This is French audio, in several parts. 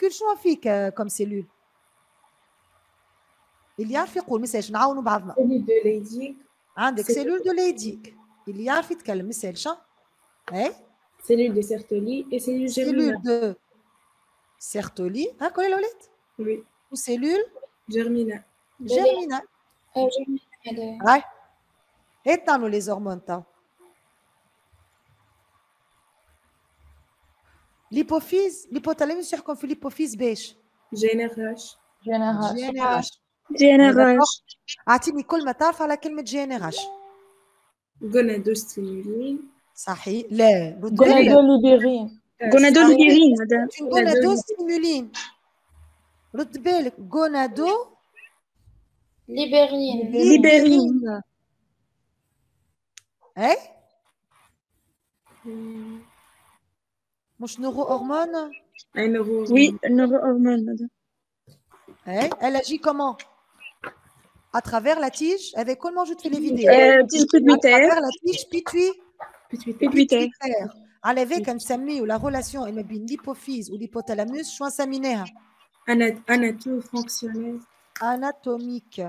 testicule شنو فيك comme cellule اللي يعرف يقول مساج نعاونوا بعضنا Cellule de Leydig. عندك Cellule. سيلول دو ليديك اللي يعرف يتكلم مسال شا اي Cellule de Sertoli et cellule سيلول germinale. دو سيرتولي هاك ولا الاولاد Oui. وسيلول Germinale. جيرمينال أو جميع هذا هاي هيك نعملوا لي زورمون تاع ليبوفيز ليبوتالاموس يحكم في ليبوفيز باش جينيراش جينيراش جينيراش اعطيني كل ما تعرف على كلمه جينيراش غونادو ستيمولين صحيح لا غونادو ليبيرين غونادو ليبيرين غونادو ستيمولين رد بالك غونادو ليبيرين ليبيرين اي مش نورو هرمون Un neuro. وي نورو هرمون مدام Hein? Elle agit comment À travers la tige Avec comment je te fais les vidéos آه، تيجي À بيتويتير travers la tige pitui بيتويتير pituitaire. على ذاك نسميه la relation ما بين l'hypophyse والhypothalamus شو نسميناها Ana- Anato-fonctionnel. anatomique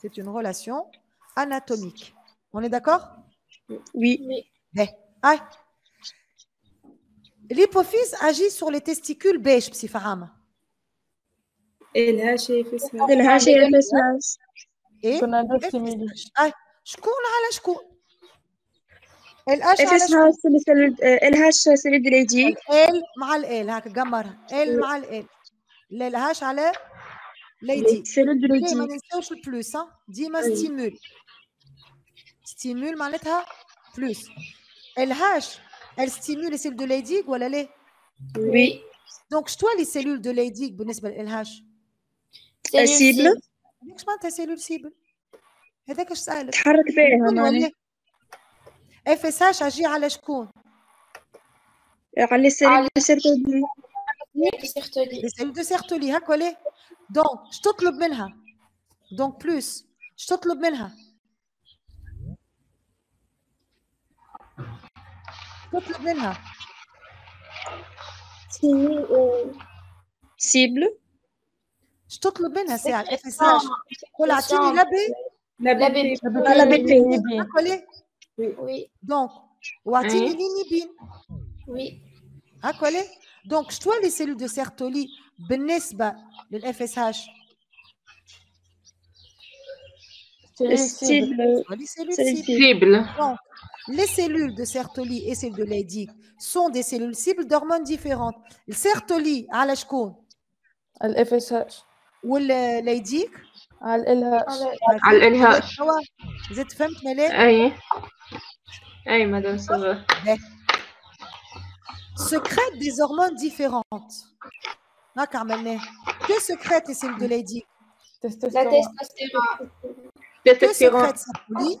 c'est une relation anatomique on est d'accord وي Bien. هاي ليبوفيز أجي سور لي تيستيكول باش بصفه عامه الها شيء في اسمها الها شيء في اسمها إيه اي شكون على شكون الاش على اسمها سلسله الهاش سلسله ليدي ال مع ال ال هاك قمرها ال مع ال ال الهاش على ليدي سلسله ما ننساوش البلوس ديما ستيمول ستيمول معناتها بلوس الهاش elle stimule les cellules de Leydig ولا لا وي دونك شتوا لي سيلول دو Leydig بالنسبة للهاش سيبل ايش معناتها سيلول سيبل هذاك اش سألك تحرك بها شكون معناها ولا اف اس اش اجي على شكون على السيلول دي سيرتولي سيرتولي لي سيلول دو سيرتولي هاك ولا دونك اش تطلب منها دونك بلوس اش تطلب منها اش قول اعطيني لبي La La BP. BP. على بيبي هاك ولا وي دونك واعطيني أي. لينيبين وي هاك ولا دونك شتوا لي سيلول دو سيرتولي بالنسبة للاف اس اش السيبل les cellules سيلول cibles. سيبل cible Donc, les cellules de Sertoli et celles de Leydig sont des cellules cibles d'hormones différentes. Le Sertoli على شكون؟ الاف اس اتش والليديك على الالهاش على الإلهاش زدت فهمت ملاك؟ أي أي مدام صغير Secrètent des hormones différentes. هاك عملناه. Que secrètent les cellules de Leydig? لا تستوستيرون تستوستيرون Que تستوستيرون secrète Sertoli? ليني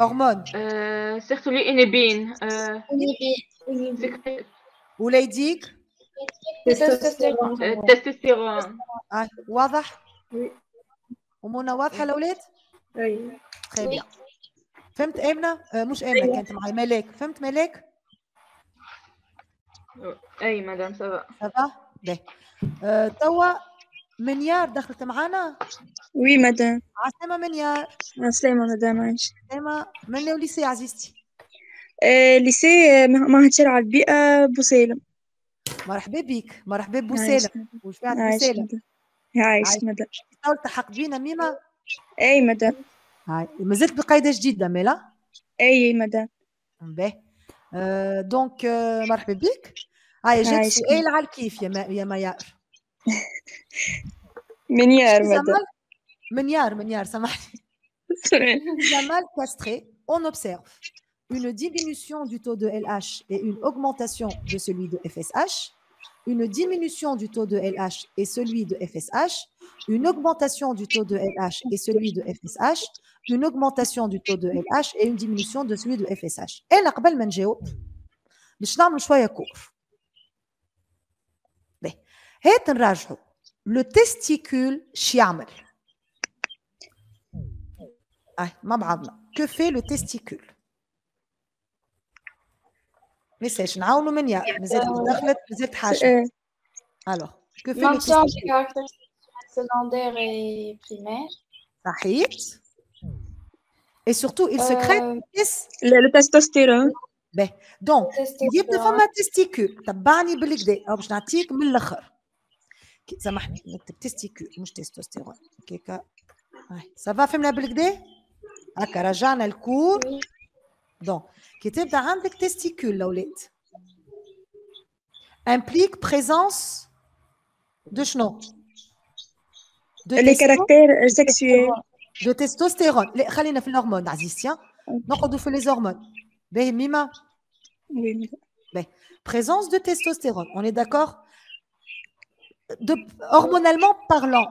هرمون سيرتو لي انيبين وليديك تستوستيرون واضح ومنى واضحه الاولاد اي فهمت امنه مش امنه كانت معي ملاك فهمت ملاك اي مدام سافا سافا ده توا منيار دخلت معانا؟ وي مدام عسلامة منيار عسلامة مدام عايشة. عسلامة من وليسي عزيزتي؟ آه، ليسي آه، معهد شرع البيئة بوسيلم مرحبا بك مرحبا عايش بوسالة وش بعد عايش مدام تو التحق بينا ميمة أي مدام هاي. مازلت بقايدة جديدة ميلا؟ أي مدام باهي دونك مرحبا بك هاي جات. سؤال على الكيف يا ما يا ميار. منيار مدام Zamal- منيار منيار سامحني Zamal castré, on observe une diminution du taux de LH et une augmentation de celui de FSH. une diminution du taux de LH et celui de FSH, une augmentation du taux de LH et celui de FSH, une augmentation du taux de LH et une diminution de celui de FSH. Et là, قبل ما نجاوب باش نعمل شويه كور. باهي هات نراجعوا لو تيستيكول شو يعمل؟ اه مع بعضنا que fait le testicule ما يسالش نعاونوا من يا مازالت دخلت مازالت حاجه آه، alors que fait le Maintien des testicule caractéristiques secondaires et primaires. صحيت et surtout il sécrète Euh, qu'est-ce le, le testostérone donc يبدا testostérone. فما تستيكول تبعني بالكدا او باش نعطيك من الاخر كي- سامحني نكتب تستيكول مش تستوستيرون كيكا هاي سافا فهمنا بالكدا هكا رجعنا الكور Oui. دونك كي تبدا عندك تستيكول الاولاد implique présence de شنو de les testo- caractères sexuels de testostérone لا خلينا في الهرمون عزيزتي نقعدوا في les hormones باهي ميما oui madame. présence de testostérone. On est d'accord de, Hormonalement parlant,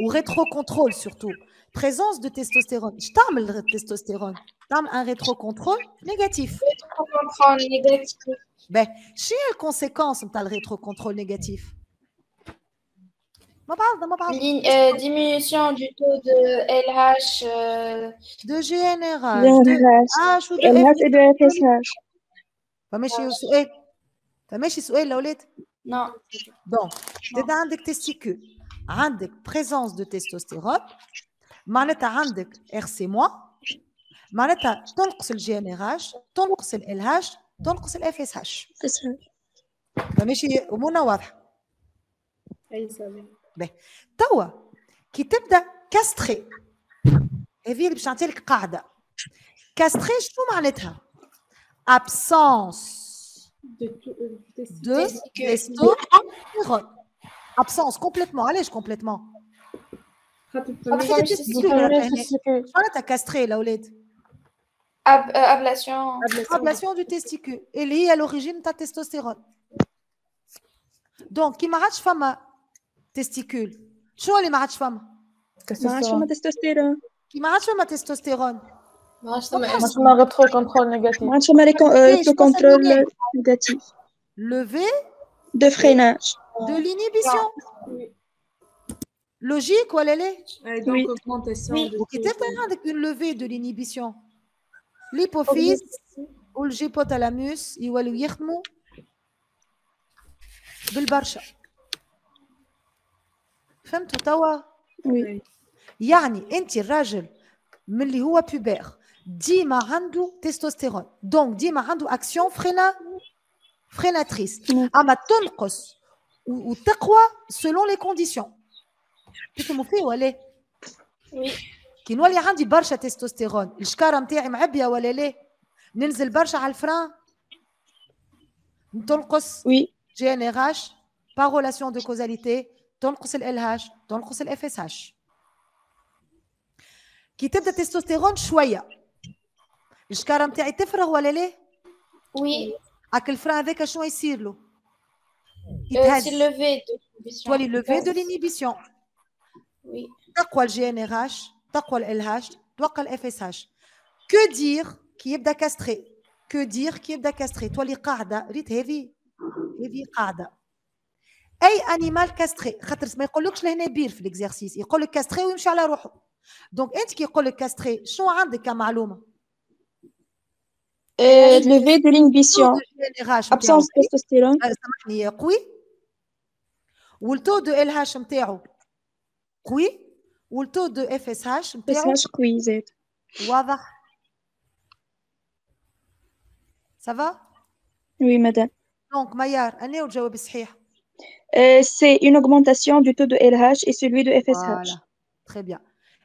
ou rétrocontrôle surtout, présence de testostérone. Je t'aime le testostérone. T'aime un rétrocontrôle négatif. Contrôle négatif. Ben, chez les conséquences, t'as le rétrocontrôle négatif. Ma parle, ma parle. Ligne- euh, diminution du taux de LH. euh, De GNRH, Le de LH, H ou de LH F. et de FSH فماشي سؤال فماشي سؤال لأولاد non. Donc, تبدا عندك تستيكول عندك présence de testostérone معناتها عندك ار سي موا معناتها تنقص الجي ان ار اتش تنقص ال اتش تنقص الاف اس اتش FSH فماشي امورنا واضحه أي سبب توا كي تبدا كاستري هذه اللي باش نعطي لك قاعده كاستري شنو معناتها absence de, de testo absence complètement allège complètement. Tu hein, castré là euh, ablation. Ablation. Du testicule. Et liée à l'origine de ta testostérone. Donc qui marach femme testicule. Tu vois les marach femme qui marach femme testostérone? Qui testostérone. تستوستيرون ما عادش فما ما شفنا غير كنترول نيجاتيف ما عادش فما لي ليش؟ تو كونترول بس نيجاتيف levé دو فريناج de l'inhibition logique ولا لا Euh, donc Oui. augmentation Oui. de وكي taux تبدا de- عندك une levée de l'inhibition l'hypophyse والجيبوثالاموس يولوا يخدموا بالبرشا فهمتوا توا وي يعني انت الراجل من اللي هو بوبير ديما عنده تستوستيرون دونك ديما عنده اكسيون فرينا فريناتريس نعم. اما تنقص و- وتقوى سولون لي كونديسيون تفهموا فيه ولا وي كي نولي عندي برشا تستوستيرون الشكاره نتاعي معبيه ولا لا ننزل برشا على الفران تنقص وي جي ان ار اتش با ريلاسيون دو كوزاليتي تنقص ال اتش تنقص الاف اس اتش كي تبدا تستوستيرون شويه الشكاره نتاعي تفرغ ولا لا وي هاك الفران هذاك شنو يصير له Euh, يتهز c'est levé de l'inhibition. تولي لوفي دو لينيبيسيون Oui. تقوى الجي ان ار اتش تقوى ال اتش توقع الاف اس اتش كو دير كي يبدا كاستري كو دير كي يبدا كاستري تولي قاعده ريت هذه هذه قاعده اي انيمال كاستري خاطر ما يقولكش لهنا بير في الاكزرسيس يقول لك كاستري ويمشي على روحه دونك انت كي يقول لك كاستري شنو عندك كمعلومه لوفي دو لينبيسيون ابسونس تستوستيرون سامحني قوي والتو دو ال هاش نتاعو قوي والتو دو اف اس هاش نتاعو FSH قوي زاد واضح سافا وي مدام دونك ميار انا والجواب الصحيح Euh, c'est une augmentation du taux de LH et celui de FSH. فوالا تري بيان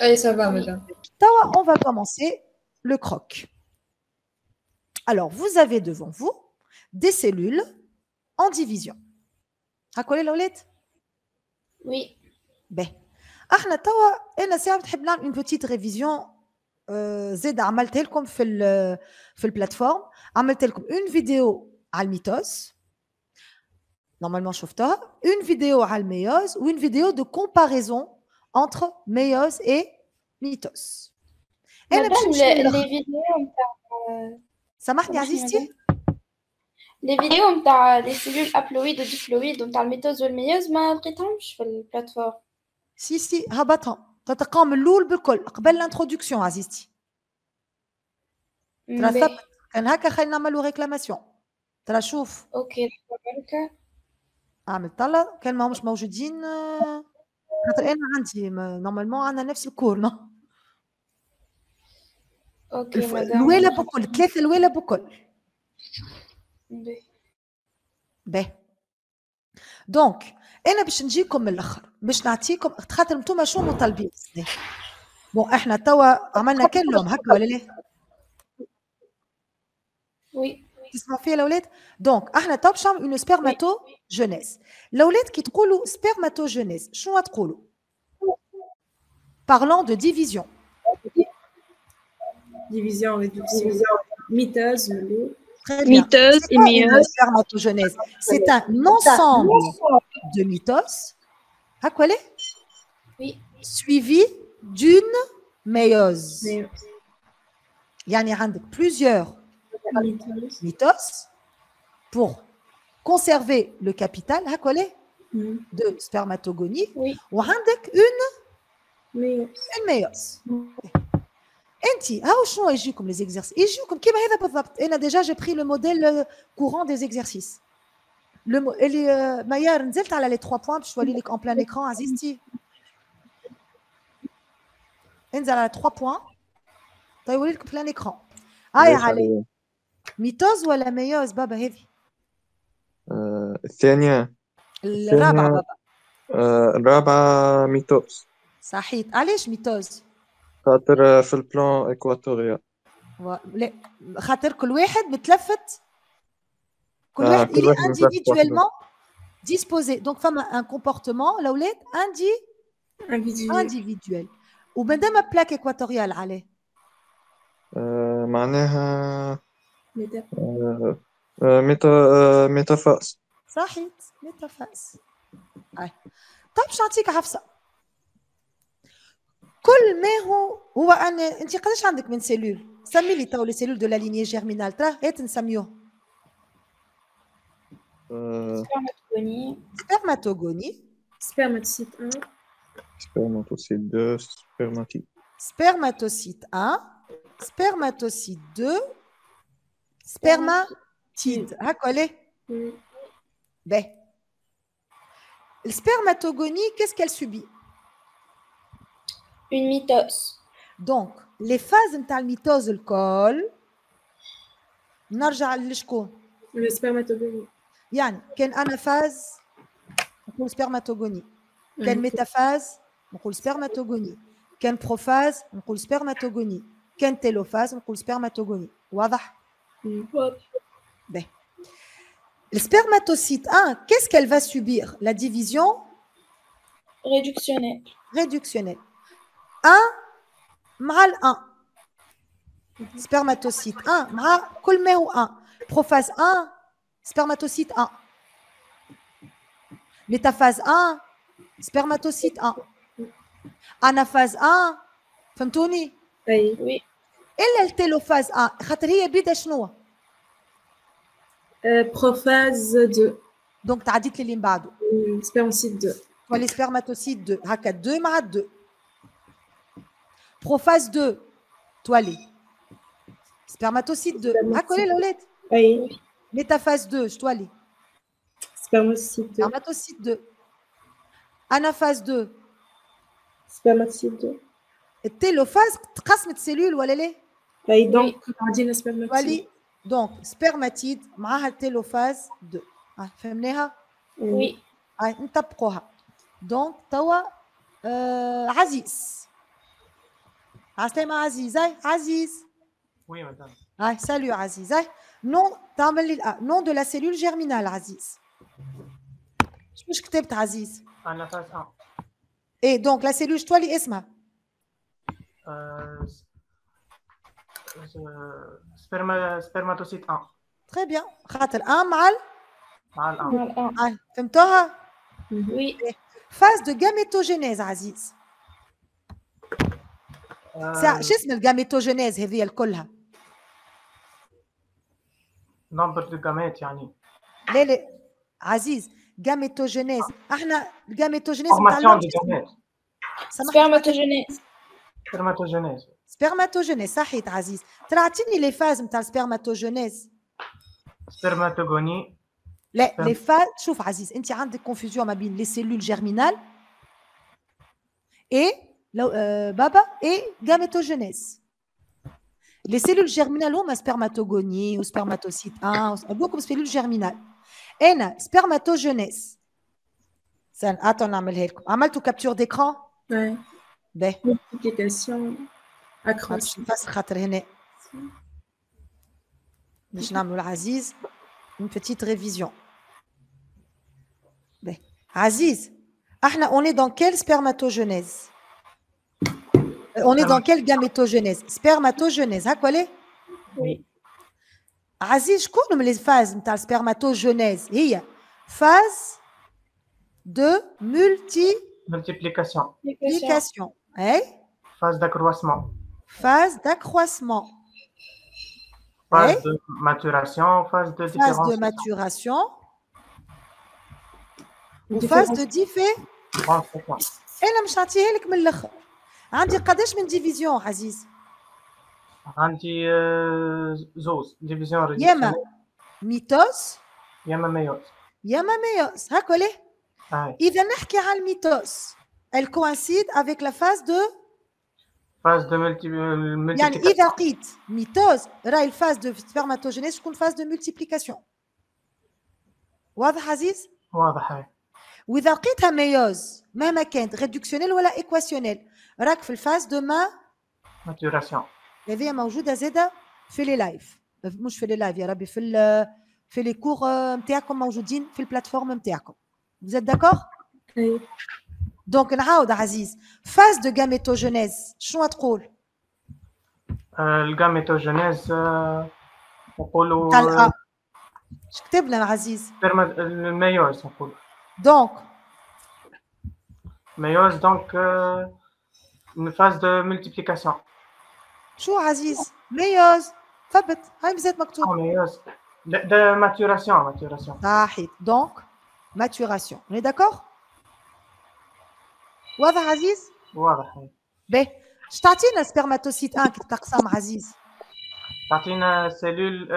Allez, ça va, madame. Tawa, on va commencer le croc. Alors, vous avez devant vous des cellules en division. هاكولي الاولاد Oui. باهي احنا توا انا ساعه بنحب نعمل اون بوتيت ريفيزيون زيد عملتها لكم في ال في البلاتفورم عملت لكم اون فيديو على الميتوز نورمالمون شفتوها اون فيديو على الميوز وين فيديو دو كومباريزون entre méiose et mitose. انا باش Madame, نمشي les, للآخر. les vidéos, t'as- سامحني Merci, عزيزتي les vidéos, t'as les cellules haploïdes et diploïdes, donc t'as le méthode ou le meilleuse, ما لقيتهمش في البلاتفورم. سي سي هبطهم تتقام من الاول بالكل قبل الانترودكسيون عزيزتي ترى باهي. ثبت كان هكا خلينا نعملوا ريكلاماسيون ترى شوف اوكي بركة. اعمل طلع كان ما همش موجودين آه، خاطر أنا عندي نورمالمون عندنا نفس الكور نو أوكي الف-. الويلة بكل ثلاثة الويلة بكل؟ باهي. باهي دونك أنا باش نجيكم من الأخر باش نعطيكم خاطر أنتم شو مطالبين بون إحنا توا عملنا كان لهم هكا ولا لا؟ وي تسمعوا فيا الاولاد دونك احنا توا باش نعمل اون سبيرماتو جينيز الاولاد كي تقولوا سبيرماتو جينيز شنو تقولوا parlons de division Division, réduction. Mitose, le Très bien. Miteuse C'est et quoi une meilleuse. spermatogenèse C'est un ensemble de mitoses, à quoi elle est Oui. suivi d'une méiose. Mais- يعني عندك plusieurs Mythos pour conserver le capital hein, mm. de spermatogonie oui. ou une une méios mm. enti ah joue comme les exercices. Ils jouent comme et eh, déjà j'ai pris le modèle euh, courant des exercices. Le euh, Maya tu as les trois points je suis allée en plein écran azisti elle a trois points. Tu as en plein écran. Ah allez ميتوز ولا ميوز بابا هذه آه، الثانية. الرابعة بابا. آه، الرابعة ميتوس صحيت. علاش ميتوز؟ خاطر آه، في البلان إكواتوريال. و- لا خاطر كل واحد متلفت. كل آه، واحد كل il est واحد individuellement disposé. Donc فما un comportement الاولاد indi individuel. individuel. ومادام بلاك اكواتوريال عليه آه، معناها Méta- آه، آه، ميتا آه، ميتافاز صحيت ميتافاز أي. طيب باش نعطيك حفصه كل ما هو هو انا انت قداش عندك من سيلول سمي لي تو لي سيلول دو لا لينيي جيرمينال ترى هات نسميوه آه، spermatogonie. سبرماتوغوني Spermatocyte 1, spermatocyte 2 spermatide spermatocyte 1 spermatocyte 2 spermatide هاكا ولا Mhm. باهي السبرمatogonie qu'est-ce qu'elle subit Une mitose. دونك لي فاز نتاع الميتوز الكل نرجع لشكون le spermatogonie. يعني كان انا فاز نقول سبرماتوغوني كان Mhm. ميتافاز نقول سبرماتوغوني كان بروفاز نقول سبرماتوغوني كان تيلوفاز نقول سبرماتوغوني واضح ben. Le spermatocyte 1, qu'est-ce qu'elle va subir? La division? Réductionnelle. Réductionnelle. 1 mal 1. Spermatocyte 1 mal colméo 1. Prophase 1, spermatocyte 1. Métaphase 1, spermatocyte 1. Anaphase 1, femme Oui. أي. Oui. إلا التيلوفاز 1 خاطر هي بدا شنو؟ Euh, prophase 2. دونك تعديت لي اللي من بعده. Mhm. Spermatocyte 2. تولي سبرماتوسيت 2 هكا 2 مع 2 بروفاز 2 تولي سبرماتوسيت 2 هكا ولا الاولاد أي. ميتافاز 2 اش تولي Spermatocyte 2. سبرماتوسيت 2 انافاز 2 Spermatocyte 2. التيلوفاز تقسمت سيلول ولا لا أي donc عندنا spermatocyte. تولي دونك سبرماتيد معاها التيلوفاز 2 آه، فهمناها Oui. هاي نطبقوها دونك توا آه عزيز عسلامة عزيز هاي عزيز Oui, madame. هاي سالو عزيز هاي نون تعمل لي الآ نون دو لا سيلول جيرمينال عزيز مش كتبت عزيز À la phase 1. ايه دونك لا سيلول شتوا اللي اسمها Euh, s- euh, sperma- spermatocyte 1. تري بيان خاطر ان مع ال مع الآن. مع الآن هاي فهمتوها وي فاز دو جاميتوجينيز عزيز ساعة Euh, شو اسم الجاميتوجينيز هذه الكلها nombre de gamètes يعني. لا لا عزيز جاميتوجينيز احنا الجاميتوجينيز Formation de gamètes. سبرماتوجينيز Spermatogénèse. سبرماتوجينيز صحيت عزيز ترى اعطيني لي فاز نتاع السبرماتوجينيز Spermatogonie. لا فهمت. لي فاز شوف عزيز انت عندك كونفوزيون ما بين لي سيلول جيرمينال اي لو آه بابا اي جاميتوجينيز لي سيلول جيرمينال هما سبرماتوغوني وسبرماتوسيت 1 هذوكم سيلول جيرمينال انا سبرماتوجينيز سن اتو نعملها لكم عملتوا كابتور ديكران Ouais. باهي Multiplication, باش accroche. نفسر خاطر هنا باش نعملوا العزيز une petite révision باهي عزيز احنا on est dans quelle spermatogenèse Euh, on est dans quelle gamétogenèse spermatogenèse هاك ولا Oui. عزيز شكون من les phases نتاع السبرماتوجينيز هي phase de multiplication Multiplication. اي Phase d'accroissement. phase d'accroissement Phase Ouais. de maturation. Phase de phase de différenciation. maturation وفاز دو ديفي Différenciation. انا مش نعطيها لك من الاخر عندي قداش من ديفيزيون عزيز عندي آه، زوز ديفيزيون ياما ميتوس ياما ميوز ياما ميوس هاك ولا هاي اذا نحكي على الميتوس elle coïncide avec la phase de فاز دو ملتي يعني اذا لقيت ميتوز راهي الفاز دو سبرماتوجينيز تكون فاز دو ملتيبليكاسيون واضح عزيز واضح هاي واذا لقيتها ميوز مهما كانت ريدكسيونيل ولا ايكواسيونيل راك في الفاز دو ما ماتوراسيون هذه موجوده زاده في لي لايف مش في لي لايف يا ربي في ال في لي كور نتاعكم موجودين في البلاتفورم نتاعكم vous êtes d'accord Oui. دونك نعاود عزيز فاز دو جاميتوجينيز شنو تقول الجاميتوجينيز آه، نقولوا تاع الأ. اش كتبنا عزيز سبرما- الميوز نقول دونك ميوز دونك فاز دو ملتيبليكاسيون شو عزيز ميوز ثبت هاي مزيت مكتوب ميوز de maturation maturation صحيح دونك ماتوراسيون on est d'accord واضح عزيز واضح هاي باهي اش تعطينا سبرماتوسيت 1 كي تقسم عزيز تعطينا سيلول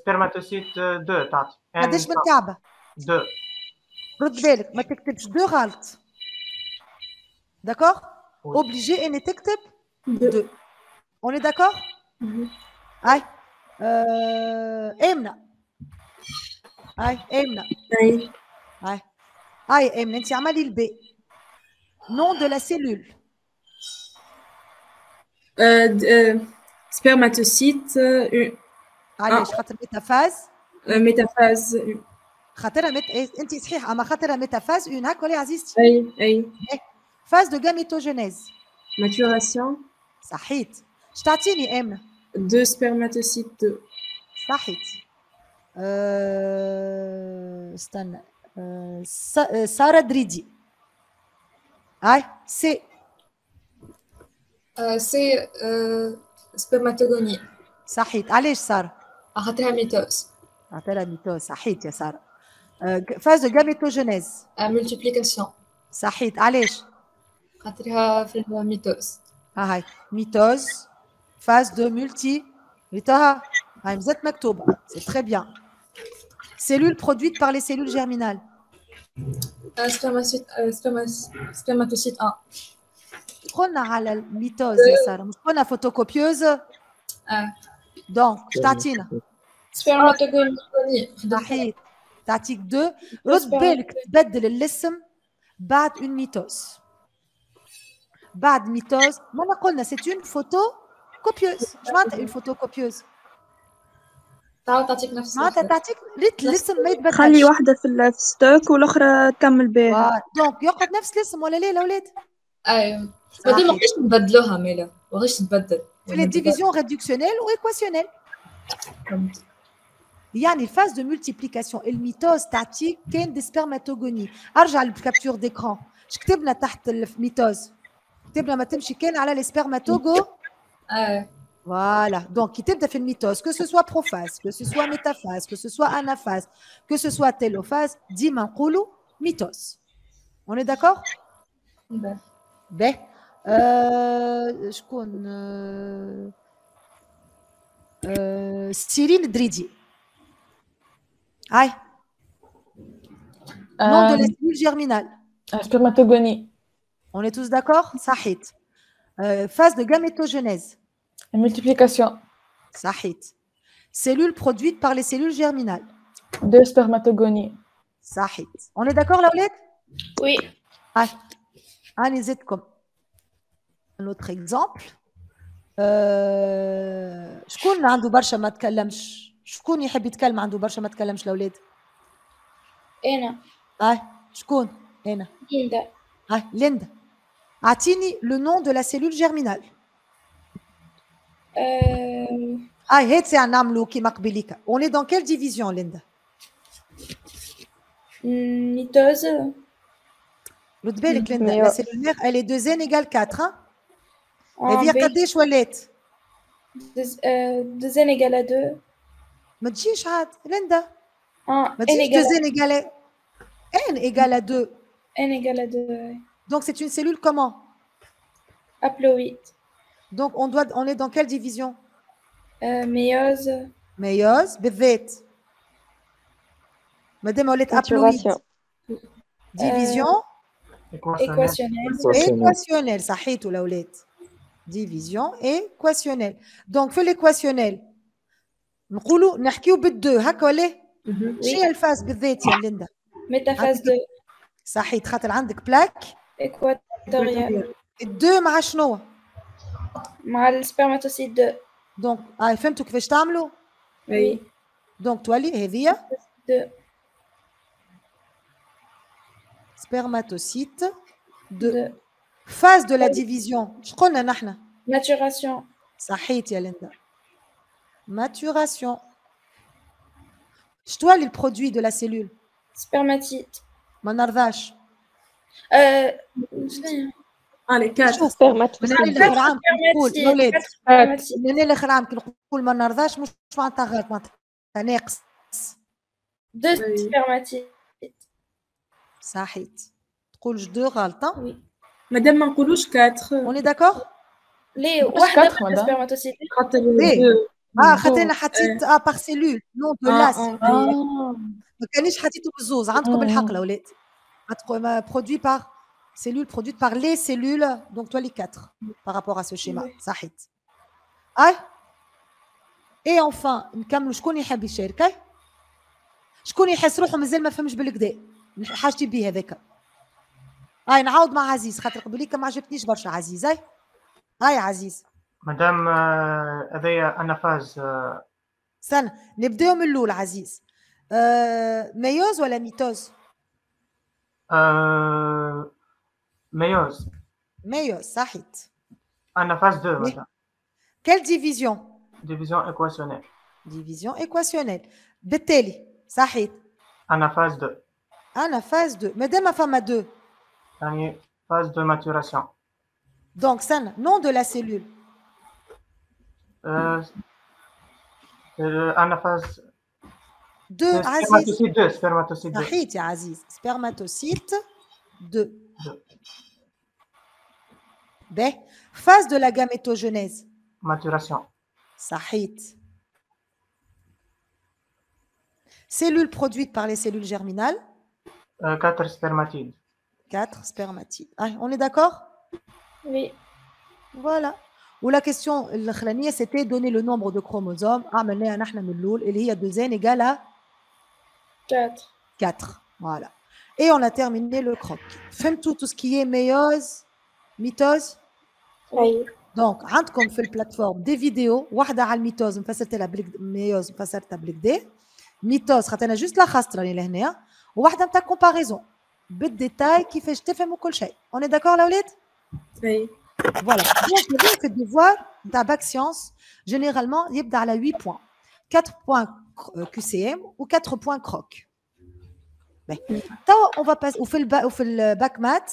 سبرماتوسيت 2 تعطي قداش من كعبه 2 رد بالك ما تكتبش دو غلط داكور Oui. اوبليجي اني تكتب Deux. دو on est d'accord Mhm. هاي آه، امنه هاي امنه Oui. هاي هاي امنه انت عملي البي نون دو لا سيلول Euh, d- euh, spermatocyte, euh, une- علاش خاطر ميتافاز euh, métaphase. une- خاطرها مت... إيه، انت صحيح اما خاطرها ميتافاز اون هاك ولا عزيزتي Oui, oui. فاز دو جاميتوجينيز Maturation. صحيت اش تعطيني امنه Deux spermatocytes. Deux. صحيت أه... استنى أه... س... أه، ساره دريدي هاي سي آه، سي آه، سبرماتوغوني صحيت علاش ساره خاطرها ميتوز عطينا ميتو صحيت يا ساره أه... ج- فاز دو جاميتوجينيز ملتيبليكاسيون صحيت علاش خاطرها في الميتوز ها هاي ميتوز phase de multi لقيتها هاي مزات مكتوبة c'est très bien cellules produites par les cellules germinales آه، سبرماتوسيت آه، سبرما- سبرماتوسيت 1 قلنا على الميتوز يا سارة مش قلنا فوتوكوبيوز آه. دونك اش تعطينا سبرماتوغوني صحيح تعطيك دو رد بالك تبدل الاسم بعد une mitose بعد mitose ما قلنا c'est une photo copieuse je معناتها une photo copieuse تعاود تعطيك نفس معناتها. تعطيك ريت الاسم ما يتبدلش. خلي واحدة في ال- في ستوك والأخرى تكمل بها دونك يقعد نفس الاسم ولا لا الاولاد أيوه. بعدين ما بقاش نبدلوها ميلا. ما بقاش تتبدل. في réductionnelles ou équationnelles. فهمت. يعني الفاز دو مولتيبليكاسيون الميتوز تعطيك كان دي سبرماتوغوني أرجع للكابتور ديكران اش كتبنا تحت الميتوز. كتبنا ما تمشي كان على لي سبرماتوغو إيه Voilà. Donc, fait le mitos, que ce soit prophase, que ce soit métaphase, que ce soit anaphase, que ce soit télophase, diman mitos. On est d'accord? Ben. Ben. Euh, je connais. Euh, Cyril Dridi. Aïe. Nom de euh, la cellule germinale. Spermatogonie. On est tous d'accord? Sahit. Euh, phase de gamétogenèse. multiplication, صحيت cellule produite par les cellules germinales deux spermatogonie, صحيت on est d'accord là ولاد Oui. هاي هاني نزيدكم un autre exemple آه، شكون عنده برشا ما تكلمش شكون يحب يتكلم عنده برشا ما تكلمش الاولاد أنا هاي شكون هنا ليندا هاي ليندا اعطيني لو نون دو لا سيلول جيرمينال آه، هاي هيك ساعة نعملوا كيما قبيليكا اون اي دون كيل ديفيزيون ليندا ميتوز رد بالك ليندا ميو. لا سيلول مير elle est 2 n égale 4 ها آه، هي بي- قداش ولات deux- euh, deux n égale à deux ما تجيش عاد ليندا un ما n تجيش égale 2 n égale n égale à 2 à n égale à deux ouais. donc c'est une cellule comment haploïde donc on doit on est dans quelle division euh, méiose ميوز بالذات مادام ولات ابلويد Maturation. ديفيزيون Équationnel. équationnelle ايكواسيونيل صحيتوا الاولاد ديفيزيون ايكواسيونيل دونك في الايكواسيونيل نقولوا نحكيو بالدو هكا ولا مهم. شنو هي الفاز بالذات يا ليندا métaphase de صحيت خاطر عندك بلاك équatoriale الدو مع شنو مع السpermatocyte 2 دونك هاي فهمتوا كيفاش تعملوا Oui. دونك تولي هذه 2 سبرماتوسيت دو 2 phase de la division شقولنا نحن maturation صحيت يا ليندا maturation شتولي البرودوي دو لا سيلول spermatite ما نرضاش euh, شنو اه لي كات شوف Spermatocyte. من هنا لاخر عام كي نقول spermatite اولاد quatre spermatites. من هنا لاخر عام كي نقول ما نرضاش مش معناتها غلط معناتها ناقص deux Oui. spermatites صحيت تقول جو غلطة مادام ما نقولوش 4 اوني داكور ليه بس واحدة quatre, من madame. السpermatocyte خاطر ليه؟ deux. اه deux. خاطر انا حطيت اه باغ سيلول نون دو آه، لاس آه. ما كانيش حطيته بالزوز عندكم الحق الاولاد برودوي باغ سيلول برودويت باغ لي سيلول دونك toi les 4 par rapport à ce schéma صحيت اي اي انفان نكملوا شكون يحب يشارك أي؟ شكون يحس روحه مازال ما فهمش بالكدا حاجتي بيه هذاك هاي نعاود مع عزيز خاطر قبليك ما عجبتنيش برشا عزيز هاي هاي عزيز مادام آه، هذايا انافاز آه، استنى نبداو من الاول عزيز آه ميوز ولا ميتوز Meilleuse. Meilleuse, Sahit. En ah, la phase 2, madame. Quelle division? Division équationnelle. Division équationnelle. Beteli, Sahit. En ah, la phase 2. En ah, la phase 2. Madame, ma femme à 2. phase de maturation. Donc, ça, nom de la cellule. Euh, en la phase 2. Spermatocyte 2. Spermatocyte 2. Be. Phase de la gamétogenèse. Maturation. Sahit. Cellules produites par les cellules germinales. Euh, quatre spermatides. Quatre spermatides. Ah, on est d'accord? Oui. Voilà. Ou la question, c'était donner le nombre de chromosomes. Ah, Amener à et il y a deux N égale à 4. 4. Voilà. Et on a terminé le croc. Femme tout, tout ce qui est méiose, mitose. Oui. Donc, عندكم في البلاتفورم دي فيديو واحدة على الميتوز مفسرتها بليك ميوز مفسرتها بليك دي ميتوز خاطر انا جوست لا خاصة راني لهنا وواحدة نتاع كومباريزون بالديتاي كيفاش تفهموا كل شيء. On est d'accord الاولاد؟ Oui. Voilà. Donc, le fait devoir d'un bac science, généralement, il y a 8 points. 4 points euh, QCM ou 4 points croc. Ben, طوا on va passer وفي الب... وفي الباك مات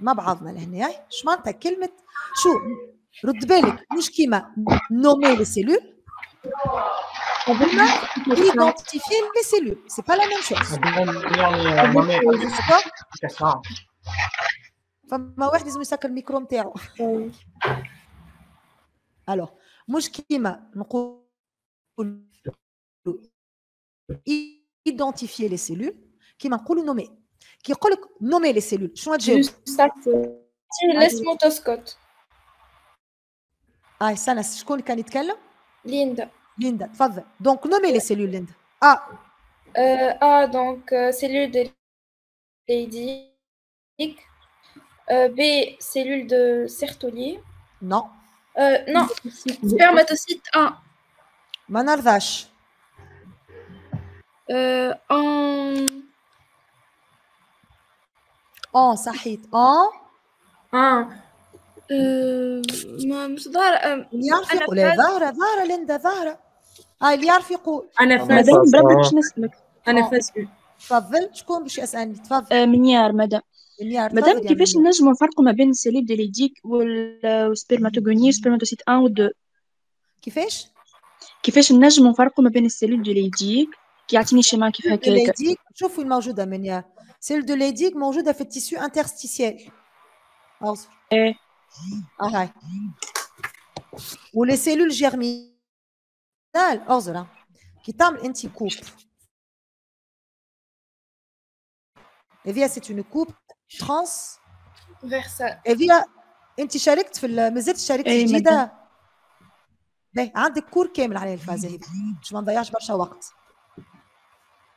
مع بعضنا لهنا هاي. شو معناتها كلمة شو رد بالك مش كيما nommer les cellules قبل ما identifier les cellules. C'est pas la même chose. يعني نومي D'accord كسران فما واحد لازم يسكر الميكرو نتاعو. الوغ مش كيما نقول identifier les cellules كيما نقولوا nommer كي يقول لك nommer les cellules شنو تجاوب؟ Juste active l'osmotoscope. اه استنى شكون اللي كان يتكلم؟ Linda. ليندا تفضل دونك nommer les cellules ليندا اه Euh, A, donc euh, cellule de Leydig. Euh, B, cellule de Sertoli. non Euh, non, spermatocyte 1. ما نرضاش Euh, en آه صحيت. آه. Ah, euh, ما مش ظاهرة آه، يعرف يقول فاز- ظاهرة ظاهرة ليندا ظاهرة. آه اللي يعرف يقول. أنا فاز فاز. مدام بربي آه. باش نسألك أنا آه. فاز. تفضل شكون باش يسألني؟ تفضل. آه، منيار مدام. منيار مدام كيفاش. نجموا نفرقوا ما بين السليب دي ليديك والسبرماتوغوني والسبرماتوسيت 1 و 2 كيفاش؟ كيفاش نجموا نفرقوا ما بين السليب دي ليديك كي يعطيني شيما كيف هكاك؟ ليديك شوف وين موجودة منيار. سيل دو ليديك موجودة في التيسيو انترستيسيال اصبر إيه. اه هاي ولي سيلول جيرمينال اصبر آه. كي تعمل انت كوب هذه سيت اون كوب ترانس versal. هذه انت شاركت في ال- مازلت شاركت إيه، جديده باهي عندك كور كامل على الفازه هذه باش ما نضيعش برشا وقت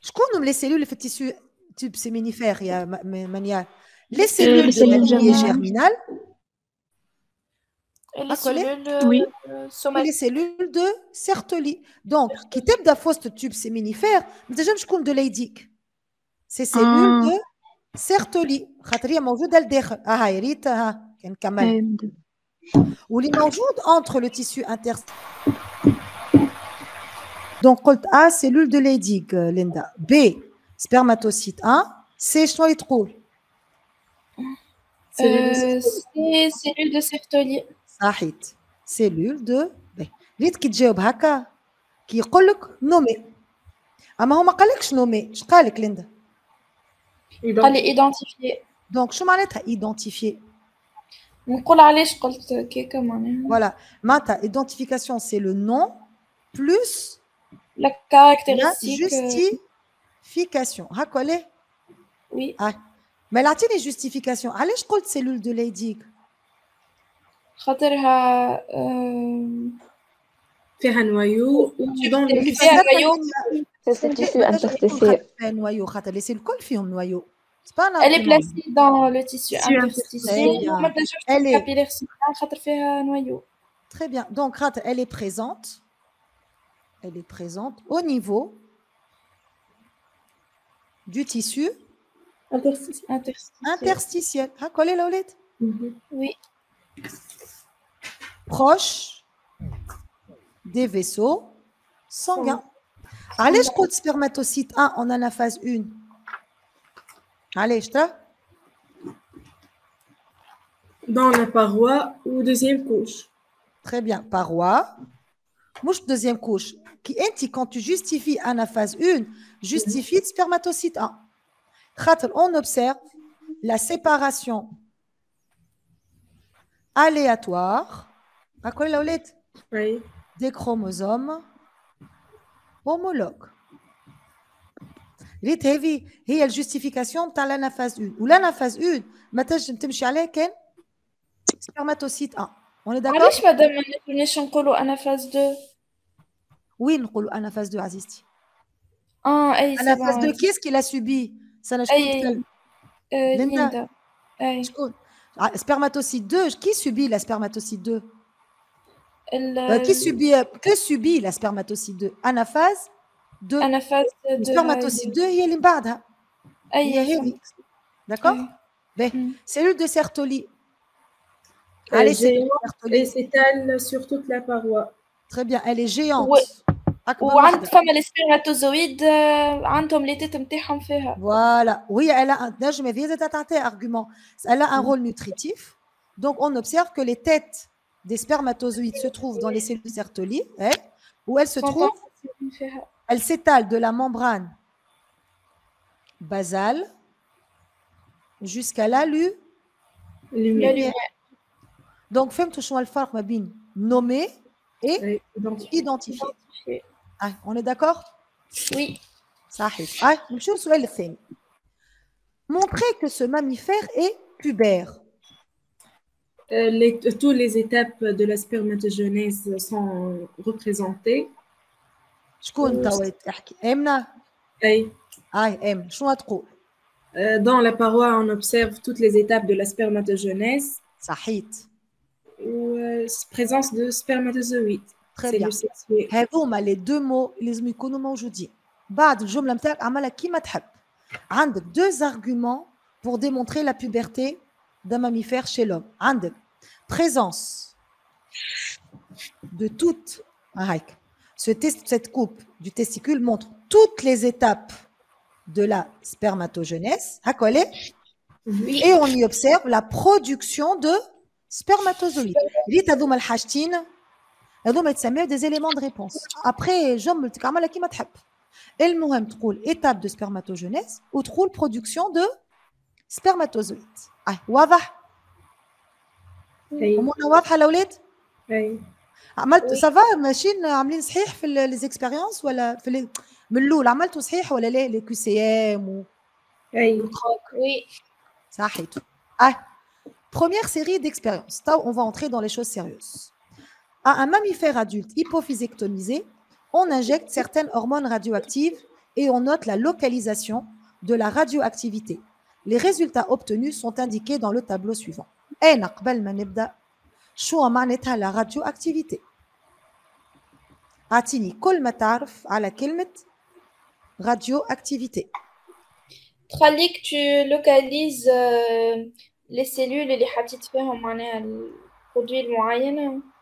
شكون هم لي سيلول في التيسيو تيب سيمينيفير يا م- م- منيا لي سيلول les cellules دو germinales. جيرمينال Et les Accolé cellules Oui. euh, et les somatiques. cellules de Sertoli. Donc, qui تبدا في وسط التوب سيمينيفير ما تنجمش تكون دو ليديك سي سيلول آه. دو سيرتولي خاطر هي موجوده لداخل اه هاي ريت ها كنكمل اي مدام واللي موجود entre le tissu inter donc قلت A cellule de Leydig euh, Linda B spermatocyte 1 C شنو اللي تقول Euh, c'est cellules de Sertoli. صحيت cellule de B ريت كي تجاوب هكا كي يقول لك نومي اما هو ما قالكش نومي اش قالك ليندا قال لي identifier. دونك شو معناتها identifier نقول علاش قلت كيكا معناها voilà معناتها identification c'est le nom plus la la caractéristique euh, justification هكا ليه oui ما اعطيني جوستيفيكاسيون علاش قلت سيلول دو ليديك خاطرها آه، فيها نوايو ودون اللي فيها نوايو C'est le tissu interstitiel. نوايو خاطر لي سيلول الكل فيهم نوايو C'est pas un elle est argument. placée dans le tissu Tissu interstitiel interstitiel. وما تنجمش Elle est- capillaire central خاطر فيها نوايو Très bien. Donc, خاطر elle est présente. Elle est présente au niveau du tissu Interstitiel. Interstitiel. olette. Mhm. Oui. proche des vaisseaux sanguins. Allez, je compte spermatocyte 1 en anaphase 1. Allez, je te. Dans la paroi ou deuxième couche. Très bien. Paroi Mouche deuxième couche. Qui est quand tu justifies anaphase 1, justifie spermatocyte 1. Khatr, On observe la séparation aléatoire. À quoi la olette Oui. des chromosomes homologues. ريت هذه هي الجوستيفيكاسيون تاع l'anaphase 1 والanaphase 1 ما تنجم تمشي عليه كان سبرماتوسيت 1 on est d'accord علاش مادام ما نجمناش نقولوا انا فاز 2 وين نقولوا anaphase 2 عزيزتي اه اي سي anaphase 2 بون كيس qui l'a subi سنة شكون اي تكلم آه، ليندا. ليندا اي شكون Ah, spermatocyte 2 qui subit la spermatocyte 2 ال- Euh, qui subit que subit la spermatocyte 2 anaphase 2 انا فاز 2 spermatocyte 2 هي اللي من بعدها هي اي هذه d'accord أي. Ben, مم. cellule de Sertoli. Euh, Allez, cellule géante de Sertoli. et s'étale sur toute la paroi. Très bien, elle est géante. Ouais. أكبر وعند واحدة. فما السبرماتوزويد آه، عندهم لي تيت نتاعهم فيها Voilà. Oui, elle a un, نجم هذه زادة تعطي argument. Elle a un rôle nutritif. Donc, on observe que les têtes des spermatozoïdes se trouvent dans les cellules de Sertoli, hein, où elles se trouvent, فيها elles s'étalent de la membrane basale jusqu'à la lu- Lumière. lumière. Donc, فهمتوا شنو الفرق ما بين nommer et Oui, identifié. identifier. Ah, on est d'accord وي صحيح آه نمشيو للسؤال الثاني montrer que ce mammifère est pubère Euh, les, toutes les étapes de la spermatogenèse sont représentées. شكون توا تحكي امنه أي. هاي ام شنو تقول Euh, dans la paroi, on observe toutes les étapes de la spermatogenèse صحيت ou euh, présence de spermatozoïdes. Très bien. cellules sexuées. هذوما لي دو مو لازم يكونوا موجودين بعد الجمله نتاعك عملها كيما تحب عندك deux arguments pour démontrer la puberté d'un mammifère chez l'homme عندك présence de toute ah, هيك ce test, cette coupe du testicule montre toutes les étapes de la spermatogenèse هكا ولا؟ وي et on y observe la production de spermatozoïdes. ريت هذوما الحاجتين هذوما يتسميو des éléments de réponse. Après جملتك عملها كيما تحب. المهم تقول étape de spermatogenèse وتقول production de spermatozoïdes. آه واضح؟ أي. أمورنا واضحة الأولاد؟ أي. عملت Oui. سافا ماشيين عاملين صحيح في لي زيكسبيريونس ولا في ال- من الاول عملتوا صحيح ولا لا لي كيو سي ام و أي. وي صحيت Ah, première série d'expériences. Là, on va entrer dans les choses sérieuses. À un mammifère adulte hypophysectomisé, on injecte certaines hormones radioactives et on note la localisation de la radioactivité. Les résultats obtenus sont indiqués dans le tableau suivant. أين قبل ما نبدأ شو معناتها la radioactivité أعطيني كل ما تعرف على كلمة radioactivité. تخليك tu localises euh, les cellules اللي حطيت فيهم معناها البرودوي المعينة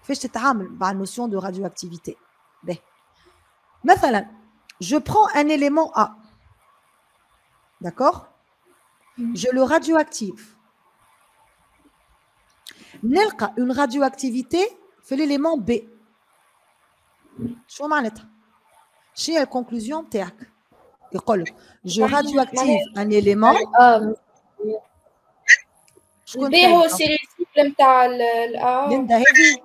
كيفاش تتعامل مع النوسيون دو راديو اكتيفيتي به مثلا je prends un élément A d'accord je le radioactive نلقى une radioactivité في l'élément B شو معناتها شنو هي الكونكلوزيون تاعك يقول لك جو radioactive un élément اه شكون البي هو كان؟ السيلول سيكل نتاع الأ ليندا هذه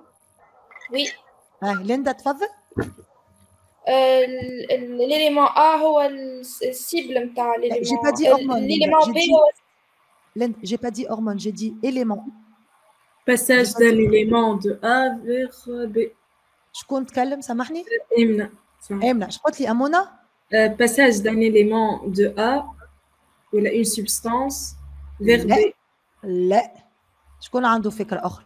وي آه ليندا تفضل ليليمون ا هو السيبل نتاع ليليمون ليليمون بي هو J'ai pas dit hormone, j'ai dit élément. Passage d'un élément de A vers B. شكون تكلم سامحني؟ صح. امنه اش قلت لي امونه؟ Euh, passage d'un élément de A là, une substance vers B. لا شكون عنده فكره أخرى؟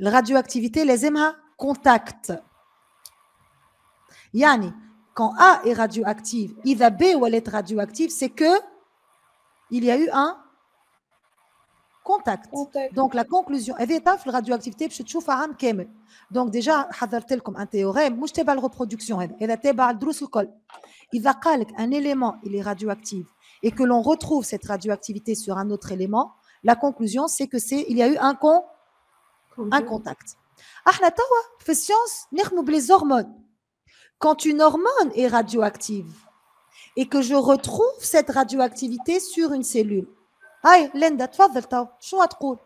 الراديوأكتيفيتي لازمها كونتاكت يعني quand A est radioactive إذا B ولات radioactive c'est que il y a eu un contact كونتاكت دونك لا كونكلوزيون هذه تعرف الراديوأكتيفيتي باش تشوفها عام كامل دونك ديجا حضرت لكم ان تيوريم مش تابع الريبرودكسيون هذا هذا تابع الدروس الكل اذا قال لك ان élément il est radioactif et que l'on retrouve cette radioactivité sur un autre élément la conclusion c'est que c'est il y a eu un con un contact احنا توا في السيونس نخدموا بلي هرمون quand une hormone est radioactive et que je retrouve cette radioactivité sur une cellule هاي ليندا تفضل تو شنو تقول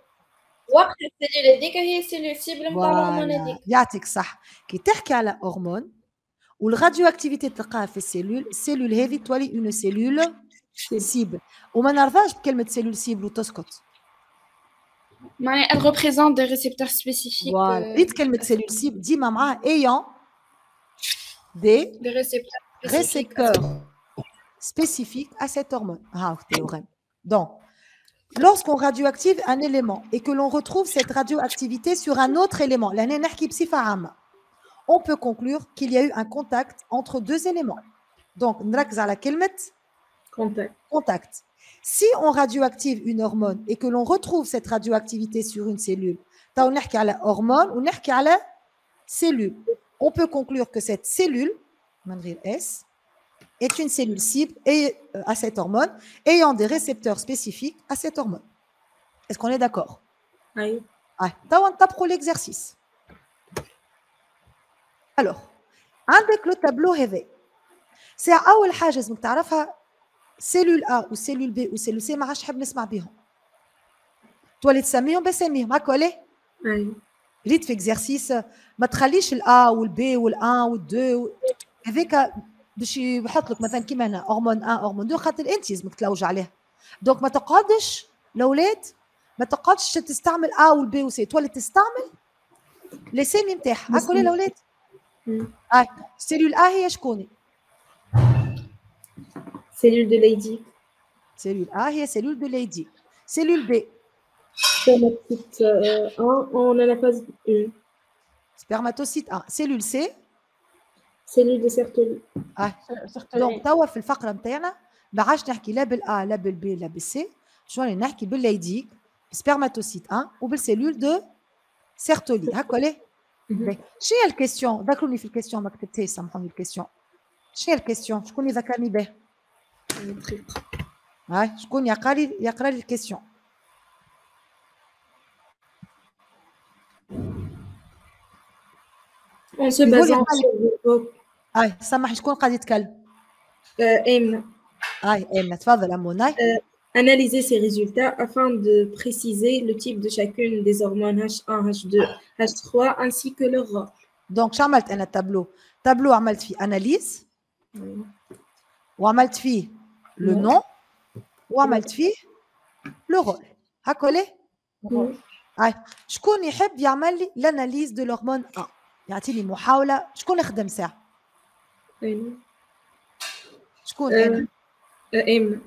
وقت السيلول هذيك هي السيلول سيبل نتاع الهرمون فوالا هذيك يعطيك صح كي تحكي على هرمون والراديو اكتيفيتي تلقاها في السيلول السيلول هذه تولي اون سيلول سيبل وما نرضاش بكلمه سيلول سيبل وتسكت معناها Elle représente des récepteurs spécifiques. Euh, voilà. Dites quelle cellule cible dit maman ayant des, récepteurs, spécifiques. à cette hormone. Ah, théorème. Donc, lorsqu'on radioactive un élément et que l'on retrouve cette radioactivité sur un autre élément, on peut conclure qu'il y a eu un contact entre deux éléments. Donc, contact. Contact. Si on radioactive une hormone et que l'on retrouve cette radioactivité sur une cellule, on parle la hormone, on parle la cellule. On peut conclure que cette cellule, S, est une cellule cible euh, à cette hormone, ayant des récepteurs spécifiques à cette hormone. Est-ce qu'on est, d'accord? Oui. Ouais. tape pour l'exercice. Alors, avec le tableau, c'est la première chose سيلول A ou سيلول B ou سيلول C ما عادش نحب نسمع بيهم. تولي تسميهم بسميهم هاك ولا؟ ريت في اكزرسيس ما تخليش الا والبي والان والدو هذاك باش يحط لك مثلا كيما هنا هرمون 1 هرمون 2 خاطر انت لازمك تلوج عليه دونك ما تقعدش الاولاد ما تقعدش تستعمل ا والبي وسي تولي تستعمل لي سيمي نتاعها هاك ولا الاولاد. آه سيلول ا هي شكون Cellule de Leydig. سيلول ا هي سيلول دو ليدي سيلول بي Spermatocyte euh, 1 en anaphase 1. سبرماتوسيت 1 سيلول سي Cellule de Sertoli. اه دونك توا في الفقره نتاعنا ما عادش نحكي لا بالا لا بالبي لا بالسي شو راني نحكي بالليديك سبرماتوسيت 1 وبالسيلول دو سيرتولي هكا ليه باهي. شنو هي الكيستيون ذكروني في الكيستيون ما كتبتهاش سامحوني الكيستيون شنو هي الكيستيون شكون اللي ذكرني به هاي شكون يقرا لي يقرا لي الكيستيون En se يقول basant يقال- sur le هاي سامحني شكون قاعد يتكلم euh, Aime. هاي ايمنا تفضل اموناي Analyser ces résultats afin de préciser le type de chacune des hormones H1, H2, H3 ainsi que leur rôle. دونك شو عملت انا تابلو تابلو عملت فيه اناليز وعملت فيه لو نعم. نون وعملت فيه لو رول هكا ليه هاي شكون يحب يعمل لي لاناليز دو لهرمون ا يعطيني محاوله شكون يخدم ساعه Aime. شكون آه، انا Euh, Aime.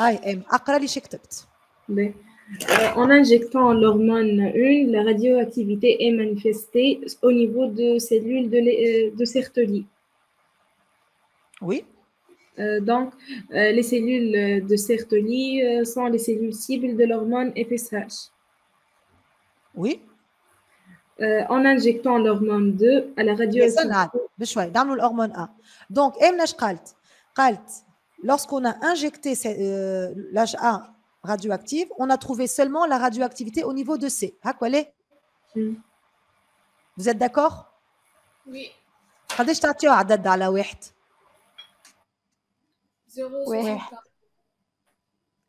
هاي ام اقرا لي شو كتبت Ben, euh, en injectant l'hormone 1, la radioactivité est manifestée au niveau de cellules de, Lé- euh, de Sertoli. وي Euh, donc, euh, les cellules euh, de Sertoli euh, sont les cellules cibles de l'hormone FSH. وي Euh, en injectant l'hormone 2 à la radioactivité, نعم بشوي نعملوا الهرمون ا دونك امنا اش قالت قالت lorsqu'on a injecté ce- euh, l'âge 1 radioactive, on a trouvé seulement la radioactivité au niveau de C. Hakwale Mm. Vous êtes d'accord Oui. قداش تعطيو عدد على واحد؟ Soixante-un.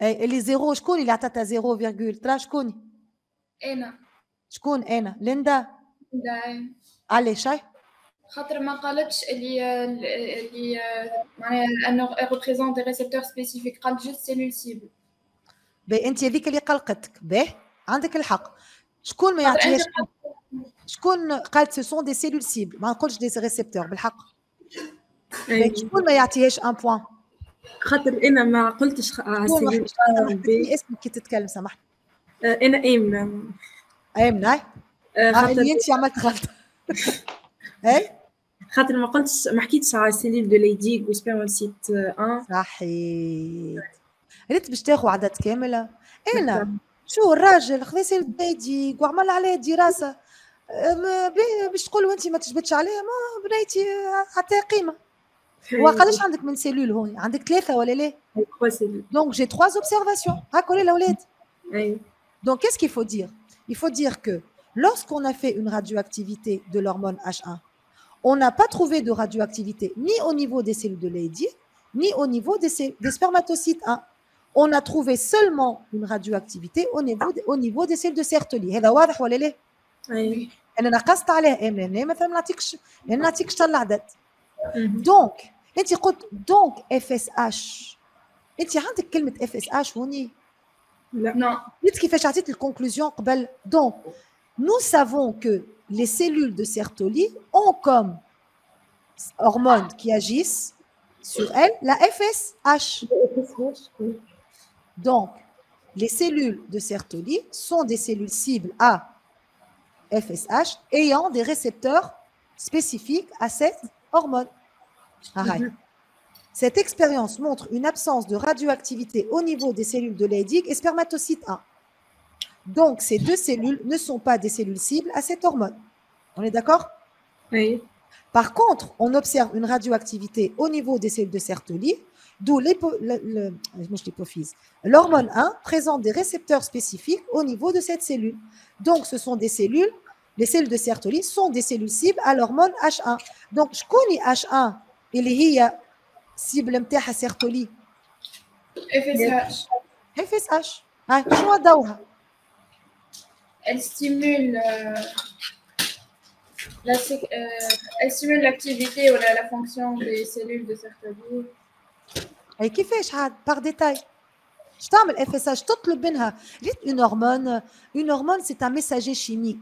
اي اللي زيرو شكون اللي عطاتها 0.3 شكون؟ أنا شكون أنا؟ ليندا دا علاش؟ خاطر ما قالتش اللي اللي معناها انه représente des récepteurs spécifiques. قالت juste cellules cibles باهي انت هذيك اللي قلقتك باهي عندك الحق شكون ما يعطيهاش شكون قالت سو سون دي سيلول سيبل ما نقولش دي ريسبتور بالحق شكون ما يعطيهاش ان بوان خاطر أنا ما قلتش عسيرين آه، اسمك كي تتكلم سامحني. آه، أنا امنه آه، امنه خاطر أنت عملت غلطة. اي خاطر ما قلتش ما حكيتش على سيليل دو ليديك وسبيرم سيت ان صحيت ريت باش تاخذ عدد كاملة. أنا شو الراجل؟ خذا سيليل دو ليديك وعمل عليها دراسه باش تقول وأنت ما تجبدش عليها ما بنيتي حتى قيمة. وقالش عندك من سيلول هون عندك ثلاثه ولا لا trois cellules. Donc j'ai trois observations. هاك ولا الاولاد أي. Donc qu'est-ce qu'il faut dire Il faut dire que lorsqu'on a fait une radioactivité de l'hormone H1, on n'a pas trouvé de radioactivité ni au niveau des cellules de Leydig, ni au niveau des, cell- des spermatocytes 1. On a trouvé seulement une radioactivité au niveau, des- au niveau des cellules de Sertoli. هذا واضح ولا لا؟ أي. انا نقصت عليه امن هنا مثلا ما نعطيكش ما نعطيكش طلع العدد مهم. دونك انت قلت دونك اف اس اش انت عندك كلمه اف اس اش هوني لا non قلت كيفاش عطيت الكونكلوزيون قبل دونك nous savons que les cellules de Sertoli ont comme hormones qui agissent sur elles la FSH. Donc, les cellules de Sertoli sont des cellules cibles à FSH ayant des récepteurs spécifiques à cette hormone. Ouais. Cette expérience montre une absence de radioactivité au niveau des cellules de Leydig et spermatocyte 1. Donc, ces deux cellules ne sont pas des cellules cibles à cette hormone. On est d'accord? أي. Par contre, on observe une radioactivité au niveau des cellules de Sertoli, d'où l'hypophyse. l'hormone 1 présente des récepteurs spécifiques au niveau de cette cellule. Donc, ce sont des cellules, les cellules de Sertoli sont des cellules cibles à l'hormone H1. Donc, je connais H1 اللي هي cible نتاعها Sertoli FSH FSH هاي شنو دورها؟ elle stimule euh, la sé- euh, elle stimule l'activité ou la, la fonction des cellules de Sertoli اي كيفاش عاد بار ديتاي اش تعمل اف اس اش تطلب منها ريت اون هرمون اون هرمون سي ان ميساجي شيميك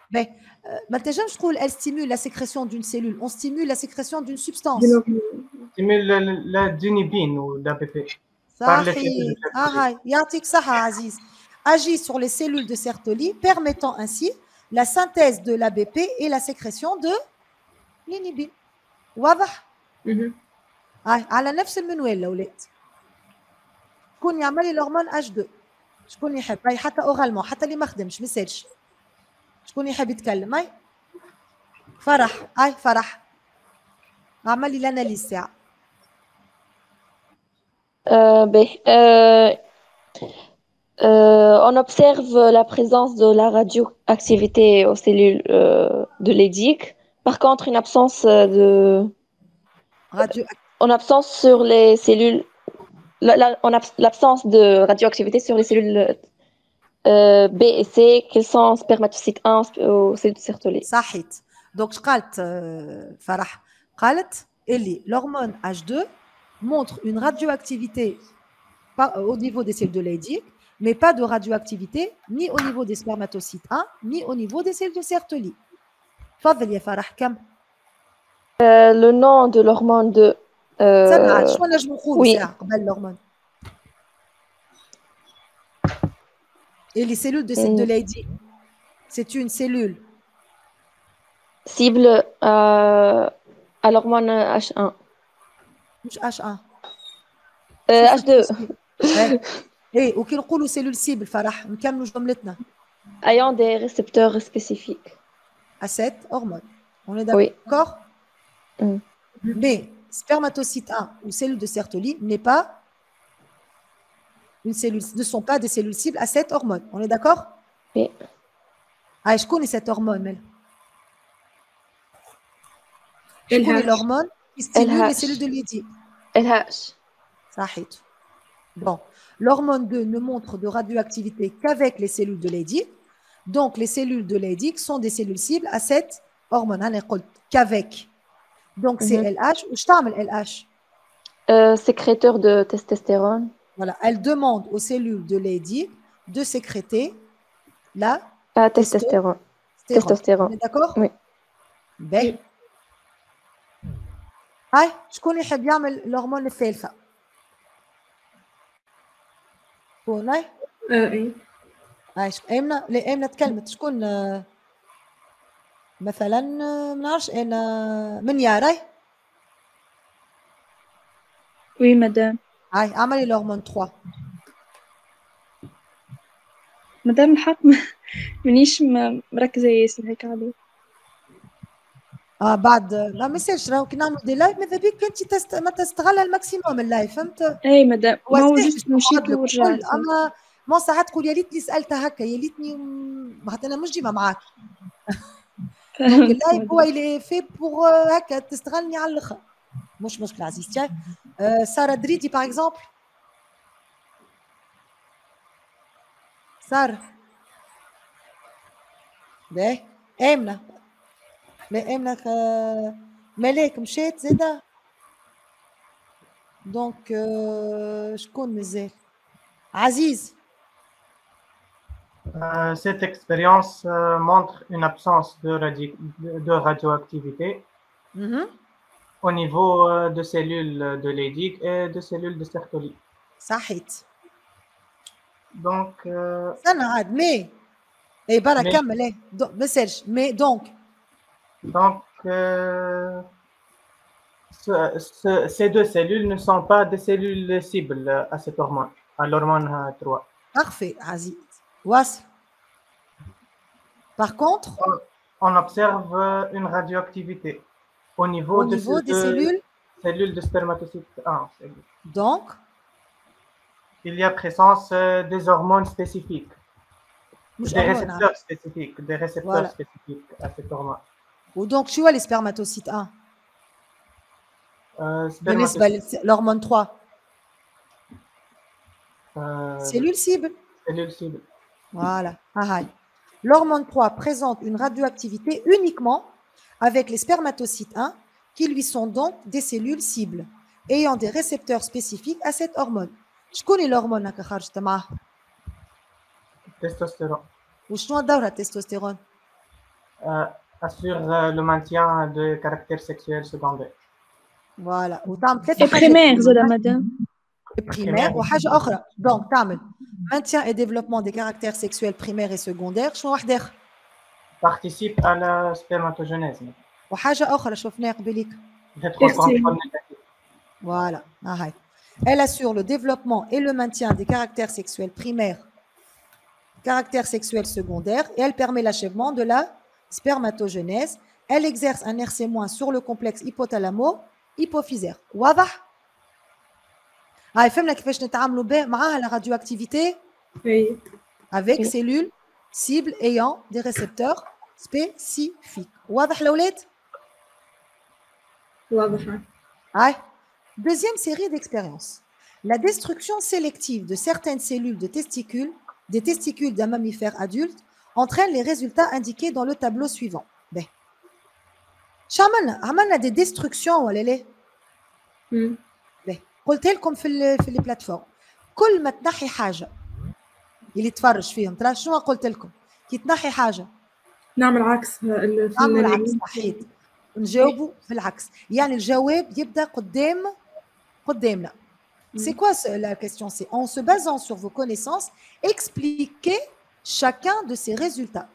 باهي آه، ما تنجمش تقول elle stimule la sécrétion d'une cellule on stimule la sécrétion d'une substance stimule la, la, la dunibine ou l'ABP. Par les cellules صحيح de اه Sertoli. هاي يعطيك صحة عزيز agit sur les cellules de Sertoli permettant ainsi la synthèse de l'ABP et la sécrétion de l'inhibine واضح مهم. هاي على نفس المنوال الاولاد شكون يعمل لي الهرمون اش 2 شكون يحب هاي حتى اورالمون حتى اللي ما خدمش ما يسالش شكون يحب يتكلم هاي فرح هاي فرح عمل لي الاناليز ساعه Euh, ben, euh, euh, on observe la présence de la radioactivité aux cellules euh, de Leydig. Par contre, une absence euh, de, radio en absence sur les cellules, la- la- en abs- l'absence de radioactivité sur les cellules euh, B et C, qui sont spermatocytes 1 aux cellules de Sertoli. صحيت دونك قالت آه، فرح قالت اللي l'hormone H2 montre une radioactivité pas- au niveau des cellules de Leydig mais pas de radioactivité ni au niveau des spermatocytes 1 ni au niveau des cellules de Sertoli تفضل يا فرح كم Euh, le nom de l'hormone de استنى عاد euh, شو نجم نقولوا oui. ساعه قبل الهرمون Et les cellules de cette de lady, c'est une cellule. Cible à l'hormone H1. H1. H2. Et auquel les cellules cibles, Farah, nous calmons jomletna. Ayant des récepteurs spécifiques. À cette hormone. On est d'accord? Oui. mm. Mais spermatocyte 1 ou cellule de Sertoli n'est pas une cellule, ne sont pas des cellules cibles à cette hormone. On est d'accord Oui. Ah, je connais cette hormone, elle? Je l'hormone qui stimule les cellules de l'IDI. LH. Sahit. Bon. L'hormone 2 ne montre de radioactivité qu'avec les cellules de Leydig. Donc, les cellules de Leydig sont des cellules cibles à cette hormone. qu'avec. Donc, c'est mhm. LH. Ou je LH euh, Sécréteur de testostérone. Voilà, elle demande aux cellules de Leydig de sécréter la Ah, testostérone. stérone. Testostérone. On est d'accord Oui. باهي هاي شكون يحب يعمل الهرمون الثالثة؟ شكون هاي؟ آه، إيه. هاي شك- ايمنة لا ايمنة تكلمت شكون آه، مثلا آه، ما نعرفش انا من ياراي Oui, madame. هاي اعملي الهرمون 3 مدام الحق منيش م- مركزة ياسر هيك عليه آه بعد لا ما يصيرش راهو كي نعملوا دي لايف ماذا بيك انت تست... ما تستغلها الماكسيموم اللايف فهمت؟ اي مدام هو جست مشيت ورجعت اما ما ساعات تقول يا ريتني سالتها هكا يا ليتني م- معناتها أنا مش ديما معاك اللايف هو اللي في بور هكا تستغلني على الآخر مش مشكله عزيزتي آه، ساره دريدي باغ اكزومبل ساره باهي امنه لا امنه آه، ملاك مشات زاده دونك آه، شكون مازال عزيز Euh, cette expérience euh, montre une absence de, radi- de radioactivité مهم. au niveau euh, de cellules de Leydig et de cellules de Sertoli. صحيت Donc, euh, استنى عاد مي اي برا مي. كمل ايه دو- ما يسالش مي دونك donc euh, ce- ce- ces deux cellules ne sont pas des cellules cibles à cette hormone, à l'hormone euh, 3. parfait عزيز واصل par contre On observe euh, une radioactivité au niveau, des cellules, cellules de spermatocytes ah, 1. Donc, il y a présence euh, des hormones spécifiques, des récepteurs hein. spécifiques, des récepteurs spécifiques à cette hormone. Ou donc, tu vois les spermatocytes hein. euh, 1. L'hormone 3 euh, Cellule cible. Cellule cible. Voilà. Ah, L'hormone 3 présente une radioactivité uniquement avec les spermatocytes 1 qui lui sont donc des cellules cibles ayant des récepteurs spécifiques à cette hormone. شكون الهرمون هكا خرجت معاه؟ Testostérone وشنو دورها التستوستيرون؟ euh, assure euh, le maintien de caractère sexuel secondaire. فوالا وتعمل ثلاثة اي بريمير زادا مدام primaire وحاجة أخرى دونك تعمل maintien et développement des caractères sexuels primaires et secondaires شنو واحد آخر؟ Participe à la spermatogenèse. وحاجة أخرى شفناها قبيليك Rétrocontrôle négatif. Voilà. Ah, ouais. Elle assure le développement et le maintien des caractères sexuels primaires, caractères sexuels secondaires, et elle permet l'achèvement de la spermatogenèse. Elle exerce un RC- sur le complexe hypothalamo-hypophysaire. واضح؟ هاي فهمنا كيفاش نتعاملوا به معاها la radioactivité إيه. avec Oui. cellules cibles ayant des récepteurs spécifiques. واضح الأولاد؟ واضحة Ouais. Deuxième série d'expériences. La destruction sélective de certaines cellules de testicules, des testicules d'un mammifère adulte, entraîne les résultats indiqués dans le tableau suivant. Ben. شو عملنا؟ عملنا des destructions ولا ليه؟ مم. Ben. قلت لكم في ال في البلاتفورم كل ما تنحي حاجه اللي تفرج فيهم ترى شنو قلت لكم؟ كي تنحي حاجه c'est quoi la question en se basant sur vos connaissances, expliquez chacun de ces résultats.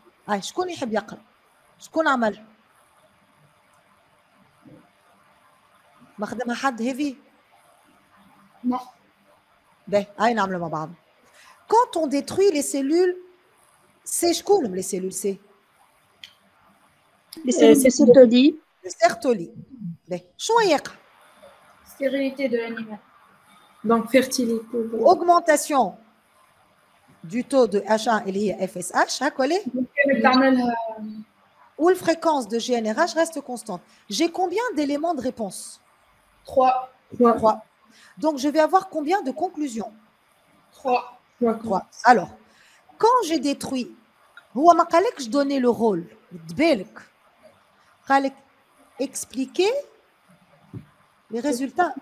Quand on détruit les cellules, c'est شكون les cellules c'est Bessir Toli. Bessir Toli. Stérilité de l'animal. Donc, fertilité. Augmentation du taux de H1 et l'IA FSH, hein, euh, Ou la fréquence de GNRH reste constante. J'ai combien d'éléments de réponse? 3. 3. Donc, je vais avoir combien de conclusions? 3. 3. Alors, quand j'ai détruit, ou à je donnais le rôle, قالك expliquer les résultats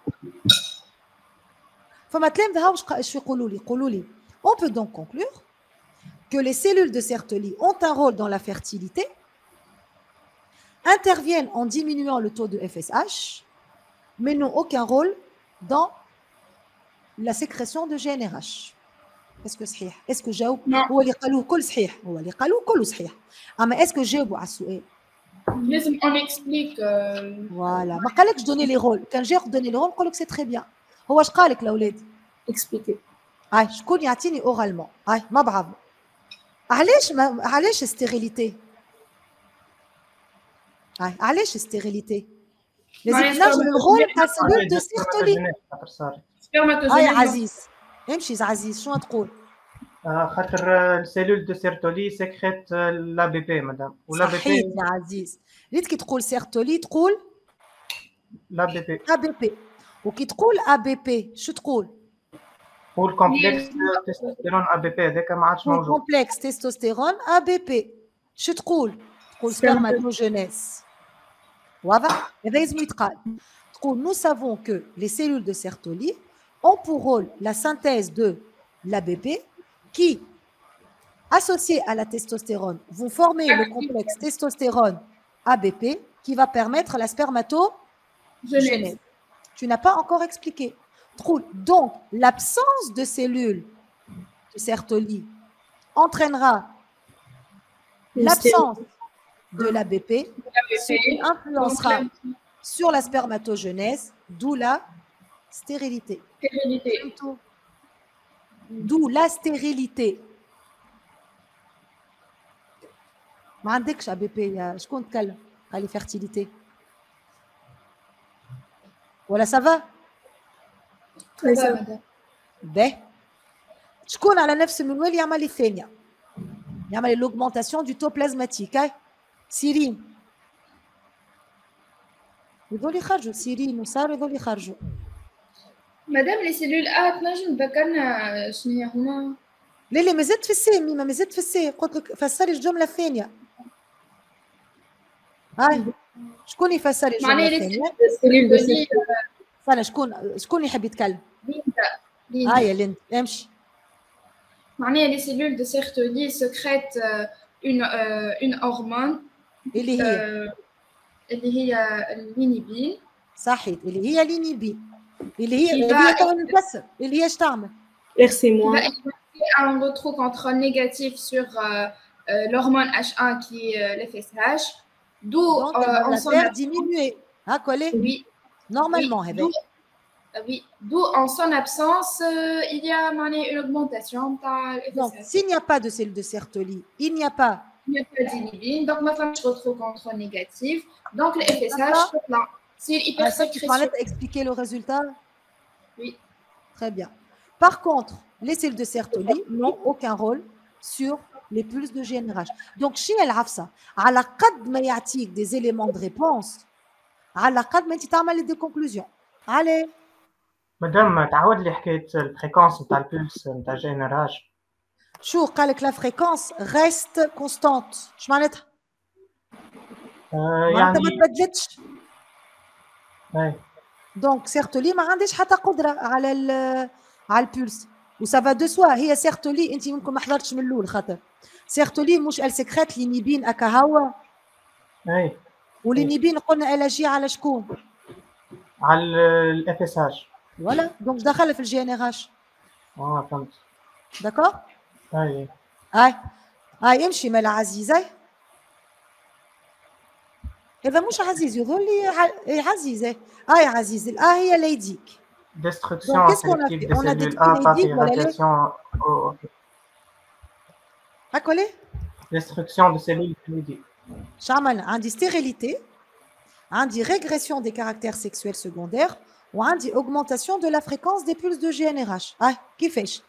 فما تلامذة هاو اش اش يقولوا لي يقولوا لي on peut donc conclure que les cellules de Sertoli ont un rôle dans la fertilité interviennent en diminuant le taux de FSH, mais n'ont aucun rôle dans la sécrétion de GNRH. Est-ce que صحيح؟ Est-ce que جاوب؟ هو اللي قالوه كل صحيح، هو اللي قالوه كله صحيح. أما est-ce que جاوبوا على السؤال؟ لازم on explique euh, فوالا ما قالكش دوني لي رول، كان جاي دوني لي رول نقول لك سي تري بيان. هو اش قالك الأولاد؟ expliquer. هاي شكون يعطيني اورالمون؟ هاي ما بعض. علاش ما علاش ستيريليتي؟ هاي علاش ستيريليتي؟ لازم معلش، نرجع طبعاً. للرول تاع سيلول دو سيرتولي. خاطر صارت هاي spermatogenèse. عزيز امشي عزيز شنو تقول؟ آه، خاطر السيلول دو سيرتولي سكريت لا بي بي مدام ولا بي صحيح بي يا عزيز ريت كي تقول سيرتولي تقول لا بي بي ا بي بي وكي تقول ا بي بي شو تقول؟ والكومبلكس تستوستيرون ا بي بي هذاك ما عادش موجود كومبلكس تستوستيرون ا بي بي شو تقول؟ تقول سبرماتوجينيس واضح؟ هذا لازم يتقال تقول nous savons que les cellules de Sertoli ont pour rôle la synthèse de l'ABP qui, associées à la testostérone, vont former le complexe testostérone ABP qui va permettre la spermatogénèse. Tu n'as pas encore expliqué. Donc, l'absence de cellules de Sertoli entraînera l'absence de l'ABP, ce qui influencera sur la spermatogénèse, d'où la stérilité. Stérilité. D'où la stérilité. ما عندكش ا بي بي يا شكون تكلم قال لي فيرتيليتي ولا سافا به شكون على نفس المنوال يعمل لي الثانيه يعمل لوغمونتاسيون دو تو بلازماتيك هاي سيرين هذول يخرجوا سيرين وسار هذول يخرجوا مادام لي سيلول آ تنجم تذكرنا شنو هي هما لا لا ما زدت في السي ميما ما زدت في السي. قلت لك فسري الجملة الثانية. هاي. شكون يفسر الجملة معناها لي الثانية؟ استنى شكون شكون يحب يتكلم؟ ليندا. هاي ليند امشي. معناها لي سيلول دو سيرتولي سكريت اون اون هرمون اللي هي. اللي هي اللينيبين صحيح اللي هي لينيبي اللي هي qui اللي va هي تو نفسر اللي هي اش تعمل RC qui va moins. exercer un retro-contrôle négatif sur euh, euh, l'hormone H1 qui est euh, l'FSH, d'où Donc, euh, elle va en la son faire ab- diminuer. Ah, collé oui, Normalement, oui, هذا. d'où- euh, oui, d'où en son absence, euh, il y a mané, une augmentation de Donc, s'il n'y a pas de cellule de Sertoli, il n'y a pas. Il n'y a pas d'inhibine, donc ma femme je retrouve contrôle négatif. Donc le FSH, D'accord. là, c'est Ah, ça, tu l'hypersécrétion. parlais d'expliquer le résultat Oui. Très bien. Par contre, les cellules de Sertoli n'ont aucun rôle sur les pulses de GNRH. Donc, chez El Hafsa, à la قد ما يعطيك des éléments de réponse, على قد ما انت تعمل des conclusions. Allez, مدام تعاود لي حكايه الفريكونس نتاع البولس نتاع جي ان ار اش شو قال لك la fréquence reste constante. ايش معناتها؟ معناتها يعني ما تبدلتش. دونك سيرتولي ما عندهاش حتى قدره على على البولس وسافا دو سوا هي سيرتولي انت ممكن ما حضرتش من الأول خاطر سيرتولي مش السكريت لينيبين اكا هوا اي ولينيبين قلنا الاجي على شكون على الاف اس اتش ولا دونك دخل في الجي ان ار اش آه فهمت داكور اي هاي هاي امشي مالا عزيزه هذا مش عزيز يظهر لي ع- إيه عزيز إيه. اه يا عزيز الاه هي ليديك Destruction Donc, qu'est-ce qu'on a sélective fait des On a cellules détruit A les par digues, voilà, les- irradiation. au- هاكا ليه Destruction de cellules lipidiques. شعمل عندي stérilité عندي régression des caractères sexuels secondaires وعندي augmentation de la fréquence des pulses de GNRH اه كيفاش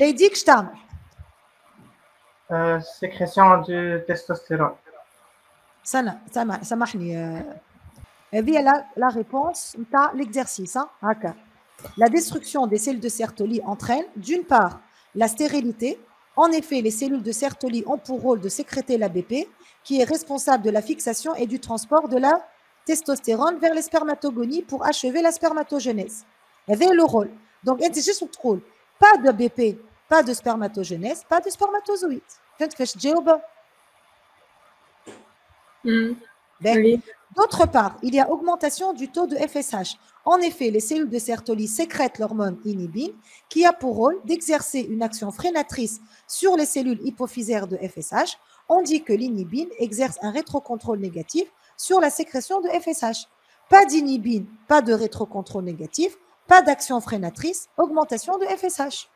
ليديك اش تعمل Euh, sécrétion du testostérone. سنة سامح سامحني آه، هذه لا لا ريبونس نتاع l'exercice hein, هكا La destruction des cellules de Sertoli entraîne, d'une part, la stérilité. En effet, les cellules de Sertoli ont pour rôle de sécréter l'ABP, qui est responsable de la fixation et du transport de la testostérone vers les spermatogonies pour achever la spermatogenèse. هذا le rôle. Donc, انت شو تقول pas de BP, pas de spermatogenèse, pas de spermatozoïdes. Mm. D'autre part, il y a augmentation du taux de FSH. En effet, les cellules de Sertoli sécrètent l'hormone inhibine qui a pour rôle d'exercer une action freinatrice sur les cellules hypophysaires de FSH. On dit que l'inhibine exerce un rétrocontrôle négatif sur la sécrétion de FSH. Pas d'inhibine, pas de rétrocontrôle négatif, pas d'action freinatrice, augmentation de FSH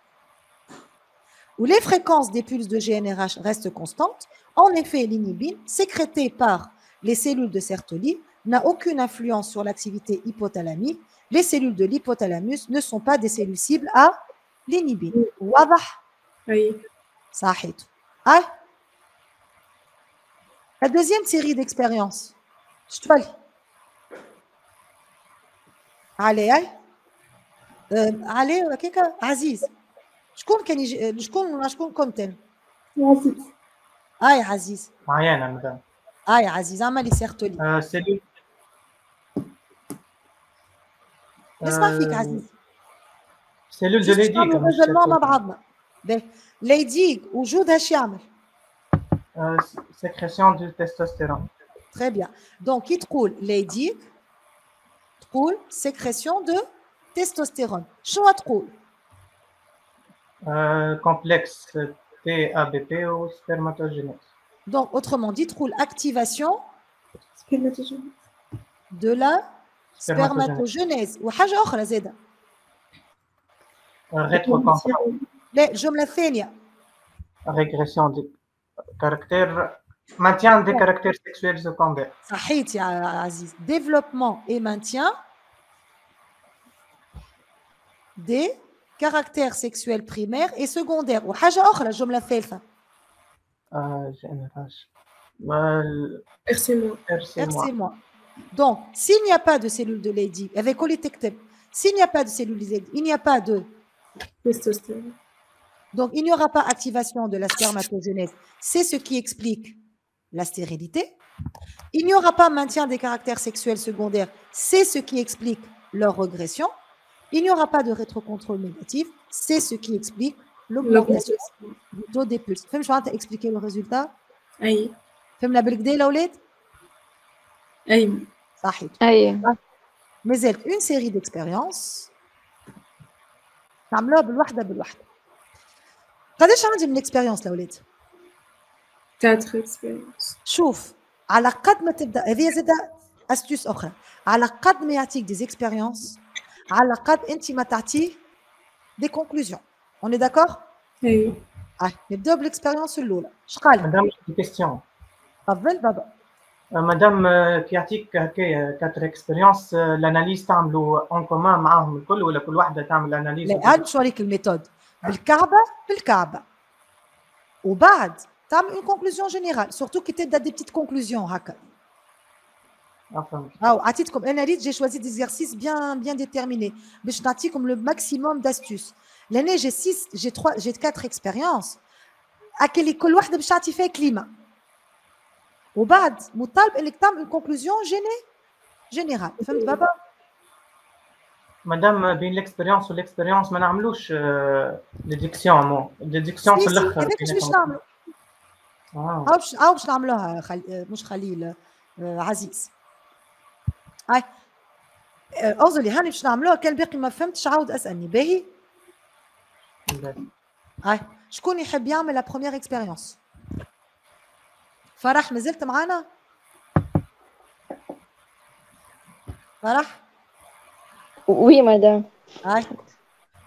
où les fréquences des pulses de GNRH restent constantes, en effet, l'inhibine, sécrétée par les cellules de Sertoli, n'a aucune influence sur l'activité hypothalamique. Les cellules de l'hypothalamus ne sont pas des cellules cibles à l'inhibine. Oui. Ça ah. La deuxième série d'expériences. Je te Allez, allez. Euh, allez, Aziz. شكون كان يجي شكون شكون كنتن عزيز اي عزيز معينة مدام. اي عزيز عملي سيرتولي Euh, cellules. نسمع فيك Euh, عزيز Cellules de جست Leydig. نعملوا مش raisonnement مع Sertoli. بعضنا باهي ليديك وجودها شو يعمل Euh, sécrétion du testostérone. Très bien. Donc, qui تقول ليديك تقول sécrétion de testostérone. شنو تقول؟ Euh, complexe TABP ou spermatogénèse. Donc, autrement dit, تقول activation Spermatogène. de la Spermatogenèse. spermatogenèse وحاجة أخرى زادة. Euh, Rétrocontrôle. لا الجملة الثانية Régression du caractère. Maintien des caractères sexuels secondaires. صحيت يا عزيز. Développement et maintien des caractères sexuels primaires et secondaires. وحاجة أخرى الجملة الثالثة. Euh, GNRH. Euh, RC-moi. RC-moi. RC-moi. Donc, s'il n'y a pas de cellules de Leydig, avec Olitecteb, s'il n'y a pas de cellules de Leydig, il n'y a pas de. Testostérone. Donc, il n'y aura pas activation de la spermatogenèse. C'est ce qui explique la stérilité. Il n'y aura pas maintien des caractères sexuels secondaires. C'est ce qui explique leur régression. Il n'y aura pas de rétrocontrôle négatif. C'est ce qui explique l'augmentation du taux des pulses. فهمت شو معناتها expliquer le résultat أي فهمنا بالكدا الأولاد أي صحيح أي مازالت اون سيري ديكسبيريونس نعملوها بالوحده بالوحده قداش عندي من اكسبيريونس الاولاد 4 expériences. شوف على قد ما تبدا هذه زاد استيوس اخرى على قد ما يعطيك دي اكسبيريونس على قد انت ما تعطيه دي كونكلوزيون اون داكور أي اه نبداو بالاكسبيريونس الاولى اش قال Madame, j'ai une question. تفضل بابا Euh, Madame euh, qui يعطيك هكايا quatre expériences euh, l'analyse تعملوا en commun معاهم الكل ولا كل واحدة تعمل اناليز لا هاد باش نوريك الميثود بالكعبه بالكعبه وبعد تعمل اون كونكلوزيون جينيرال سورتو كي تبدا دي بتيت كونكلوزيون هكا Ah, عطيتكم انا ريت جي شوازي ديزيرسيس بيان بيان ديتيرميني باش نعطيكم لو ماكسيموم داستوس لان جي 6 جي 3 جي 4 اكسبيريونس اكل كل واحده باش تعطي فيها كلمه وبعد مطالب انك تعمل كونكلوزيون جيني جينيرال فهمت بابا مدام بين الاكسبيريونس والاكسبيريونس ما نعملوش ديديكسيون مو ديديكسيون في سي- سي، الاخر هذاك اش باش نعملوا آه. او باش او باش نعملوها خل... مش خليل آه، عزيز هاي آه، اوزلي هاني باش نعملوها كان باقي ما فهمتش عاود اسالني باهي هاي شكون يحب يعمل لا بروميير اكسبيريونس فرح مازلت معانا فرح Oui, madame. هاي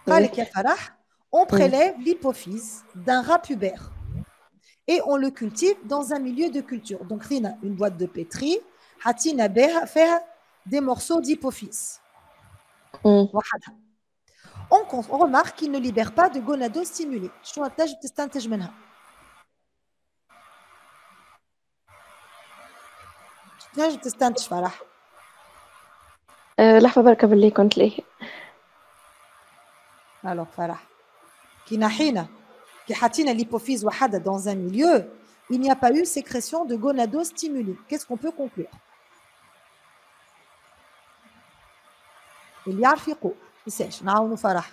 قالك يا فرح on prélève l'hypophyse d'un rat pubère et on le cultive dans un milieu de culture donc خذينا une boîte de pétri حطينا بها فيها des morceaux d'hypophyse مم. وحدها on, con- on remarque qu'il ne libère pas de gonadostimulés شنو تنجم تستنتج منها تنجم تستنتج فرح آه، لحظة بركة باللي كنت ليه Alors, Farah, qui nahina, qui hatina l'hypophyse wahada dans un milieu, il n'y a pas eu sécrétion de gonadostimuli. Qu'est-ce qu'on peut conclure اللي يعرف يقول يساش نعاونوا فرح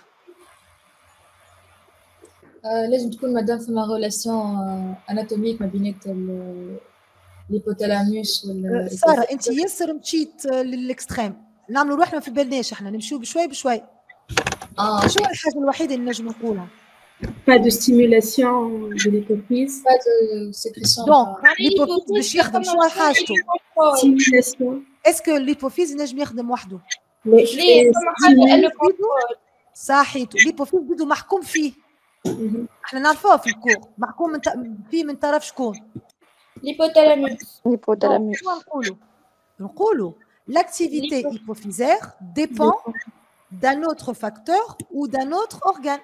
آه، لازم تكون مادام فما ريلاسيون اناتوميك ما بينات ال- الهيبوثالاموس وال ساره انت ياسر مشيت آه، للاكستريم نعملوا روحنا في بالناش احنا نمشيو بشوي بشوي اه شو الحاجه الوحيده اللي نجم نقولها Pas de stimulation de l'hypophyse. pas de sécrétion دونك par- l'hypophyse باش يخدم شنو حاجته Stimulation. اسكو الليبوفيز ينجم يخدم وحده ليه فما حاجة اللي كنترول صحيتو الليبوفيز بده محكوم فيه احنا نعرفوها في الكور محكوم من ت... فيه من طرف شكون l'hypothalamus L'hypothalamus. شنو نقولوا نقولوا l'activité hypophysaire dépend d'un autre facteur ou d'un autre organe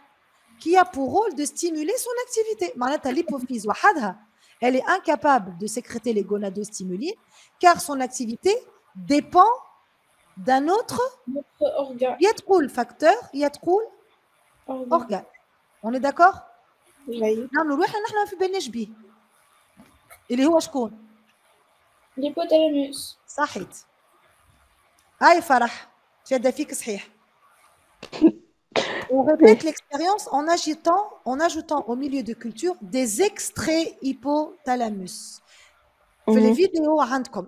qui a pour rôle de stimuler son activité معناتها l'hypophyse وحدها elle est incapable de sécréter les gonadostimulines car son activité dépend d'un autre notre organe يا تقول facteur يا تقول organe organe on est d'accord oui نعملوا روحنا نحن ما في بالناش بيه اللي هو شكون l'hypothalamus صحيت هاي فرح شادة فيك صحيح On répète l'expérience en agitant, en ajoutant au milieu de culture des extraits hypothalamus. في Mhm. الفيديو عندكم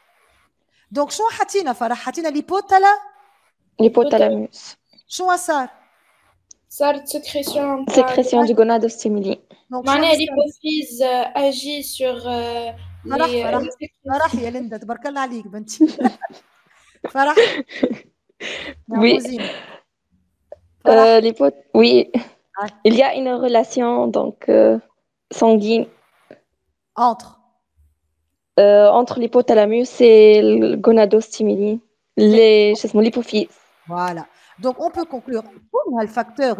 دونك شنو حطينا فرح حطينا ليبوتالا L'hypothalamus. شنو صار صارت sécrétion par- Sécrétion du gonadostimuli. دونك معناها شنو صار؟ l'hypophyse euh, agit sur euh, فرح les, فرح les فرح يا ليندا تبارك الله عليك بنتي فرح يا Oui. موزين Euh, l'hypo- Oui. Ouais. Il y a une relation donc euh, sanguine entre euh, entre l'hypothalamus et le gonadostimuline, les, l'hypophyse. Voilà. Donc, on peut conclure. le facteur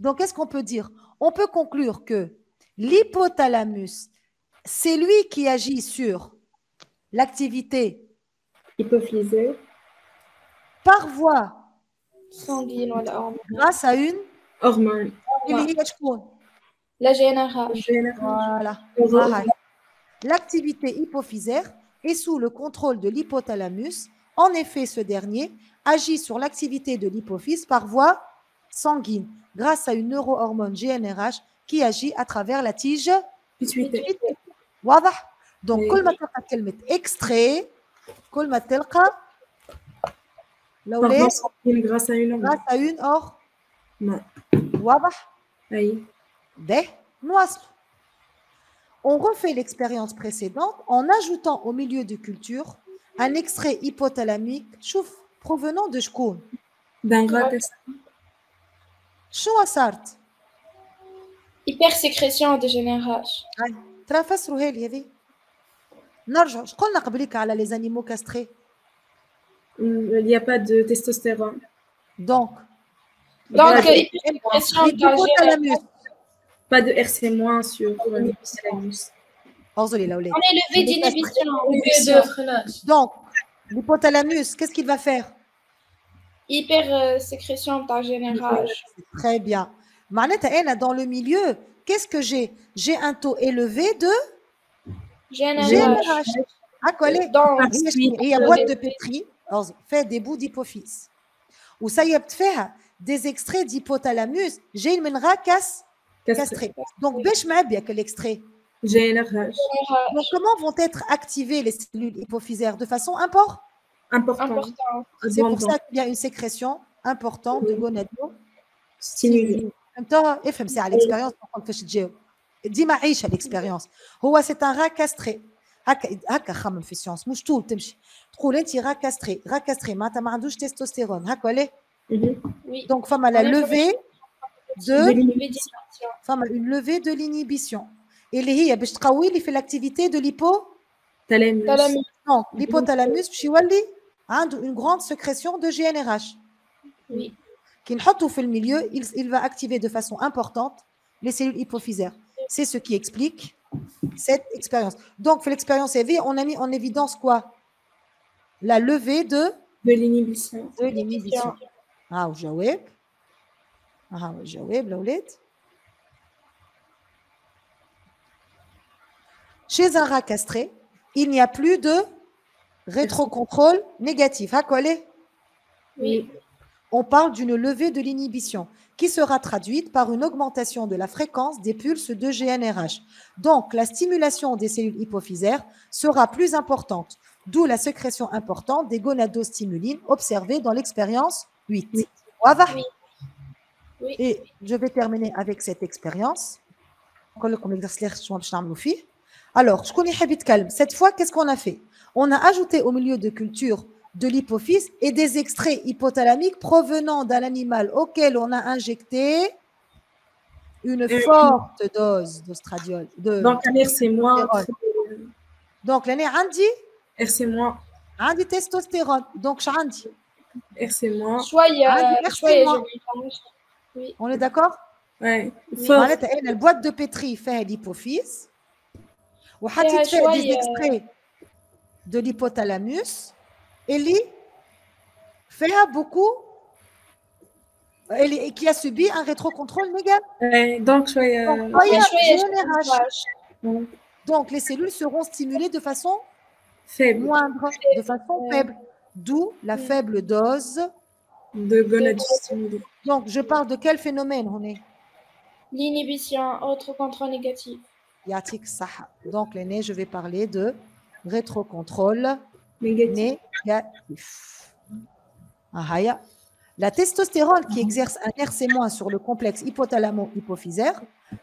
Donc, qu'est-ce qu'on peut dire? On peut conclure que l'hypothalamus, c'est lui qui agit sur l'activité hypophysaire par voie sanguine grâce à une hormone. la GNRH Voilà. Hormone. Ah, L'activité hypophysaire est sous le contrôle de l'hypothalamus. En effet, ce dernier agit sur l'activité de l'hypophyse par voie sanguine grâce à une neurohormone GNRH qui agit à travers la tige Pituitaire. واضح donc Oui. كل ما تلقى كلمة extrait كل ما تلقى Par الأولاد voie sanguine grâce à une hormone. grâce à une or Non. واضح Aïe. به نواصل On refait l'expérience précédente en ajoutant au milieu de culture un extrait hypothalamique شوف provenant de شكون D'un gras d'est- شنو صارت hypersécrétion de GNRH هاي ترى فسروا هذه هذه نرجع اش قلنا قبليك على لي زانيمو كاستري Hum, Il n'y a pas de testostérone. دونك donc Voilà. euh, hypersécrétion par GNRH l'hypothalamus pas de RC- sur euh, l'hypothalamus. On est levé d'inhibition. Donc, l'hypothalamus, qu'est-ce qu'il va faire? Hyper euh, sécrétion par générage. Très bien. Manette, hein, dans le milieu, qu'est-ce que j'ai? J'ai un taux élevé de GNRH. À coller. Dans ah, et boîte de pétri, fait des bouts d'hypophyse. Ou ça y est, faire des extraits d'hypothalamus. J'ai une menracasse castré donc باش معبيه que l'extrait GNRH. donc comment vont être activées les cellules hypophysaires de façon import Important. important. c'est pour ça qu'il y a une sécrétion importante de gonadotropes Stimulé. انت افهم ساعه الاكسبيريونس نقول كيفاش تجاوب ديما عيشها الاكسبيريونس هو سي ان را كاستري هكا هكا خمم في السيونس مش طول تمشي تقول انت را كاستري را كاستري معناتها ما عندوش تستوستيرون هكا ليه Oui. دونك فما لا لوفي de, de une levée de l'inhibition. Et les il fait l'activité de l'hypothalamus. Mhm. L'hypothalamus, hein, une grande sécrétion de GNRH. Oui. Qui fait le milieu, il, va activer de façon importante les cellules hypophysaires. C'est ce qui explique cette expérience. Donc, l'expérience EV, on a mis en évidence quoi? La levée de De l'inhibition. Ah, oui. Ah, وجاوب. Ah, وجاوب الأولاد. Chez un rat castré, il n'y a plus de rétrocontrôle négatif. Ah, quoi, les Oui. on parle d'une levée de l'inhibition qui sera traduite par une augmentation de la fréquence des pulses de GNRH. Donc, la stimulation des cellules hypophysaires sera plus importante, d'où la sécrétion importante des gonadostimulines observée dans l'expérience 8. Voilà. Oui. Et je vais terminer avec cette expérience. Alors, je connais Habit Calme. Cette fois, qu'est-ce qu'on a fait? On a ajouté au milieu de culture de l'hypophyse et des extraits hypothalamiques provenant d'un animal auquel on a injecté une forte dose de stradiol. De, Donc, c'est moi. Donc, l'année Andy RC moins. Andy testostérone. Donc, Andy. RC moins. Soyez. Oui. On est d'accord Ouais. Oui. Fort. معناتها انا البواط دو بيتري فيها ليبوفيز وحطيت فيها فيها دي شوية- اكستري دو ليبوثالاموس اللي فيها بوكو اللي qui a subi un rétrocontrôle négatif. Ouais, Donc, شوية. Donc, فيها moyen شوية GNRH. GNRH. Donc, les cellules seront stimulées de façon Faible. moindre, de façon faible, d'où la faible dose. de. Donc, je parle de quel phénomène on est L'inhibition, autre contrôle négatif. Yatik Saha. Donc, l'aîné, je vais parler de rétrocontrôle Négatif. négatif. Ah, ya. La testostérone qui exerce un RC- sur le complexe hypothalamo-hypophysaire,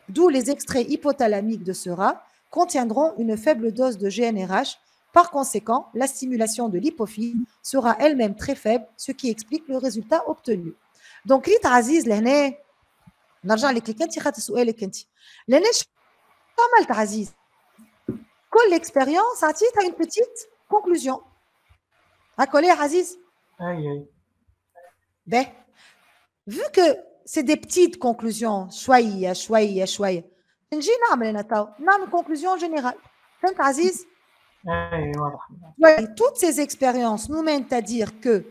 d'où les extraits hypothalamiques de ce rat, contiendront une faible dose de GNRH. Par conséquent, la stimulation de l'hypophyse sera elle-même très faible, ce qui explique le résultat obtenu. Donc, ريت عزيز لهنا نرجع لك لك انت خاطر سؤالك انت لهنا ش- عملت عزيز كل اكسبيريونس عطيتها une petite conclusion هكا يا عزيز اي اي Ben, vu que c'est des petites conclusions, شوية شوية شوية نجي نعمل أنا تو نعمل conclusion générale فهمت عزيز؟ Toutes ces expériences nous mènent à dire que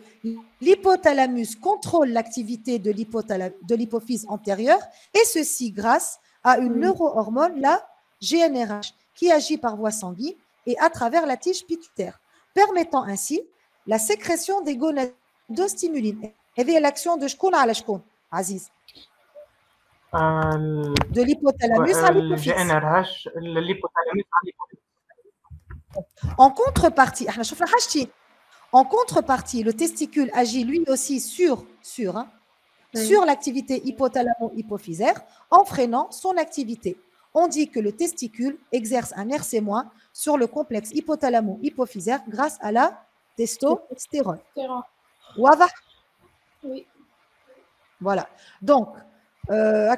l'hypothalamus contrôle l'activité de, l'hypophyse antérieure, et ceci grâce à une neurohormone, la GNRH, qui agit par voie sanguine et à travers la tige pituitaire, permettant ainsi la sécrétion des gonadostimuline. Et l'action de Shkoun De l'hypothalamus à l'hypophyse. En contrepartie, ah, en contrepartie, le testicule agit lui aussi sur, sur, hein, sur l'activité hypothalamo-hypophysaire en freinant son activité. On dit que le testicule exerce un RC- sur le complexe hypothalamo-hypophysaire grâce à la testostérone. Oui. Voilà. Donc, euh,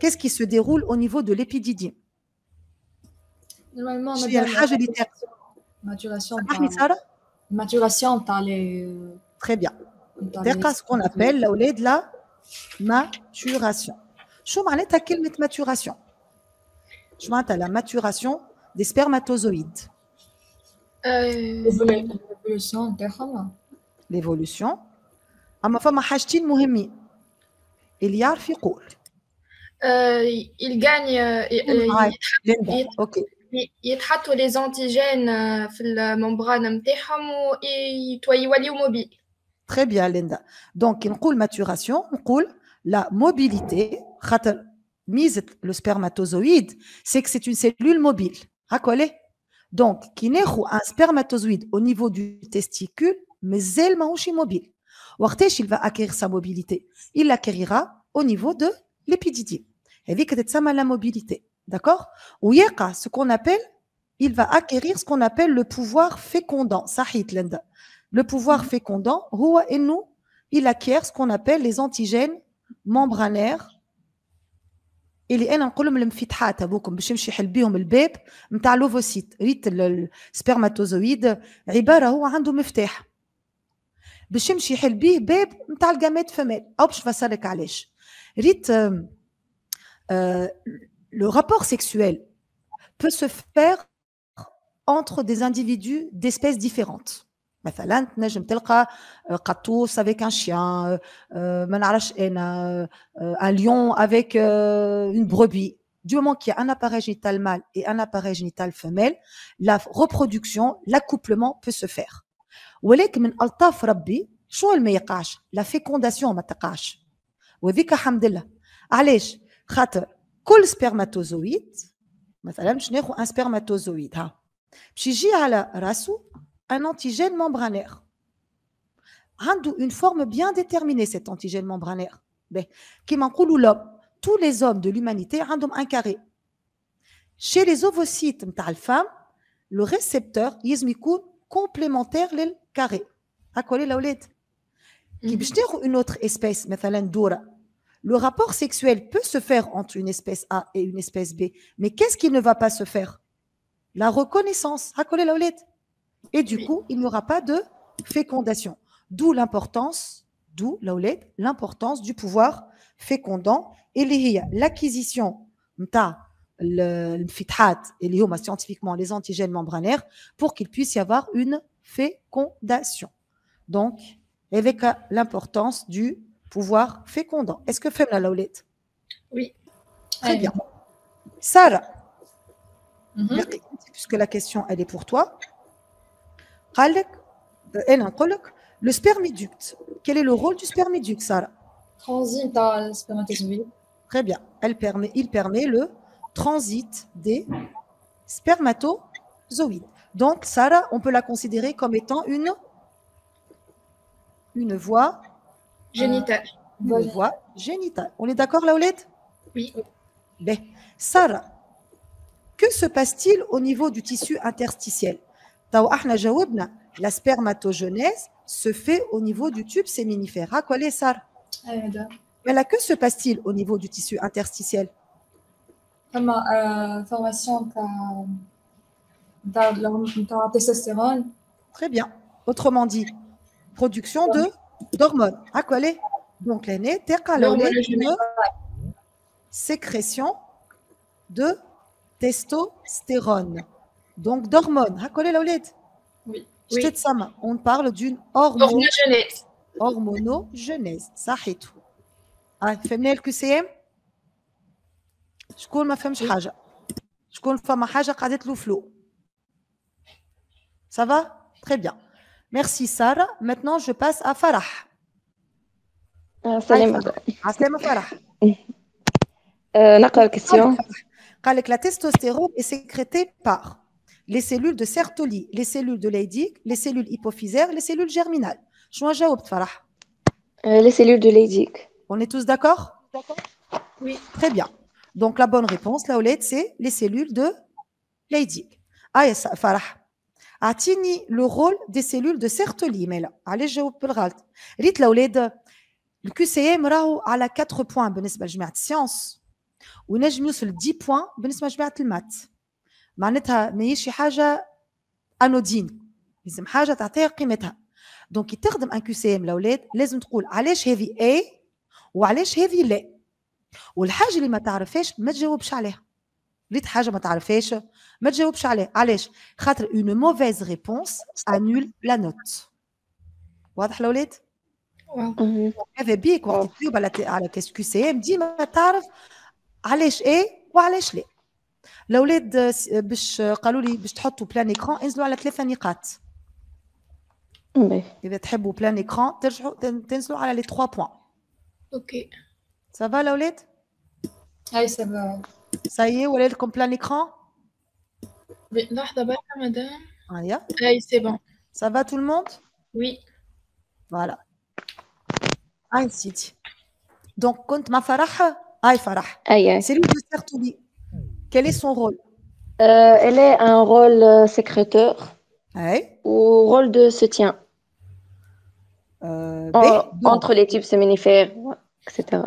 qu'est-ce qui se déroule au niveau de l'épididie Normalement, on a bien maturation, par, maturation par les... Très bien. C'est ce qu'on appelle de la maturation? Je vais ta de maturation? Je vais la maturation des spermatozoïdes. Euh, l'évolution. L'évolution. Il y a il gagne euh, كون euh, معاك يتحط- ليندا يت- اوكي ي- يتحطوا لي زونتيجين في الممبران نتاعهم ويوليو موبيل Très bien, Linda. Donc, نقول maturation, نقول la mobilité, خاطر ميزة le spermatozoïde, c'est que c'est une cellule mobile. هاكا Donc, كي ناخو un spermatozoïde au niveau du testicule, مازال ماهوش mobile. وقتاش il va acquérir sa mobilité Il l'acquérira au niveau de l'épididie. هذيك تتسمى la mobilité. D'accord ويقع ce qu'on appelle, il va acquérir ce qu'on appelle le pouvoir fécondant. صحيت Linda. Le pouvoir fécondant, هو إنه il acquiert ce qu'on appelle les antigènes membranaires اللي انا نقول لهم الانفتاحات هذوكم باش يمشي يحل بيهم الباب نتاع لوفوسيت ريت ال- السبرماتوزويد عباره هو عنده مفتاح باش يمشي يحل بيه باب نتاع الجامات فمال او باش نفسرلك علاش ريت le rapport sexuel peut se faire entre des individus d'espèces différentes مثلا تنجم تلقى آه، قطوس avec un chien euh, euh, ما نعرفش انا euh, un lion avec euh, une brebis du moment qu'il y a un appareil génital mâle et un appareil génital femelle la reproduction l'accouplement peut se faire ولكن من الطاف ربي شو اللي ما يقعش لا فيكونداسيون ما تقعش وذيك الحمد لله علاش خاطر كل سبرماتوزويد مثلا باش ناخذ ان سبرماتوزويد ها باش يجي على راسو un antigène membranaire. عنده une forme bien déterminée cet antigène membranaire. Ben, كيما نقولوا l'homme, tous les hommes de l'humanité عندهم un carré. Chez les ovocytes نتاع الفام, le récepteur يلزم يكون complémentaire للcarré. هاكا ولا الاولاد؟ كي باش تاخذ une autre espèce مثلا دورة, le rapport sexuel peut se faire entre une espèce A et une espèce B, mais qu'est-ce qui ne va pas se faire? La reconnaissance. Ah, et du coup, il n'y aura pas de fécondation. D'où l'importance, d'où l'importance du pouvoir fécondant et l'acquisition le et scientifiquement les antigènes membranaires pour qu'il puisse y avoir une fécondation. Donc, avec l'importance du pouvoir fécondant. Est-ce que Femna Laoulette Oui. Très bien. Sarah, mhm. puisque la question, elle est pour toi. Euh, le spermiducte, quel est le rôle du spermiducte, Sarah? Transit à spermatozoïdes. Très bien. Elle permet, il permet le transit des spermatozoïdes. Donc, Sarah, on peut la considérer comme étant une, une voie Génital. On est d'accord, Laoulette Oui. Ben, Sarah, que se passe-t-il au niveau du tissu interstitiel? La spermatogenèse se fait au niveau du tube séminifère. Quoi est Sarah? Mais ben là, que se passe-t-il au niveau du tissu interstitiel? Euh, formation de la testostérone. Très bien. Autrement dit, production de d'hormones. هاكا ليه Donc l'aîné, تلقى الأولاد L'hormone une sécrétion de testostérone. Donc d'hormones. هاكا ليه الأولاد Oui. Je Oui. تتسمى. On parle d'une hormone Hormogenèse. hormonogenèse صحيتو آه فهمنا الكي سي ام شكون ما فهمش حاجه شكون فما حاجه قعدت له فلو Ça va Très bien. Merci Sarah. Maintenant, je passe à Farah. آه، سلام عسلامة فرح. آه، نقرا الكيستيون قال لك la testostérone est sécrétée par les cellules de Sertoli, les cellules de Leydig, les cellules hypophysaires, les cellules germinales. شنو جاوبت فرح آه، les cellules de Leydig On est tous d'accord Oui. Très bien. Donc la bonne réponse, la OLED, c'est les cellules de Leydig. Ah, yes, Farah. اعطيني le rôle des cellules de Sertoli mais لا علاش جاوبت بالغلط ريت الاولاد الكيو سي ام راهو على 4 بوان بالنسبة لجماعه السيونس وينجم يوصل 10 بوان بالنسبة لجماعه المات معناتها ماهيش شي حاجة انودين لازم حاجة تعطيها قيمتها دونك كي تخدم ان كيو سي ام الاولاد لازم تقول علاش هذه اي وعلاش هذه لا والحاجة اللي ما تعرفهاش ما تجاوبش عليها ريت حاجة ما تعرفهاش ما تجاوبش عليها. علاش؟ خاطر اون موفيز ريبونس انول لا نوت واضح الاولاد. هذا بيك وقت تجاوب على على كيو سي ام ديما تعرف علاش إيه وعلاش لا. الاولاد باش قالوا لي باش تحطوا بلان ايكران انزلوا على ثلاثة نقاط. إذا تحبوا بلان ايكران ترجعوا تن- تنزلوا على لي 3 بوان أوكي. سافا الاولاد هاي سافا Ça y est, où est plein l'écran madame. Ah, ah c'est bon. Ça va tout le monde Oui. Voilà. Ah. Donc, quand ma Farah, ah, Aïe, Farah. C'est lui qui sert Quel est son rôle euh, Elle est un rôle euh, secrétaire ou rôle de soutien. Euh, ben, entre les types séminifères, etc.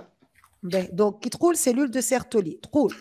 Ben, donc, qui trouve cellule de Sertoli. Trouve.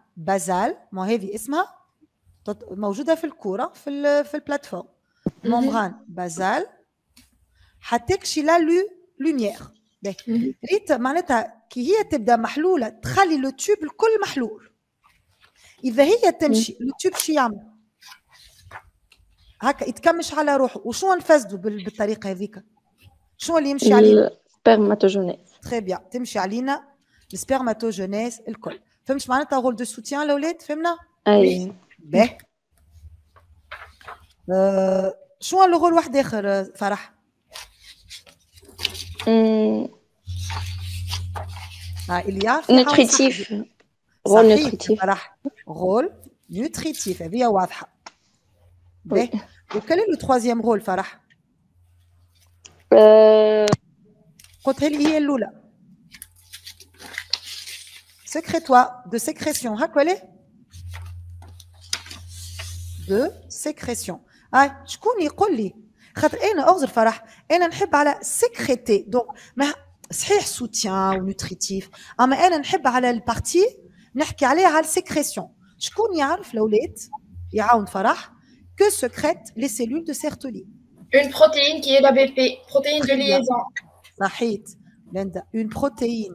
basale ما هذه اسمها؟ موجودة في الكورة في ال في البلاتفورم. membrane basale حتكشي لا لو لوميير. ريت معناتها كي هي تبدأ محلولة تخلي لو تيوب الكل محلول. إذا هي تمشي لو تيوب شو يعمل. هكا يتكمش على روحه. وشو نفسدوا بال- بالطريقة هذيك؟ شو اللي يمشي عليه السpermatogenèse. تري بيان تمشي علينا. السبرماتوجينيز الكل. فهمت معناتها رول دو سوتيان الاولاد فهمنا أي باهي آه شنو لو رول واحد اخر آه، فرح Hum, ها اللي يعرف يحاول nutritif. يصحح. Rôle صحيح nutritif. فرح رول نوتريتيف هذه واضحه باهي وكل لو تروازيام رول فرح Euh, قلت لي هي الاولى سكريتوار دو سكريسيون هاك ولا دو سكريسيون هاي شكون يقول لي خاطر انا اغزر فرح انا نحب على سكريتي دونك ما صحيح سوتيان ونوتريتيف اما انا نحب على البارتي نحكي عليها على السكريسيون شكون يعرف الاولاد يعاون فرح que secrètent les cellules de Sertoli Une protéine qui est l'ABP, protéine de Très bien. liaison. صحيت لندا une protéine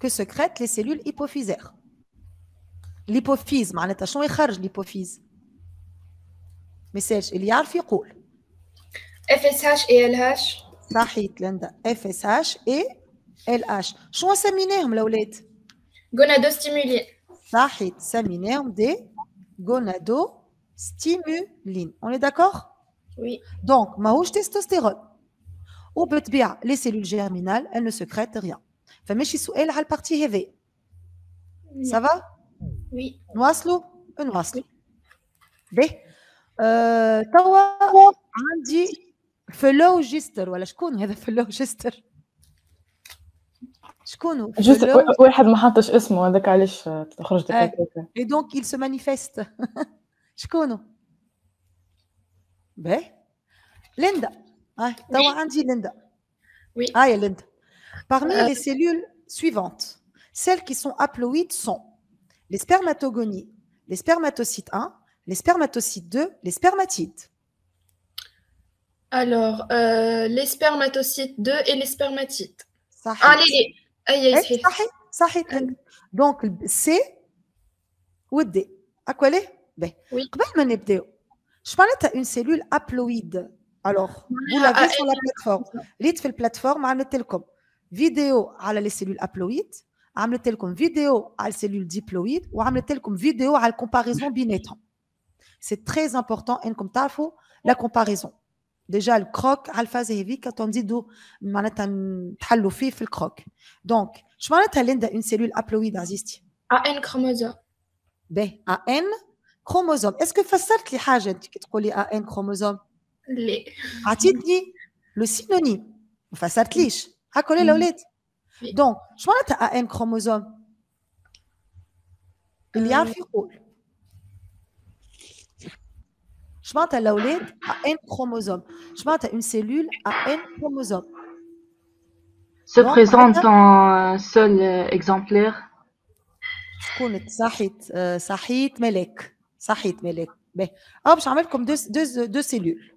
que secrètent les cellules hypophysaires. L'hypophyse معناتها شنو يخرج l'hypophyse ميساج اللي يعرف يقول FSH et LH. صحيت لندا FSH et LH شنو سميناهم الاولاد Gonadostimulés. صحيت سميناهم دي gonadostimulines on est d'accord Oui. Donc, ماهوش تستوستيرون وبالطبيعة les cellules germinales elles ne sécrètent rien فماشي سؤال على البارتي هذا. سافا وي نواصلوا؟ نواصلوا. باهي توا عندي فلوجستر ولا شكون هذا فلوجستر؟ شكون؟ واحد ما حطش اسمه هذاك علاش خرجت هكاك اي دونك يل سو مانيفيست شكونو باهي ليندا. آه توا عندي ليندا. وي آه يا ليندا. Parmi euh, les cellules suivantes, celles qui sont haploïdes sont les spermatogonies, les spermatocytes 1, les spermatocytes 2, les spermatides. Alors, euh, les spermatocytes 2 et les spermatites. Sahit. Ah, les, les. Ah, eh, euh. Donc, C ou D. À quoi les B. Ben, oui. Je parlais, tu as une cellule haploïde. Alors, vous ah, l'avez ah, sur la plateforme. L'IT fait la plateforme, فيديو على لي سيلول ابلويد عملت لكم فيديو على السيلول ديبلويد وعملت لكم فيديو على الكومباريزون بيناتهم سي تري امبورطون انكم تعرفوا لا كومباريزون ديجا الكروك على الفازه هذيك تنزيدوا معناتها نتحلوا فيه في الكروك دونك اش معناتها ليندا اون سيلول ابلويد عزيزتي AN chromosome. باهي ا ان كروموزوم اسكو فسرت لي حاجه انت كي تقولي ا ان كروموزوم Les. عطيتني لو سينونيم ما فسرتليش هاكا ولا مم. الاولاد Oui. دونك شو معناتها ا ان كروموزوم اللي Euh, يعرف يقول شو معناتها الاولاد ا ان كروموزوم شو معناتها اون سيلول ا ان كروموزوم Se Donc, présente معناتها en un seul euh, exemplaire. شكون صحيت آه، صحيت ملك صحيت ملك باهي اه باش نعمل لكم دو دو دو سيلول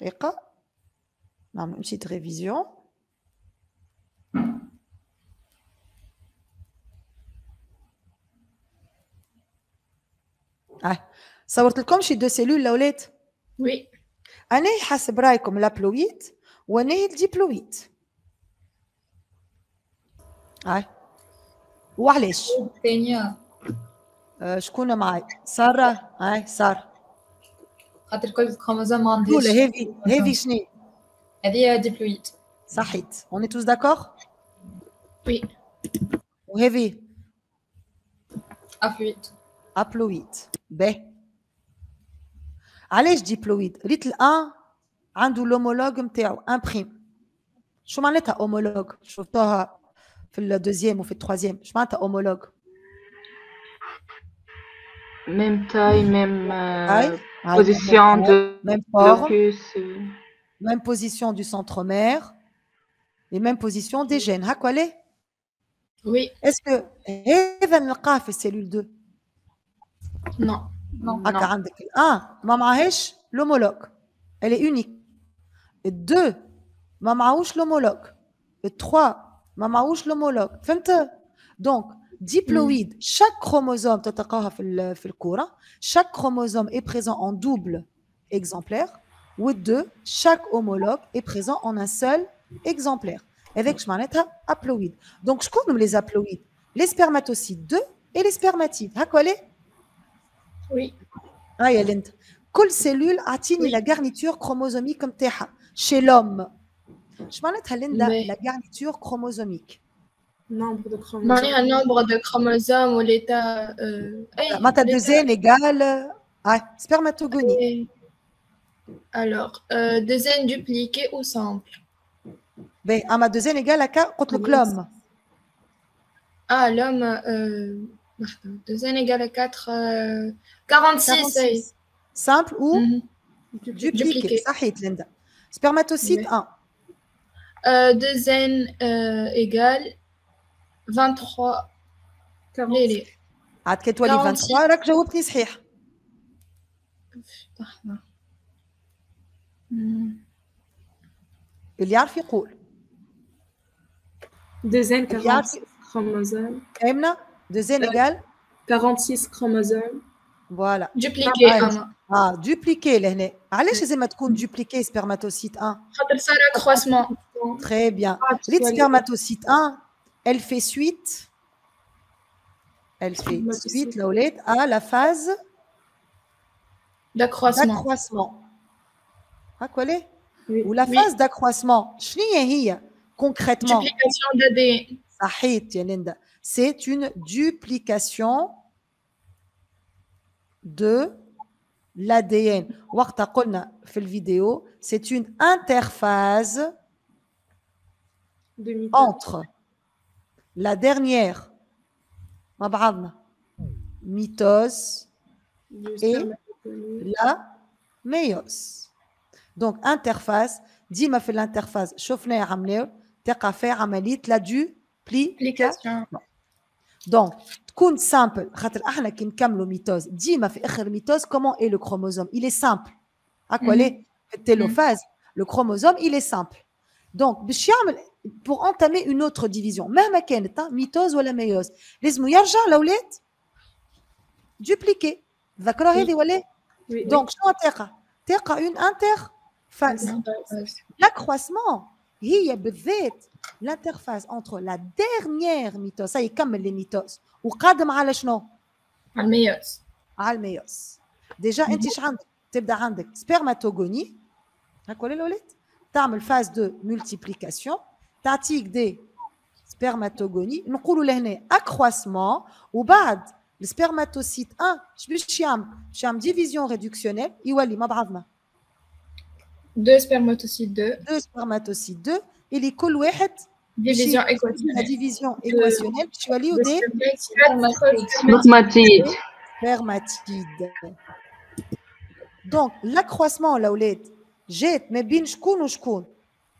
دقيقة. نعمل une petite révision. آه. صورت لكم شي دو سيلول الاولاد Oui. أنا حسب رايكم لابلويد وأنا الديبلويد آه. وعلاش؟ آه شكون معاي؟ سارة. آه سارة. خاطر كل كروموزوم ما عندهاش قولها هذه هذه شنو هذه ديبلويد صحيت اون توس داكور Oui. وهذه افلويد ابلويد باهي علاش ديبلويد ريت الان عنده لومولوج نتاعو ان بريم شو معناتها اومولوج شفتوها في الدوزيام وفي التروازيام شو معناتها اومولوج Même taille, même euh, ah, position même de même corps, euh. même position du centromère et même position des gènes. Ah, oui. Est-ce que Even le cellule 2 Non. Non. Ah, ah Mamahesh, l'homologue. Elle est unique. Et deux, l'homologue. Et trois, Mamaouche, l'homologue. Donc, Mm. diploïde. Chaque chromosome, hein. chaque chromosome est présent en double exemplaire. Ou deux, chaque homologue est présent en un seul exemplaire. Avec je m'arrête haploïde. Donc je compte les haploïdes, les spermatocytes 2 et les spermatides. Oui. Ah, Quelle cellule a-t-il la garniture chromosomique comme Chez l'homme. Je la garniture chromosomique Nombre de chromosomes. معناها nombre de chromosomes ou l'état. euh, أي- معناتها l'état- دوزين ايغال اه سبرماتوغوني Et- Alors, euh, deuxième dupliqué ou simple باهي اما دوزين ايغال هكا قلت لك لوم Ah, l'homme, euh, pardon, deuxième égale à 4, euh, 46. 46 simple ou Mhm. dupliqué Dupliqué. صحيت ليندا سبرماتوسيت Ouais. 1 Euh, deuxième euh, égale 23. Les, les. عاد كي تولي 46. 23 راك جاوبتني صحيح Hmm. اللي يعرف يقول Deuxième, Il y a- 46 chromosomes. فهمنا دوزين Euh, ايغال 46 chromosomes. فوالا Dupliqué, Ah, أما. اه دوبليكي لهنا علاش لازم تكون دوبليكي سبرماتوسيت 1 خاطر صار accroissement. Très bien. Ah, tu Les vois, les- spermatocytes 1, elle fait suite, elle fait suite, la OLED, à la phase d'accroissement. D'accroissement. Ah, oui. Ou la phase oui. d'accroissement. Concrètement. Duplication d'ADN. C'est une duplication de l'ADN. fait le vidéo, c'est une interphase entre la dernière, mitose et la méios. Donc, interface, dis ma fait l'interface, chauffner amnéo, t'as fait amalite la duplication. Donc, compte simple, mitose, dis ma fait mitose, comment est le chromosome? Il est simple. À quoi mm -hmm. est télophase Le chromosome, il est simple. Donc, pour entamer une autre division مهما كانت ها، ميتوز ولا ميوز لازم يرجع الاولاد دوبليكي ذكروا هذه ولا Oui, oui. دونك شنو تقع تقع une interface l'accroissement هي بالذات l'interface entre la dernière mitose ça يكمل لي ميتوز وقادم على شنو؟ على الميوز على الميوز ديجا انت ايش عندك؟ تبدا عندك سبرماتوغوني هاك ولا الولاد؟ تعمل فاز دو مولتيبليكاسيون تعطيك دي سبرماتوغوني نقولوا لهنا اكرواسمون وبعد السبرماتوسيت 1 اش باش يعمل؟ باش يعمل ديفيزيون ريدكسيونيل يولي مع بعضنا دو سبرماتوسيت 2 دو سبرماتوسيت 2 اللي كل واحد ديفيزيون لا ايكواتيونيل ديفيزيون ايكواسيونيل باش يوليو دي سبرماتيد سبرماتيد دونك لاكرواسمون الاولاد جات ما بين شكون وشكون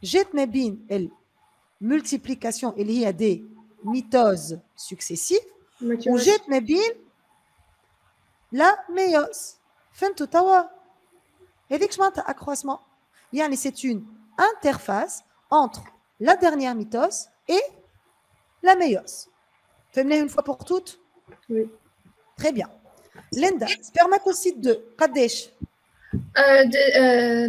جات ما بين multiplication il y a des mitoses successives on jette mes billes la meiose fin tout à et accroissement bien c'est une interface entre la dernière mitose et la meiose Femmes une fois pour toutes. Oui. Très bien. Linda, spermatocyte 2, Kadesh. Euh, de, euh,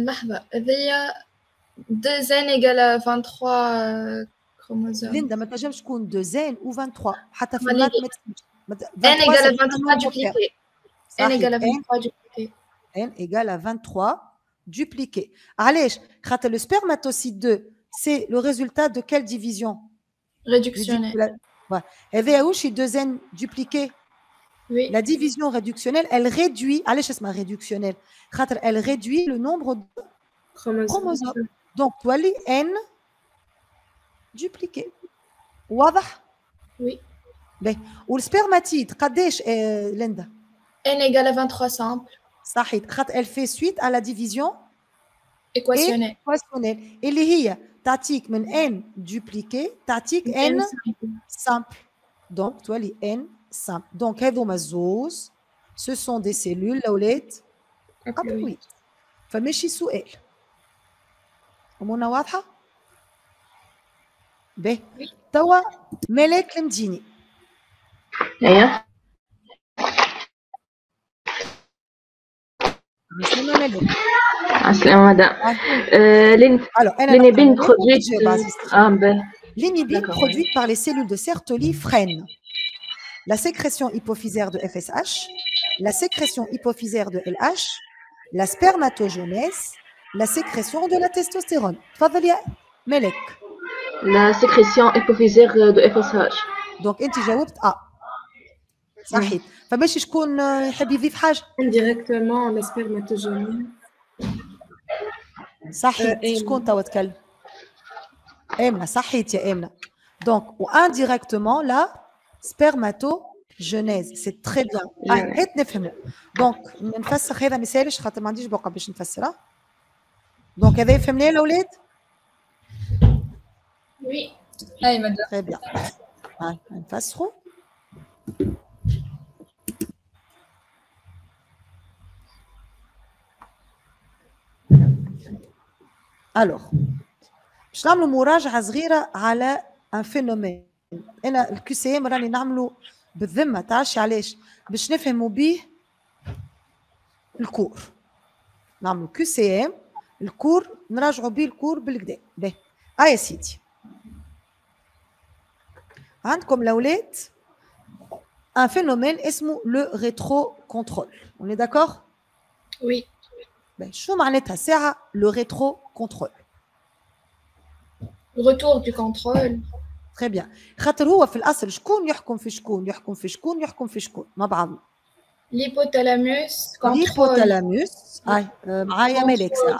2 n égale à 23 euh, chromosomes. Linda ما تنجمش 2 n ou 23 N égale à 23 dupliqué. n égale à 23 dupliqué. n égale à 23 dupliqué. Allez, le spermatocyte 2 c'est le résultat de quelle division? Réductionnelle. Voilà. Et VAH, 2n dupliqué? Oui. La division réductionnelle, elle réduit, allez, je réductionnelle, elle réduit le nombre de chromosomes. Donc, تولي n dupliqué. واضح؟ oui باهي والسبرماتيد قداش آه ليندا؟ n إيجال 23 simple صحيح خاطر elle fait suite à la division équationnel équationnelle اللي هي تعطيك من n dupliqué تعطيك n simple. Donc, تولي n simple. Donc, هذوما الزوز ce sont des cellules الاولاد أبوي فماشي سؤال أمورنا واضحة؟ به توا ملاك المديني ايه مسلمة ملاك عسلامة مدام Euh, l'in- Alors, elle a l'inhibine notre produite. budget basis. Ah, ben. L'inhibine D'accord, produite par les cellules de Sertoli freine la sécrétion hypophysaire de FSH, la sécrétion hypophysaire de LH, la spermatogenèse, la sécrétion de la testostérone. تفضل يا ملك. La sécrétion hypophysaire de FSH. دونك انت جاوبت اه صحيح فباش شكون آه، يحب يضيف حاجه indirectement la spermatogénie صحيت آه، آمنة. شكون توا تكلم امنه صحيت يا امنه دونك وانديريكتومون لا سبرماتوجينيز سي تري بيان Yeah. هات نفهموا دونك نفسخ هذا ما يسالش خاطر ما عنديش بقى باش دونك هذا فهمناه الاولاد oui. أي مدام تري بيان هاي نفسخوا الوغ باش نعملوا مراجعة صغيرة على ان فينومين أنا الكي سي ام راني نعملوا بالذمة تعرفش علاش؟ باش نفهموا بيه الكور. نعملوا كي سي ام الكور نراجعوا بيه الكور بالكدا باهي اه يا سيدي عندكم الاولاد ان فينومين اسمه لو ريترو كنترول اون داكور oui باهي شو معناتها ساعه لو ريترو كنترول retour du contrôle تري بيان خاطر هو في الاصل شكون يحكم في شكون يحكم في شكون يحكم في شكون مع بعضنا L'hypothalamus contrôle. l'hypothalamus هاي آه، معايا ملك ساعة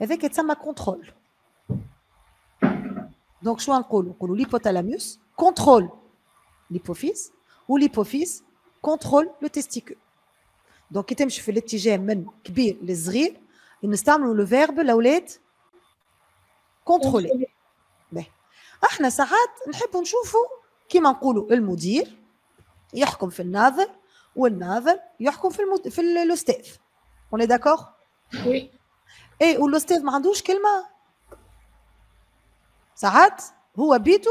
هذاك يتسمى كنترول دونك شو نقولوا نقولوا ليبوثالاموس كنترول ليبوفيز وليبوفيز كنترول لو تيستيكول دونك كي تمشي في الاتجاه من كبير لصغير نستعملوا لو فيرب الاولاد كنترولي به احنا ساعات نحب نشوفوا كيما نقولوا المدير يحكم في الناظر والناظر يحكم في المد... في ال- الاستاذ اون اي داكور وي اي والاستاذ ما عندوش كلمه ساعات هو بيتو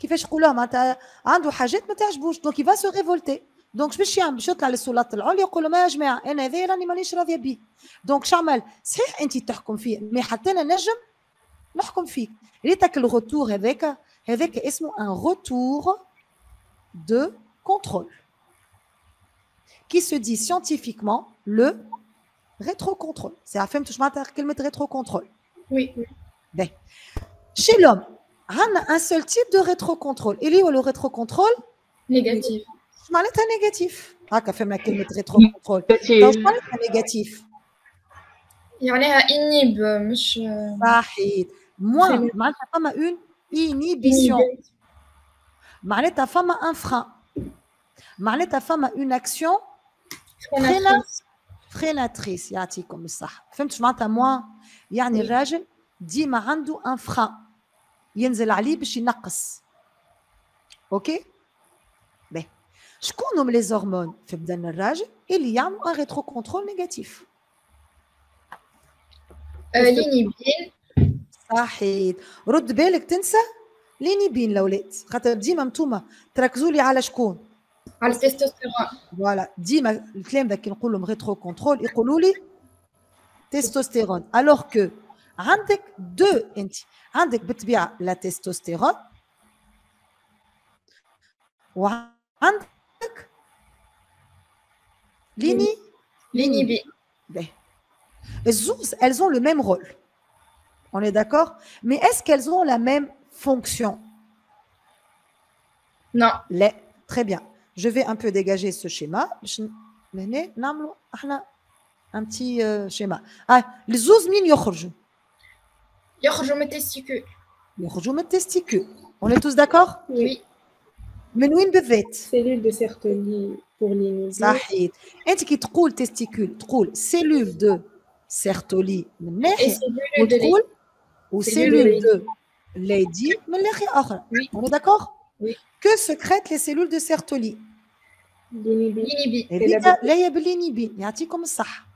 كيفاش نقولوها معناتها عنده حاجات ما تعجبوش دونك يفا سو ريفولتي دونك باش يعمل باش يطلع للسلطات العليا يقول لهم يا جماعه انا هذا راني مانيش راضيه بيه دونك شعمل صحيح انت تحكم فيه مي حتى انا نجم نحكم فيك ريتك الروتور هذاك هذاك اسمه ان روتور de contrôle qui se dit scientifiquement le rétro-contrôle. C'est à faire de rétro-contrôle. Oui. Ben. Chez l'homme, on a un seul type de rétro-contrôle. Il y a le rétro-contrôle négatif. Je m'en un négatif. Ah, qu'a fait ma kilomètre rétro-contrôle. Un négatif. Il y en a un inhibe, monsieur. Moi, je a une inhibition. Malé ta femme a un frein. Malé ta femme a une action. فريناتريس يعطيكم الصحة فهمت شو معناتها موا يعني الراجل ديما عنده ان فران ينزل عليه باش ينقص. أوكي باهي شكون هم لي زورمون في بدن الراجل اللي يعملوا ان ريترو كونترول نيجاتيف لينيبين صحيح رد بالك تنسى؟ لينيبين الاولاد خاطر ديما انتوما تركزوا لي على شكون؟ على التستوستيرون فوالا ديما الكلام ذاك نقول لهم ريترو كونترول يقولوا لي تستوستيرون الوغ كو عندك دو انت عندك بالطبيعه لا تستوستيرون وعندك ليني لينيبين باهي. الزوز elles ont le même rôle on est d'accord mais est-ce qu'elles ont la même fonction Non. لا très bien je vais un peu dégager ce schéma باش ن- لهنا نعملوا احنا un petit euh, schéma ah الزوز مين يخرجوا يخرجوا من التستيكول يخرجوا من التستيكول on est tous d'accord Oui. من وين بالذات Cellule de Sertoli pour l'inhiber. صحيح انت كي تقول تستيكول تقول سيلول دو سيرتولي من Et ناحيه cellule de وتقول Cellule وسيلول de دو ليدي من ناحيه اخرى Oui. on est d'accord Oui. que secrètent les cellules de Sertoli L'inhiber. L'inhibi. هذيك لا هي بالانيبين يعطيكم الصحه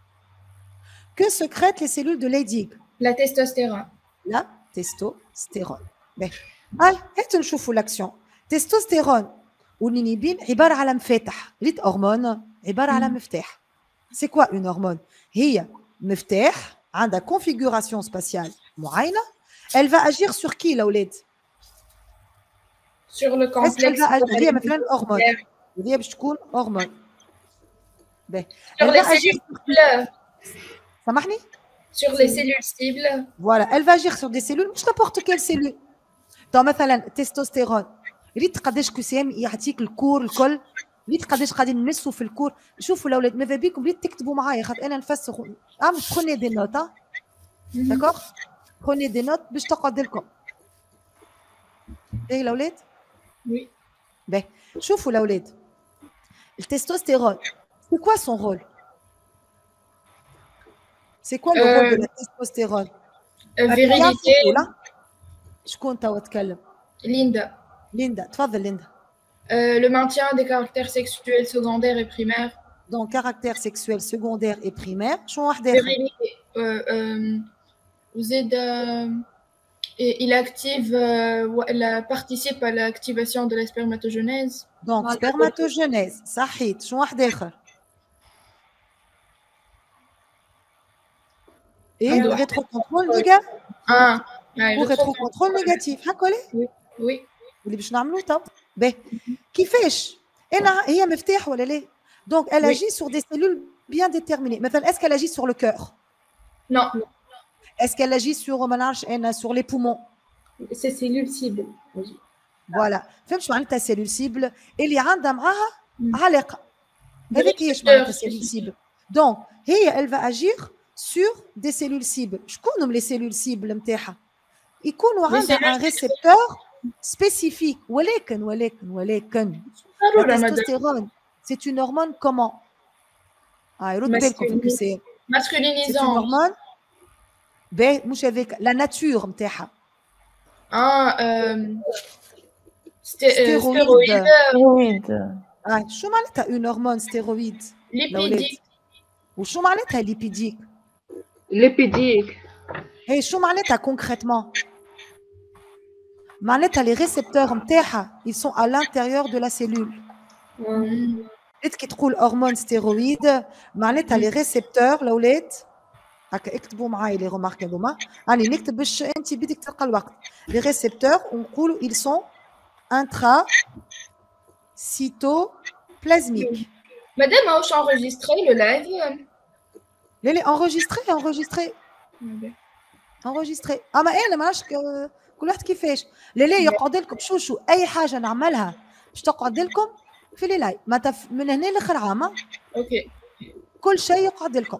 que secrètent les cellules de Leydig La testostérone. la testostérone باهي هاي هات نشوفوا لاكسيون تستوستيرون والنينيبين عباره على مفاتح ريت هرمون عباره على مفتاح سي كوا اون هرمون هي مفتاح عندها كونفيغوراسيون سباسيال معينه elle va agir sur qui الاولاد Complexe. va agir هي مثلا Sur هي باش تكون هرمون باهي agir cellules cibles. سامحني Sur les cellules cibles. Voilà, elle va agir sur des cellules, مش n'importe quelle cellule. طب مثلا التستوستيرون ريت قداش كسام يعطيك الكور الكل ريت قداش قاعدين نمسوا في الكور شوفوا الاولاد ماذا بيكم ريت تكتبوا معايا خاطر أنا نفسخ اعمل بروني دي نوت داكوغ بروني دي نوت باش تقعد لكم إيه الاولاد Oui. باهي شوفوا الاولاد التستوستيرون سي كوا سون رول سي كوا لو رول دو لا تستوستيرون Euh, virilité. ولا شكون توا تكلم Linda. ليندا تفضل ليندا Euh, le maintien des caractères sexuels secondaires et primaires. Donc, caractère sexuel secondaire et primaire. شنو واحد آخر؟ Virilité. Euh, euh, vous êtes, euh, Et il active, euh, elle participe à l'activation de la spermatogenèse. Donc, spermatogenèse, sahit, Et le rétrocontrôle négatif? Ah, le rétrocontrôle négatif. Hein, oui. Oui. اللي باش نعملوه تو باهي كيفاش انا هي مفتاح ولا elle agit sur des cellules bien déterminées مثلا est-ce qu'elle agit sur le cœur? Non est-ce qu'elle agit sur ما نعرفش انا sur les poumons ces cellules cibles فوالا فهمت شو معناتها سيلول سيبل اللي عندها معاها علاقه هذيك هي شو récepteurs معناتها سيلول سيبل دونك هي elle va agir sur des cellules cibles شكون هم les cellules cibles نتاعها يكونوا Les عندها cellules un récepteur spécifique ولكن ولكن ولكن ضرورة la مدام testostérone c'est une hormone comment ah يرد بالكم في الكسام c'est une masculinisant hormone باهي مش هذاك la nature نتاعها اه euh, sté- euh, Stéroïde. stéroïde ستيرويد آه شو معناتها une hormone stéroïde lipidique وشو معناتها ليبيديك ليبيديك هي شو معناتها كونكريتمون معناتها les récepteurs نتاعها ils sont à l'intérieur de la cellule قلت كي تقول هرمون ستيرويد معناتها لي ريسبتور الاولاد هكا اكتبوا معايا لي رومارك هذوما. راني نكتب باش انت بدك تلقى الوقت. لي ريسبتور ونقولوا ils sont intra cytoplasmiques madame ماهوش enregistré le live. لا لا enregistré enregistré. enregistré. اما أنا ما نعرفش كل واحد كيفاش. لا لا يقعد لكم شوشو أي حاجة نعملها باش تقعد لكم في لي لايف. من هنا لآخر عام ها؟ أوكي. كل شيء يقعد لكم.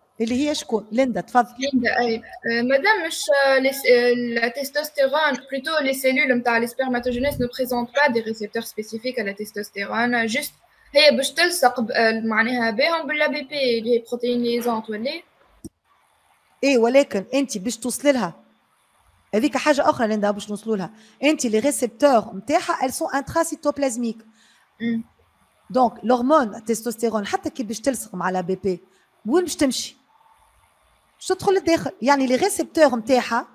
اللي هي شكون ليندا تفضل ليندا أي. آه، مادام مش التستوستيرون بلوتو لي سيلول نتاع السبرماتوجينيس نو بريزونت با دي ريسبتور سبيسيفيك على التستوستيرون جوست هي باش تلصق آه، معناها بهم باللا بي بي اللي هي بروتين ليزون تولي اي ولكن انت باش توصل لها. هذيك حاجة أخرى ليندا باش نوصلوا لها. انت لي ريسبتور نتاعها ال سون انتراسيتوبلازميك دونك l'hormone تستوستيرون حتى كي باش تلصق مع لا بي بي وين باش تمشي؟ باش تدخل للداخل يعني لي ريسبتور نتاعها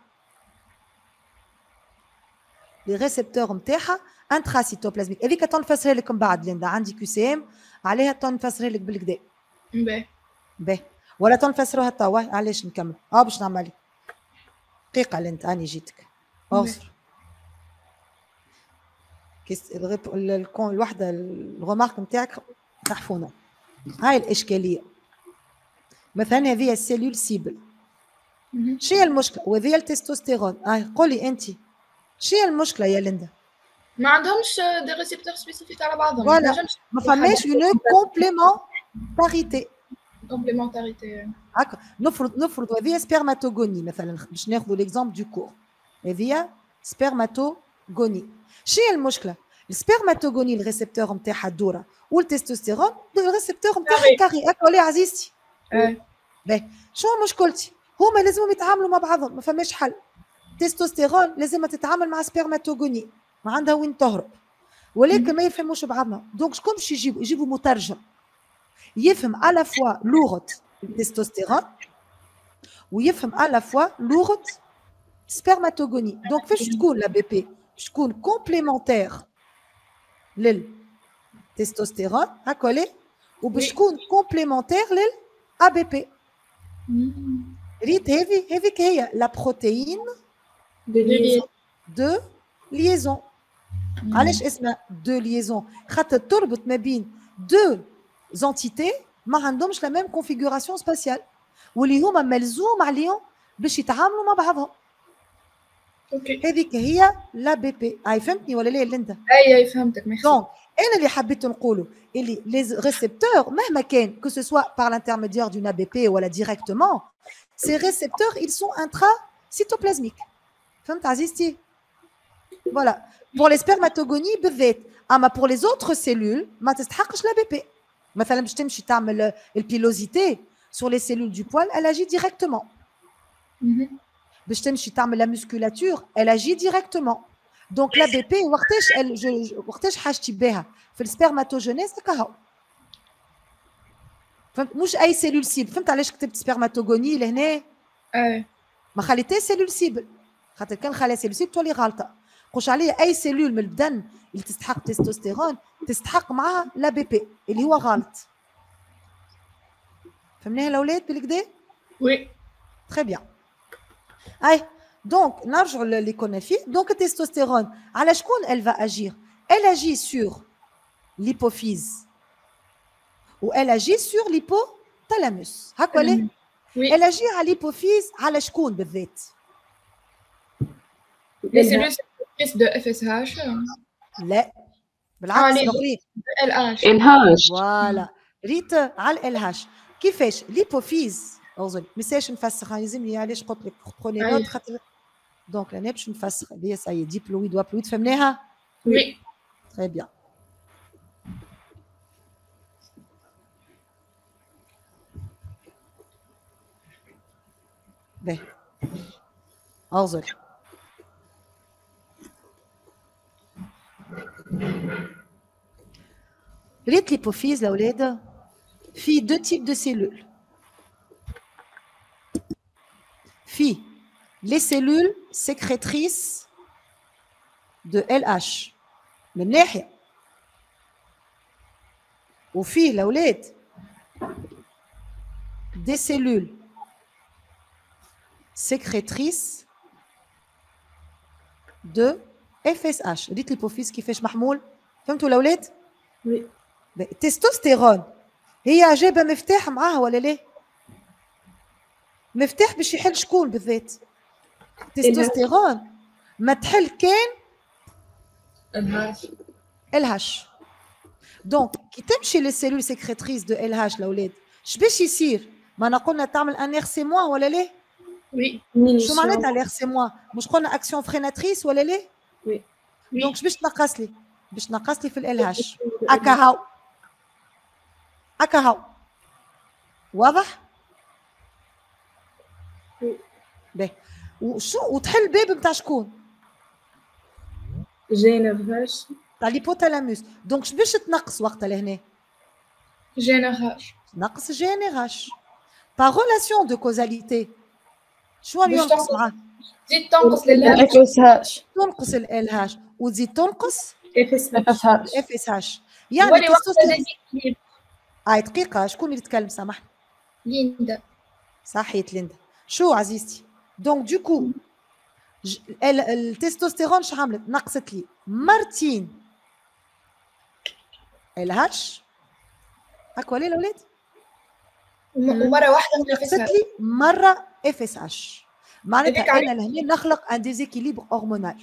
لي ريسبتور نتاعها انتراسيتوبلازميك هذيك تنفسرها لكم بعد ليندا عندي كسام. عليها تنفسرها لك بالكدا. باهي باهي ولا تنفسروها توا علاش نكمل؟ آه باش نعمل. دقيقة لأنت اني جيتك. اصبر الوحدة الغمارك نتاعك تحفونا هاي الإشكالية. مثلا هذه السيلول سيبل. شو هي المشكلة؟ وهذه التستوستيرون. هاي قولي أنت. شو هي المشكلة يا ليندا؟ ما عندهمش دي ريسبتور سبيسيفيك على بعضهم. فوالا ما فماش اون كومبليمونتاريتي كومبليمونتاريتي هكا نفرض نفرض هذه سبرماتوغوني مثلا باش ناخذوا ليكزامبل دو كور هذه سبرماتوغوني شنو هي المشكلة؟ السبرماتوغوني الريسبتور نتاعها الدورة والتستوستيرون الريسبتور نتاعها كاري. هكا ولا عزيزتي. باهي شو مشكلتي؟ هما لازم يتعاملوا مع بعضهم ما فماش حل. تستوستيرون لازم تتعامل مع سبرماتوغوني ما عندها وين تهرب. ولكن ما يفهموش بعضنا. دونك شكون باش يجيبوا يجيبوا مترجم. يفهم على فوا لغة التستوستيرون ويفهم على فوا لغة سبرماتوغوني دونك فاش تكون لا بي بي؟ تكون كومبليمونتير للتستوستيرون هكا ليه؟ وباش تكون كومبليمونتير لل بي ريت هذه هذيك هي لا بروتيين دو ليزون علاش اسمها دو ليزون خاطر تربط ما بين دو زونتيتي ما عندهمش لا ميم كونفيغوراسيون سباسيال واللي هما ملزوم عليهم باش يتعاملوا مع بعضهم أوكي هذيك هي لا بي بي هاي فهمتني ولا لا ليندا اي اي فهمتك دونك انا اللي حبيت نقوله اللي لي ريسبتور مهما كان que ce soit par l'intermédiaire d'une ABP ولا directement ces récepteurs ils sont intracytoplasmiques فهمت عزيزتي voilà pour les spermatogonies بالذات اما pour les autres cellules ما تستحقش لا بي بي مثلا باش تمشي تعمل البيلوزيتي sur les cellules du poil elle agit directement باش تمشي تعمل لا musculature elle agit directement دونك لا بي بي وقتاش وقتاش حاجتي بها في السبرماتوجينيز هكا فهمت مش اي سيلول سيبل فهمت علاش كتبت سبرماتوغوني لهنا آه ما خليتهاش سيلول سيبل خاطر كان خليها سيلول سيبل تولي غلطه قوش عليا اي سيلول من البدن اللي تستحق تستوستيرون تستحق معاها لا بي بي اللي هو غلط فهمناها الاولاد بالكدا وي Très bien. Aïe. Donc, نرجعوا اللي كنا فيه. Donc, التستوستيرون على شكون elle va agir Elle agit sur l'hypophyse ou elle agit sur l'hypothalamus. هكا ولا؟ Oui. Elle agit على l'hypophyse على شكون بالذات؟ Les cellules secrétrices de FSH. لا بالعكس آه، ليه؟ نقري LH. LH. فوالا ريت على ال اتش كيفاش ليبوفيز اظن ميساش نفسخ هاي لازمني علاش قلت لك بروني أي. نوت خاطر دونك انا باش نفسخ هذه ساي ديبلويد وابلويد فهمناها Oui. تري بيان باهي اظن ريت ليبوفيز الاولاد في deux types de cellules. في les cellules sécrétrices de LH من ناحية وفيه الأولاد des cellules sécrétrices de FSH ريت البوفيز كيفاش محمول فهمتوا الأولاد؟ Oui. التستوستيرون هي جايبه مفتاح معاها ولا ليه؟ مفتاح باش يحل شكون بالذات؟ التستوستيرون ما تحل كان الهاش الهاش دونك كي تمشي للسيلول سيكريتريس دو الهاش الاولاد اش باش يصير؟ ما انا قلنا تعمل ان سي موا ولا ليه؟ Oui. شو معناتها الار سي موا؟ مش قلنا اكسيون فريناتريس ولا ليه؟ وي. دونك اش باش تنقص لي؟ باش تنقص لي في الالهاش هكا هاو هكا هاو واضح؟ باهي وشو وتحل الباب نتاع شكون؟ جينيرهاش تاع ليبوتالاموس دونك اش باش تنقص وقتها لهنا؟ GNRH. نقص جي ان ار اش باغ ريلاسيون دو كوزاليتي شو اللي ينقص معاه؟ تزيد تنقص للهاش. تنقص ال هاش وتزيد تنقص FSH FSH اف اس هاش يعني ولي وقت التستوستيرون ديزيكليب هاي دقيقة. شكون اللي يتكلم؟ سامحني. ليندا. صحيت ليندا. شو عزيزتي؟ دونك دوكو ج- ال- التستوستيرون شو عملت نقصت لي مرتين الهاش هاك ولا الاولاد وم- ومرة واحدة في نقصت لي مرة اف اس هاش معناتها. انا لهنا نخلق ان ديزيكيليبر هرمونال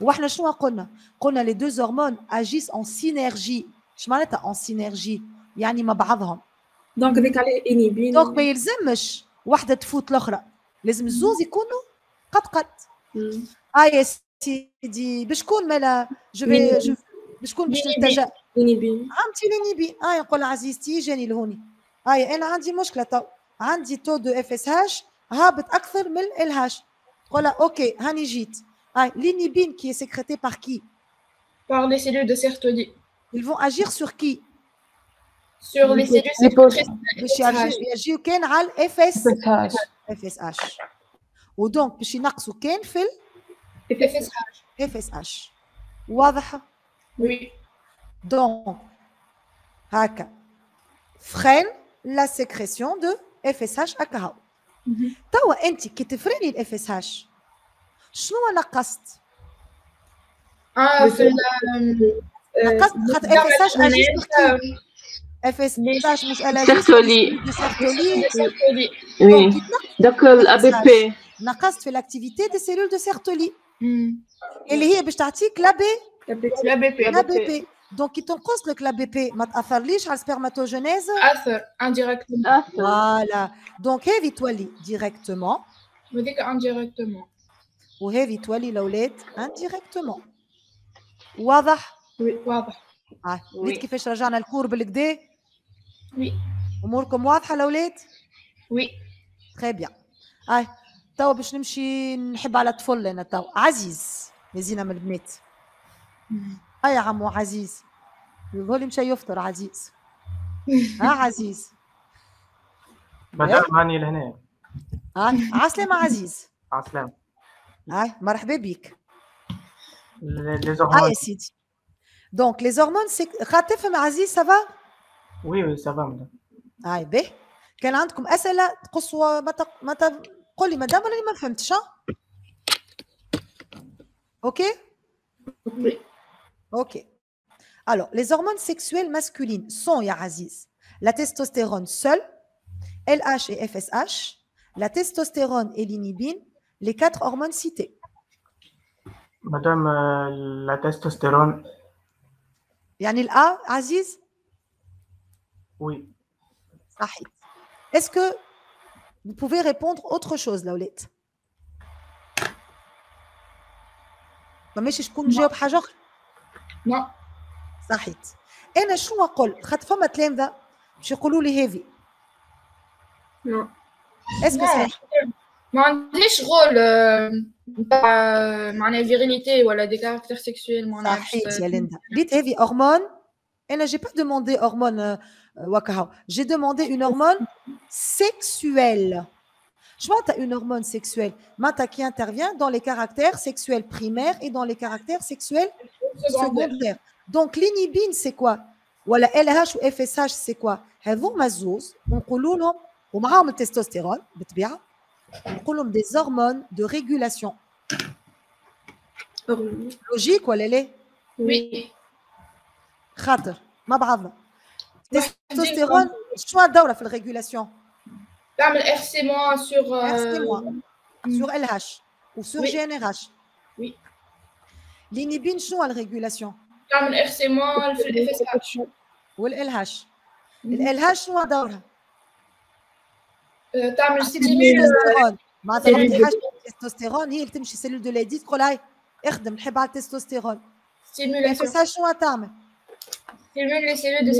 وإحنا شنو قلنا؟ قلنا لي دو هرمون اجيس اون سينرجي اش معناتها اون سينرجي؟ يعني مع بعضهم. دونك ديك عليه انيبين دونك ما يلزمش واحدة تفوت الأخرى. لازم الزوز يكونوا قد قد آه يا سيدي بشكون مالا جو بشكون باش نلتجا عمتي لينيبي آه نقول عزيزتي جاني لهوني. آه أنا عندي مشكلة تو. عندي تو دو إف إس هاش هابط أكثر من الهاش تقول أوكي هاني جيت. آه qui est sécrétée par qui par les cellules de Sertoli. Ils vont agir sur qui Sur les cellules Les poses. sécrétrices de باش يجيو FSH. يجيو كان على الاف اس FSH اف اس اش ودونك باش ينقصوا كان في FSH. الاف اس اش واضحه Oui. دونك هكا فرين لا سيكريسيون دو اف اس اش هكا هاو توا انت كي تفريني الاف اس اش شنو نقصت؟ Ah, في ال نقصت خاطر اف اس اش اجي سور كي اف اس اش مش الاجي سيرتولي. سيرتولي Sertoli. Oui. Donc, l'ABP. نقصت في الاكتيفيتي دي سيلول دو سيرتولي Hmm. اللي هي باش تعطيك لا بي La BP. لا بي بي دونك كي تنقص لك لا بي بي ما تاثرليش على السبرماتوجينيز أثر indirectement. Ah, فوالا دونك هذه تولي ديريكتومون وذيك indirectement. وهذه تولي الاولاد انديريكتومون واضح واضح. اه ريت كيفاش رجعنا الكور بالكدا Oui. أموركم واضحة الاولاد Oui. تري بيان آه توا باش نمشي نحب على طفل أنا توا. عزيز يزينا من البنات. آه يا عمو عزيز. يقول مشى يفطر عزيز. ها عزيز؟ مدام ماني لهنا. ها عسلامة عزيز. عسلام هاي مرحبا بك. لي زورمون يا سيدي. دونك لي زورمون سيك خاطر تفهم عزيز سافا وي وي سافا مدام هاي به كان عندكم اسئله قصوى ما تق... ما ت... قولي مدام انا ما فهمتش ها اوكي Ok. Alors, les hormones sexuelles masculines sont, ya Aziz, la testostérone seule, LH et FSH, la testostérone et l'inhibine, les quatre hormones citées. مدام آه، لا تستوستيرون يعني الA, Aziz, وي صحيح. Est-ce que vous pouvez répondre autre chose, Laulette ما ماشي شكون جاوب حاجة أخرى؟ Non. صحيح. أنا شنو نقول؟ خاطر فما تلامذة باش يقولوا لي هذه. Non. اسكو Non. صحيح؟ ما عنديش غول آه، نتاع معناها فيرينيتي ولا دي كاركتير سيكسويل معناها باش صحيت يا ليندا قلت هذه هرمون انا جي با دوموندي هرمون وكا هاو جي دوموندي اون هرمون سيكسويل شو معناتها اون هرمون سيكسويل معناتها qui intervient dans les caractères sexuels primaires et dans les caractères sexuels secondaires donc l'inhibine c'est quoi ولا LH و FSH c'est quoi هذوما الزوز نقولوا لهم ومعاهم التستوستيرون بالطبيعه نقول لهم des hormones de régulation لوجيك ولا لا وي خاطر مع بعضنا التستوستيرون شنو الدوره في الريغولاسيون تعمل ار سي موان سور RC moins sur LH ou sur Oui. GNRH Oui. l'inhibine شنو الريغولاسيون تعمل ار سي موان في الاف اس اتش والالهاش الالهاش شنو دورها تعمل التستوستيرون معناتها سيلول وقت حاجه التستوستيرون هي اللي تمشي سيلول دو ليدي تقول هاي اخدم نحب على التستوستيرون ستيمولاسيون FSH شنو تعمل stimule les cellules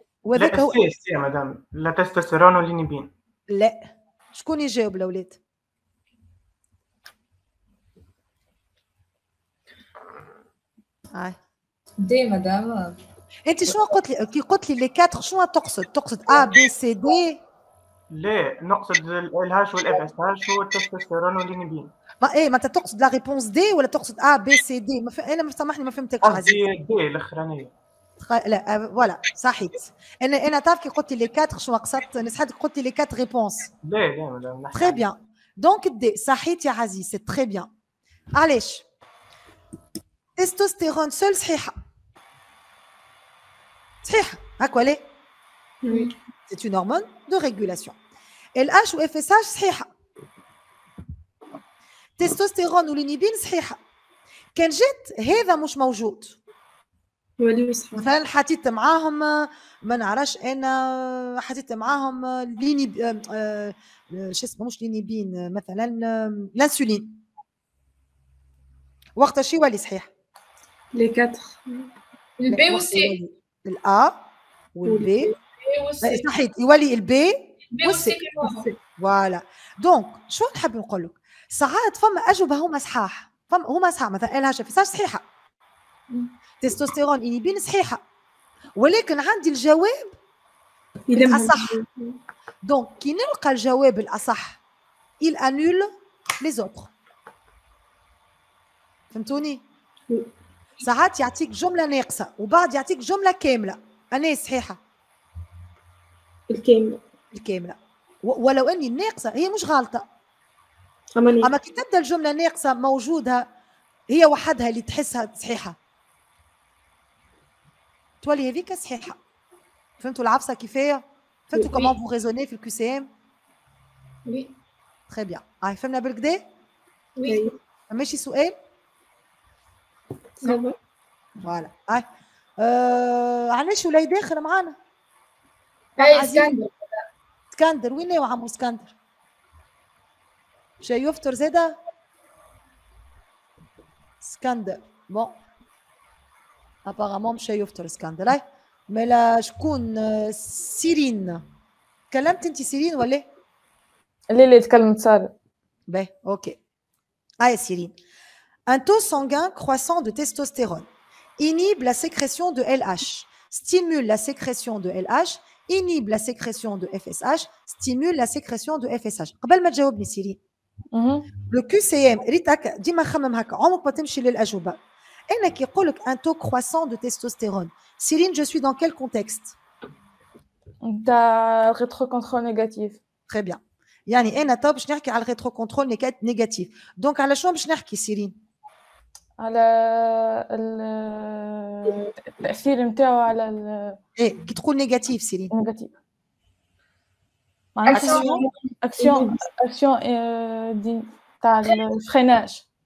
وهذاك لا هو سي سي مدام. لا تستوستيرون والانيبين لا. شكون يجاوب الاولاد؟ هاي. دي مدام. انت شنو قلت لي؟ كي قلت لي لي كاتر شنو تقصد؟ تقصد ا بي سي دي لا نقصد الهاش والأف اس هاش والتستوستيرون والانيبين ما إيه ما انت تقصد لا ريبونس دي ولا تقصد ا بي سي دي ما ف... أنا ما سامحني ما فهمتكش عزيز قصدي دي الأخرانية. لا آه، فوالا صحيت انا انا تعرف كي قلت لي لي 4 شنو قصدت نسحت قلت لي لي 4 ريبونس لا لا مدام نحكي تري بيان دونك دي صحيت يا عزيز سي تري بيان علاش تستوستيرون سول صحيحه صحيحه هاك ولا Oui. c'est une hormone de régulation LH و FSH صحيحه تستوستيرون والانيبين صحيحه كان جات هذا مش موجود ولي صحيح مثلا حطيت معاهم ما نعرفش أنا حطيت معاهم ليني آه، آه، شو اسمه مش لينيبين مثلا آه، الانسولين. وقتها شي يولي صحيح. لي كاتر البي والسي الا والبي صحيت يولي البي والسي فوالا. دونك شو نحب نقول لك؟ ساعات فما أجوبة هما صحاح. فما هما صحاح مثلا ال اتش صحيحة. تستوستيرون انيبين صحيحة ولكن عندي الجواب. الاصح دونك كي نلقى الجواب الاصح il annule les autres. فهمتوني. ساعات يعطيك جملة ناقصة وبعد يعطيك جملة كاملة. أنا صحيحة؟ الكاملة. الكاملة. و- ولو أني الناقصه هي مش غلطة. أما كي تبدأ الجملة ناقصة موجودة هي وحدها اللي تحسها صحيحة. تولي هذيك صحيحه فهمتوا العفسه كيفاه فهمتوا Oui. كومون فو ريزوني في الكي سي ام Oui. تري بيان هاي فهمنا بالكدا Oui. ماشي سؤال. فوالا هاي آه علاش ولاي داخل معانا هاي. اسكندر اسكندر وين هو عمو اسكندر مشى يفطر زاده اسكندر بون ابارامون مشى يفطر اسكندر هاي مالا شكون آه، سيرين تكلمت انت سيرين ولا إيه؟ اللي اللي تكلمت سارة Ben, ok. Ah, Cyrine. Un taux sanguin croissant de testostérone inhibe la sécrétion de LH, stimule la sécrétion de LH, inhibe la sécrétion de FSH, stimule la sécrétion de FSH. قبل ما تجاوبني سيرين مهم. لو كيو سي ام ريت هكا ديما خمم هكا عمرك ما تمشي للاجوبه انا كي يقول لك ان تو كرواسون دو تستوستيرون سيرين جو سوي دون كيل كونتكست تاع ريترو كونترول نيجاتيف تري بيان يعني انا تو باش نحكي على الريترو كنترول نيجاتيف دونك على شنو باش نحكي سيرين على ال- التأثير نتاعو على ال- ايه كي تقول نيجاتيف سيرين النيجاتيف معناتها اكسيون اكسيون اكسيون آه، دي تاع الفريناج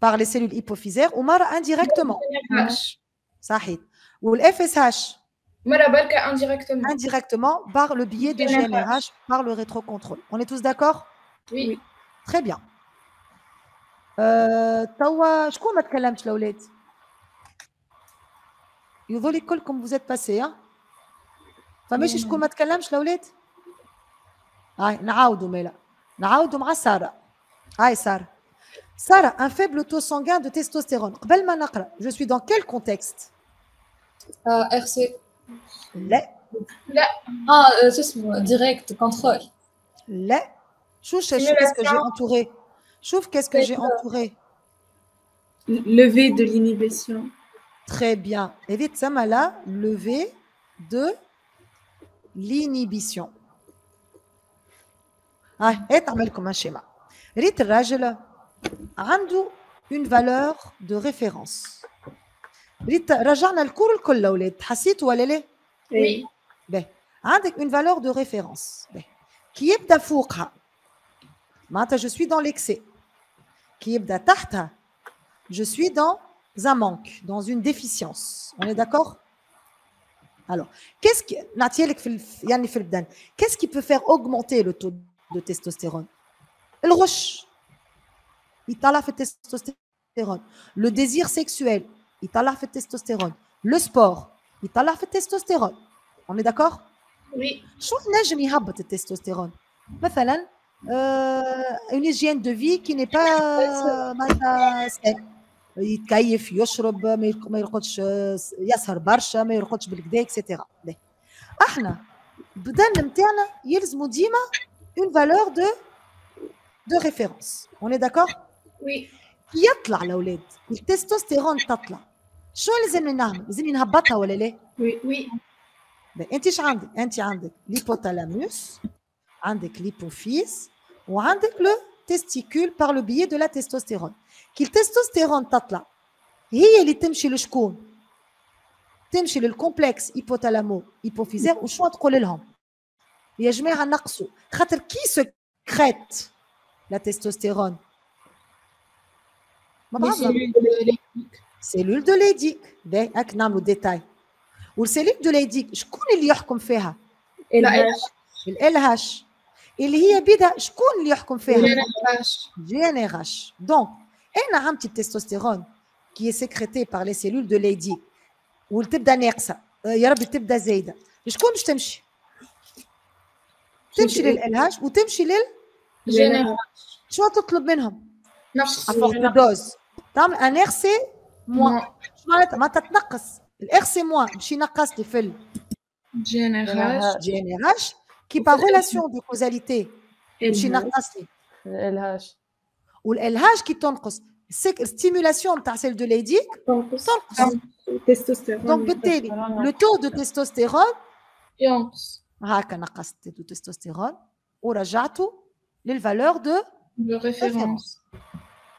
par les cellules hypophysaires ومره indirectement أنجيريكتومون صحيت والاف اس اتش مرة بركة انديريكتومون indirectement par le biais de GNRH. GNRH par le rétrocontrôle. On est tous d'accord Oui. Très bien. آه، توا شكون ما تكلمش الاولاد؟ يظل كلكم vous êtes passés ها؟ فماشي شكون ما تكلمش الاولاد؟ هاي نعاودوا مالا نعاودوا مع ساره Aïe, Sarah. Sarah, un faible taux sanguin de testostérone. Je suis dans quel contexte? Euh, RC. Les. Ah, euh, c'est direct, contrôle. Les. Chouf, qu'est-ce que j'ai entouré? Chouf, qu'est-ce que j'ai entouré? Levé de l'inhibition. Très bien. Évite Samala, levé de l'inhibition. Ah, et comme un schéma. ريت الراجل عنده une valeur de référence. ريت رجعنا الكور الكل اولاد حسيتوا ولا لا؟ Oui. باهي عندك une valeur de référence باهي كي يبدا فوقها معناتها je suis dans l'excès كي يبدا تحتها je suis dans un manque, dans une déficience. On est d'accord Alors, qu'est-ce qui, نعطيلك في الف- يعني في البدن. qu'est-ce qui peut faire augmenter le taux de testostérone الغش يطلع في التستوستيرون. Le désir sexuel يطلع في التستوستيرون. Le sport يطلع في التستوستيرون. On est d'accord Oui. شو نجم يهبط التستوستيرون مثلا آه، une hygiène de vie qui n'est pas معناتها saine. يتكيف يشرب ما يرق- ما يرقدش آه، يسهر برشا ما يرقدش بالكدا اكسيتيرا احنا بدن نتاعنا يلزموا ديما une valeur de de référence on est d'accord Oui. كي يطلع الاولاد التستوستيرون تطلع شو لازمني نعمل لازمني نهبطها ولا لا Oui. Oui. Ben, انت ايش عندك؟ انت عندك l'hypothalamus, عندك l'hypophyse وعندك le testicule par le biais de la testostérone. كي التستوستيرون تطلع هي اللي تمشي لشكون؟ تمشي للكومبلكس هيبوثالامو هيبوفيزير وشو تقول لهم؟ يا جماعه نقصوا خاطر كي سكريت لا تستوستيرون ما Les بعضنا cellules de l'éthique. سيلول دو ليديك باهي هاك نعملوا ديتاي والسيلول دو ليديك شكون اللي يحكم فيها؟ لا ال هاش اللي هي بدا شكون اللي يحكم فيها جينيراش GNRH. Donc, انا عندي التستوستيرون qui est sécrété par les cellules de Leydig وتبدا ناقصه آه، يا ربي تبدا زايده شكون باش تمشي؟ تمشي للالهاج وتمشي لل جينيراش شو تطلب منهم؟ نقص افورت دوز تعمل ان ار سي موان شو معناتها معناتها تنقص الار سي موان باش ينقص لي في ال جينيراش GNRH qui par relation de causalité باش ينقص لي الالهاج والالهاج كي تنقص ستيمولاسيون نتاع سيل دو ليديك تنقص تنقص تستوستيرون دونك بالتالي لو تو دو تستوستيرون ينقص هكا نقصت دو تستوستيرون ورجعته للفالور دو référence.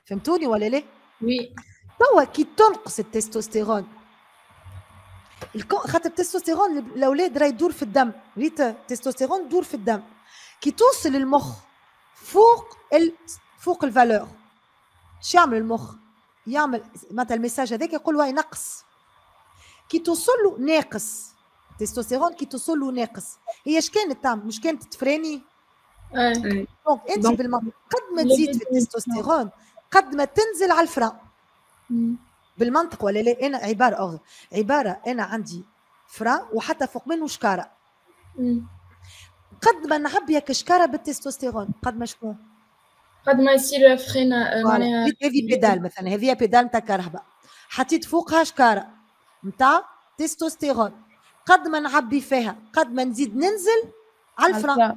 فهمتوني ولا لا؟ Oui. توا كي تنقص التستوستيرون خاطر التستوستيرون ال- الاولاد راه يدور في الدم ريت التستوستيرون يدور في الدم كي توصل المخ فوق ال... فوق الفالور شو يعمل المخ؟ يعمل معناتها الميساج هذاك يقول له ينقص كي توصل له ناقص التستوستيرون كي توصل له ناقص هي اش كانت تعمل مش كانت تفراني. دونك انت بالمنطق قد ما تزيد في التستوستيرون قد ما تنزل على الفرا. بالمنطق ولا لا أنا عبارة أغ... عبارة أنا عندي فرا وحتى فوق منه شكارة. قد ما نعبي هيك شكارة بالتستوستيرون. قد ما شكون؟ قد ما يصير فرين آه،. معناها هذه بيدال مثلا هذه بيدال نتاع كهرباء حطيت فوقها شكارة. نتاع تستوستيرون. قد ما نعبي فيها قد ما نزيد ننزل على الفرا.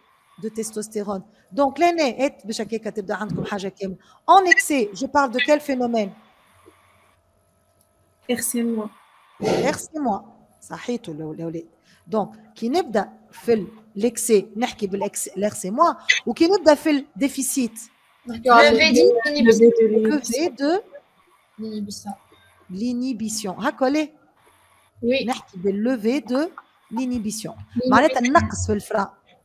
دو تستوستيرون دونك لنا ات باش هكاك تبدا عندكم حاجه كامله اون اكسي جو بارل دو كيل فينومين ارسي-moi ارسي موا صحيتوا لو- الاولاد دونك كي نبدا في الاكسي نحكي بالاكس الارسي موا وكي نبدا في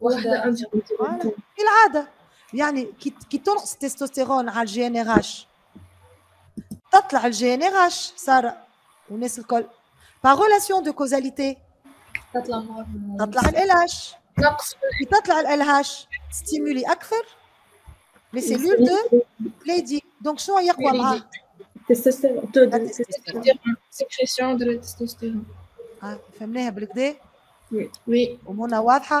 واحدة فوالا في العاده يعني كي كي تنقص التستوستيرون على الجي ان ار اش تطلع الجي ان ار اش ساره والناس الكل باغ ريلاسيون دو كوزاليتي تطلع مع تطلع ال اش نقص كي تطلع ال اش ستيمولي اكثر لي سيلول دو ليدي دونك شنو يقوى معاه تستوستيرون تو دو sécrétion de la testostérone. آه، فهمناها بالكدا Oui. ومنى واضحه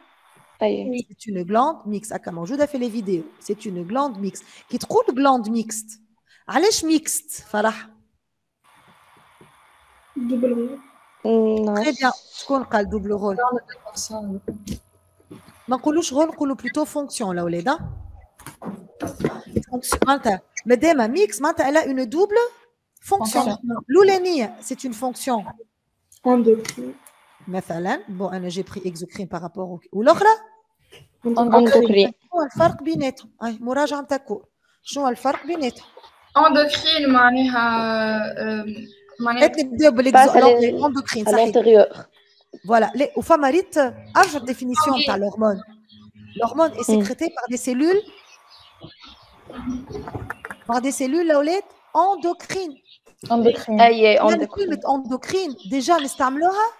ليه أي سي اون gland mixte هكا موجوده في لي فيديو سي اون gland mixte كي تقول gland mixte علاش ميكست فرح دوبل رول تري بيان شكون قال دوبل رول ما نقولوش رول نقولوا بلوتو فونكسيون الاولاد ها فونكسيون معناتها مادام ميكس معناتها elle a une double fonction Fonction. l'oulania c'est une fonction Endocrine. مثلا bon انا j'ai pris exocrine par rapport au والاخرى Endocrine. شنو الفرق بيناتهم اي مراجعه نتاع كور شنو الفرق بيناتهم اندوكرين معناها آه، معناها هات نبداو Passe à بالاندوكرين à صحيح l'intérieur. Voilà, les, aux femmes marites, âge de définition Oui. de l'hormone. L'hormone est Mm. sécrétée par des cellules, par des cellules là, ولاد, endocrines. endocrine أي يعني endocrine. كلمة endocrine déjà نستعملوها كي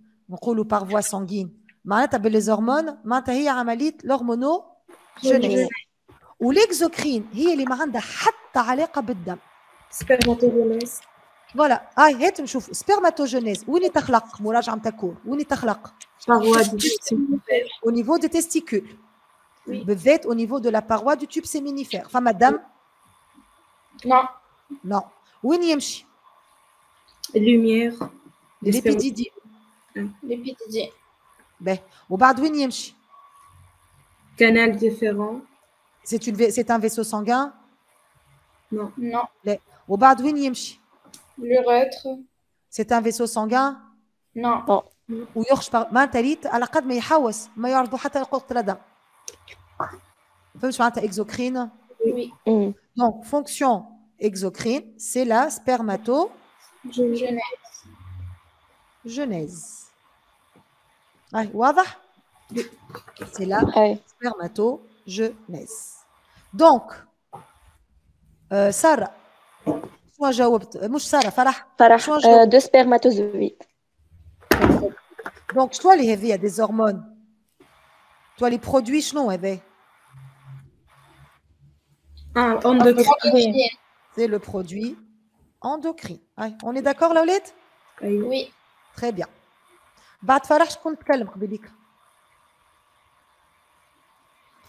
qui fait Oui. madame endocrine, نقولوا par voie sanguine. معناتها باللي هرمون معناتها هي عملية l'hormonogenèse. والاكزوكرين هي اللي ما عندها حتى علاقة بالدم. Spermatogenèse. فوالا هاي هات نشوف سبرماتوجينيز وين تخلق مراجعة نتاع كور وين تخلق Paroi digestive. au niveau des testicules Oui. بالذات au niveau de la paroi du tube séminifère فما دم non non وين يمشي Lumière. des sperm- ليبيديدي ليبيديدي باهي وبعد وين يمشي Canal différent. c'est une vai- c'est un vaisseau sanguin Non. non وبعد وين يمشي l'urètre c'est un vaisseau sanguin non ويخرج بار- معناتها ريت على قد ما يحوس ما يعرضوا حتى قطرة دم فهمت معناتها اكزوكرين oui Mm. donc fonction exocrine c'est la spermatogenèse jeunesse أي واضح c'est la أي. spermatogenèse donc euh, سارة شنو جاوبت مش سارة فرح فرح شنو euh, جاوبت deux spermatozoïdes. donc شنو اللي هذه il y a des hormones toi les produits شنو هذا Ah, endocrine. endocrine c'est le produit endocrine أي. on est d'accord là ولاد أيوة. oui très bien بعد فرح شكون تكلم قبليك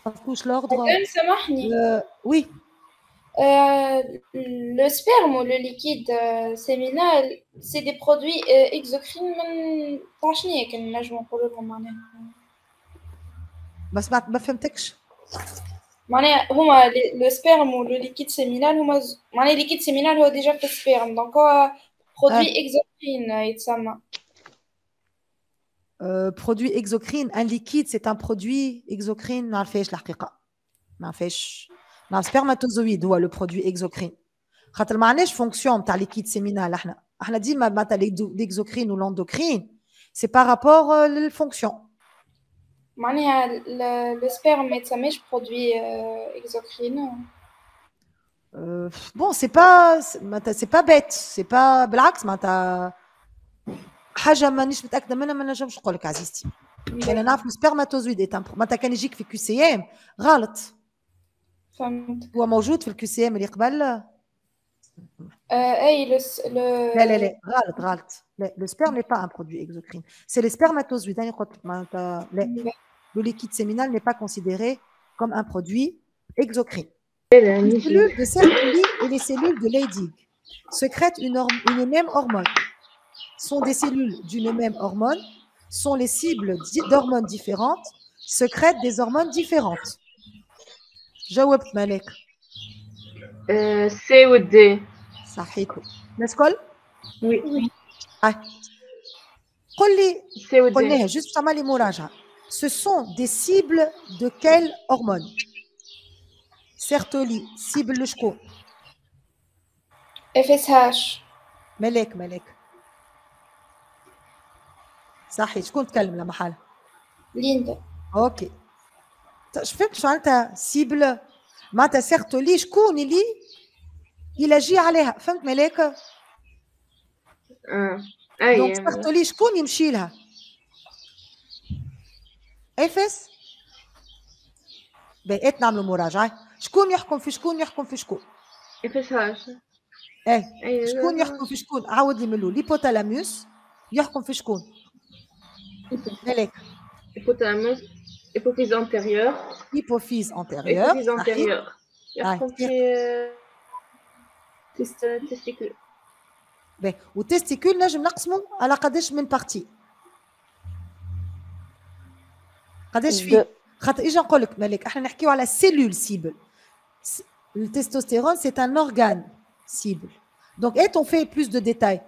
فاتكوش l'ordre مدام سامحني Euh, oui Euh, le sperme ou le liquide euh, séminal, c'est des produits euh, exocrines من تاع شنيا كان نجمو نقولوا لهم معناها بس ما ما فهمتكش معناها هما لو سبيرم و لو ليكيد سيمينال هما ز- معناها ليكيد سيمينال هو ديجا في السبيرم دونك هو برودوي اكزوكرين يتسمى Euh, produit exocrine un liquide c'est un produit exocrine ما نعرفهاش الحقيقه ما نعرفهاش نعرف سبرماتوزويد هو لو برودوي exocrine خاطر ما عندناش فونكسيون تاع ليكيد سيمينال احنا احنا ديما معناتها ليكزوكرين والاندوكرين سي بار رابور للفونكسيون معناها لو سبيرم ما يتسميش برودوي اكزوكرين بون سي با معناتها سي با بيت سي با بالعكس معناتها حاجه مانيش متاكده منها ما نجمش نقول لك عزيزتي انا نعرف السبرماتوزويد إيه un- معناتها كان يجيك في كيو سي ام غلط فهمت هو موجود في الكيو سي ام اللي قبل لا آه، اي لو س- لو لا لا غلط غلط لا لو سبرم n'est pas un produit exocrine c'est les spermatozoïdes انا قلت لك معناتها لا le liquide séminal n'est pas considéré comme un produit exocrine les cellules de Sertoli et les cellules de Leydig sécrètent une, horm- une même hormone sont des cellules d'une même hormone sont les cibles di- d'hormones différentes sécrètent des hormones différentes جاوبت مالك آه، سي ودي صحيح نسكل Oui. آه. قل لي سي ودي قلناها juste باش تعمل لي مراجعة ce sont des cibles de quelle hormone Sertoli cible لشكون اف اس هاش ملاك ملاك صحيح شكون تكلم لما حال ليندا أوكي. ت- فهمت شو معناتها سيبل معناتها سيرتولي شكون اللي يلاجي عليها. فهمت ملاك آه. أي. دونك سيرتولي شكون يمشي لها؟ إفس؟ بقيت نعملوا مراجعه شكون يحكم في شكون يحكم في شكون؟ افسهاش إيه. أيوة. شكون يحكم في شكون؟ عاود لي من الأول. ليبوتالاموس يحكم في شكون. مالك Hypothalamus, hypophyse antérieure, hypophyse antérieure hypophyse صحيح antérieure. يحكم صحيح. في آه، تست- testicule. باهي والتستيكول نجم نقسموا على قداش من بارتي قداش في Deux. خاطر اجا نقول لك مالك احنا نحكيو على سيلول سيبل le testostérone c'est un organe cible donc et on fait plus de détails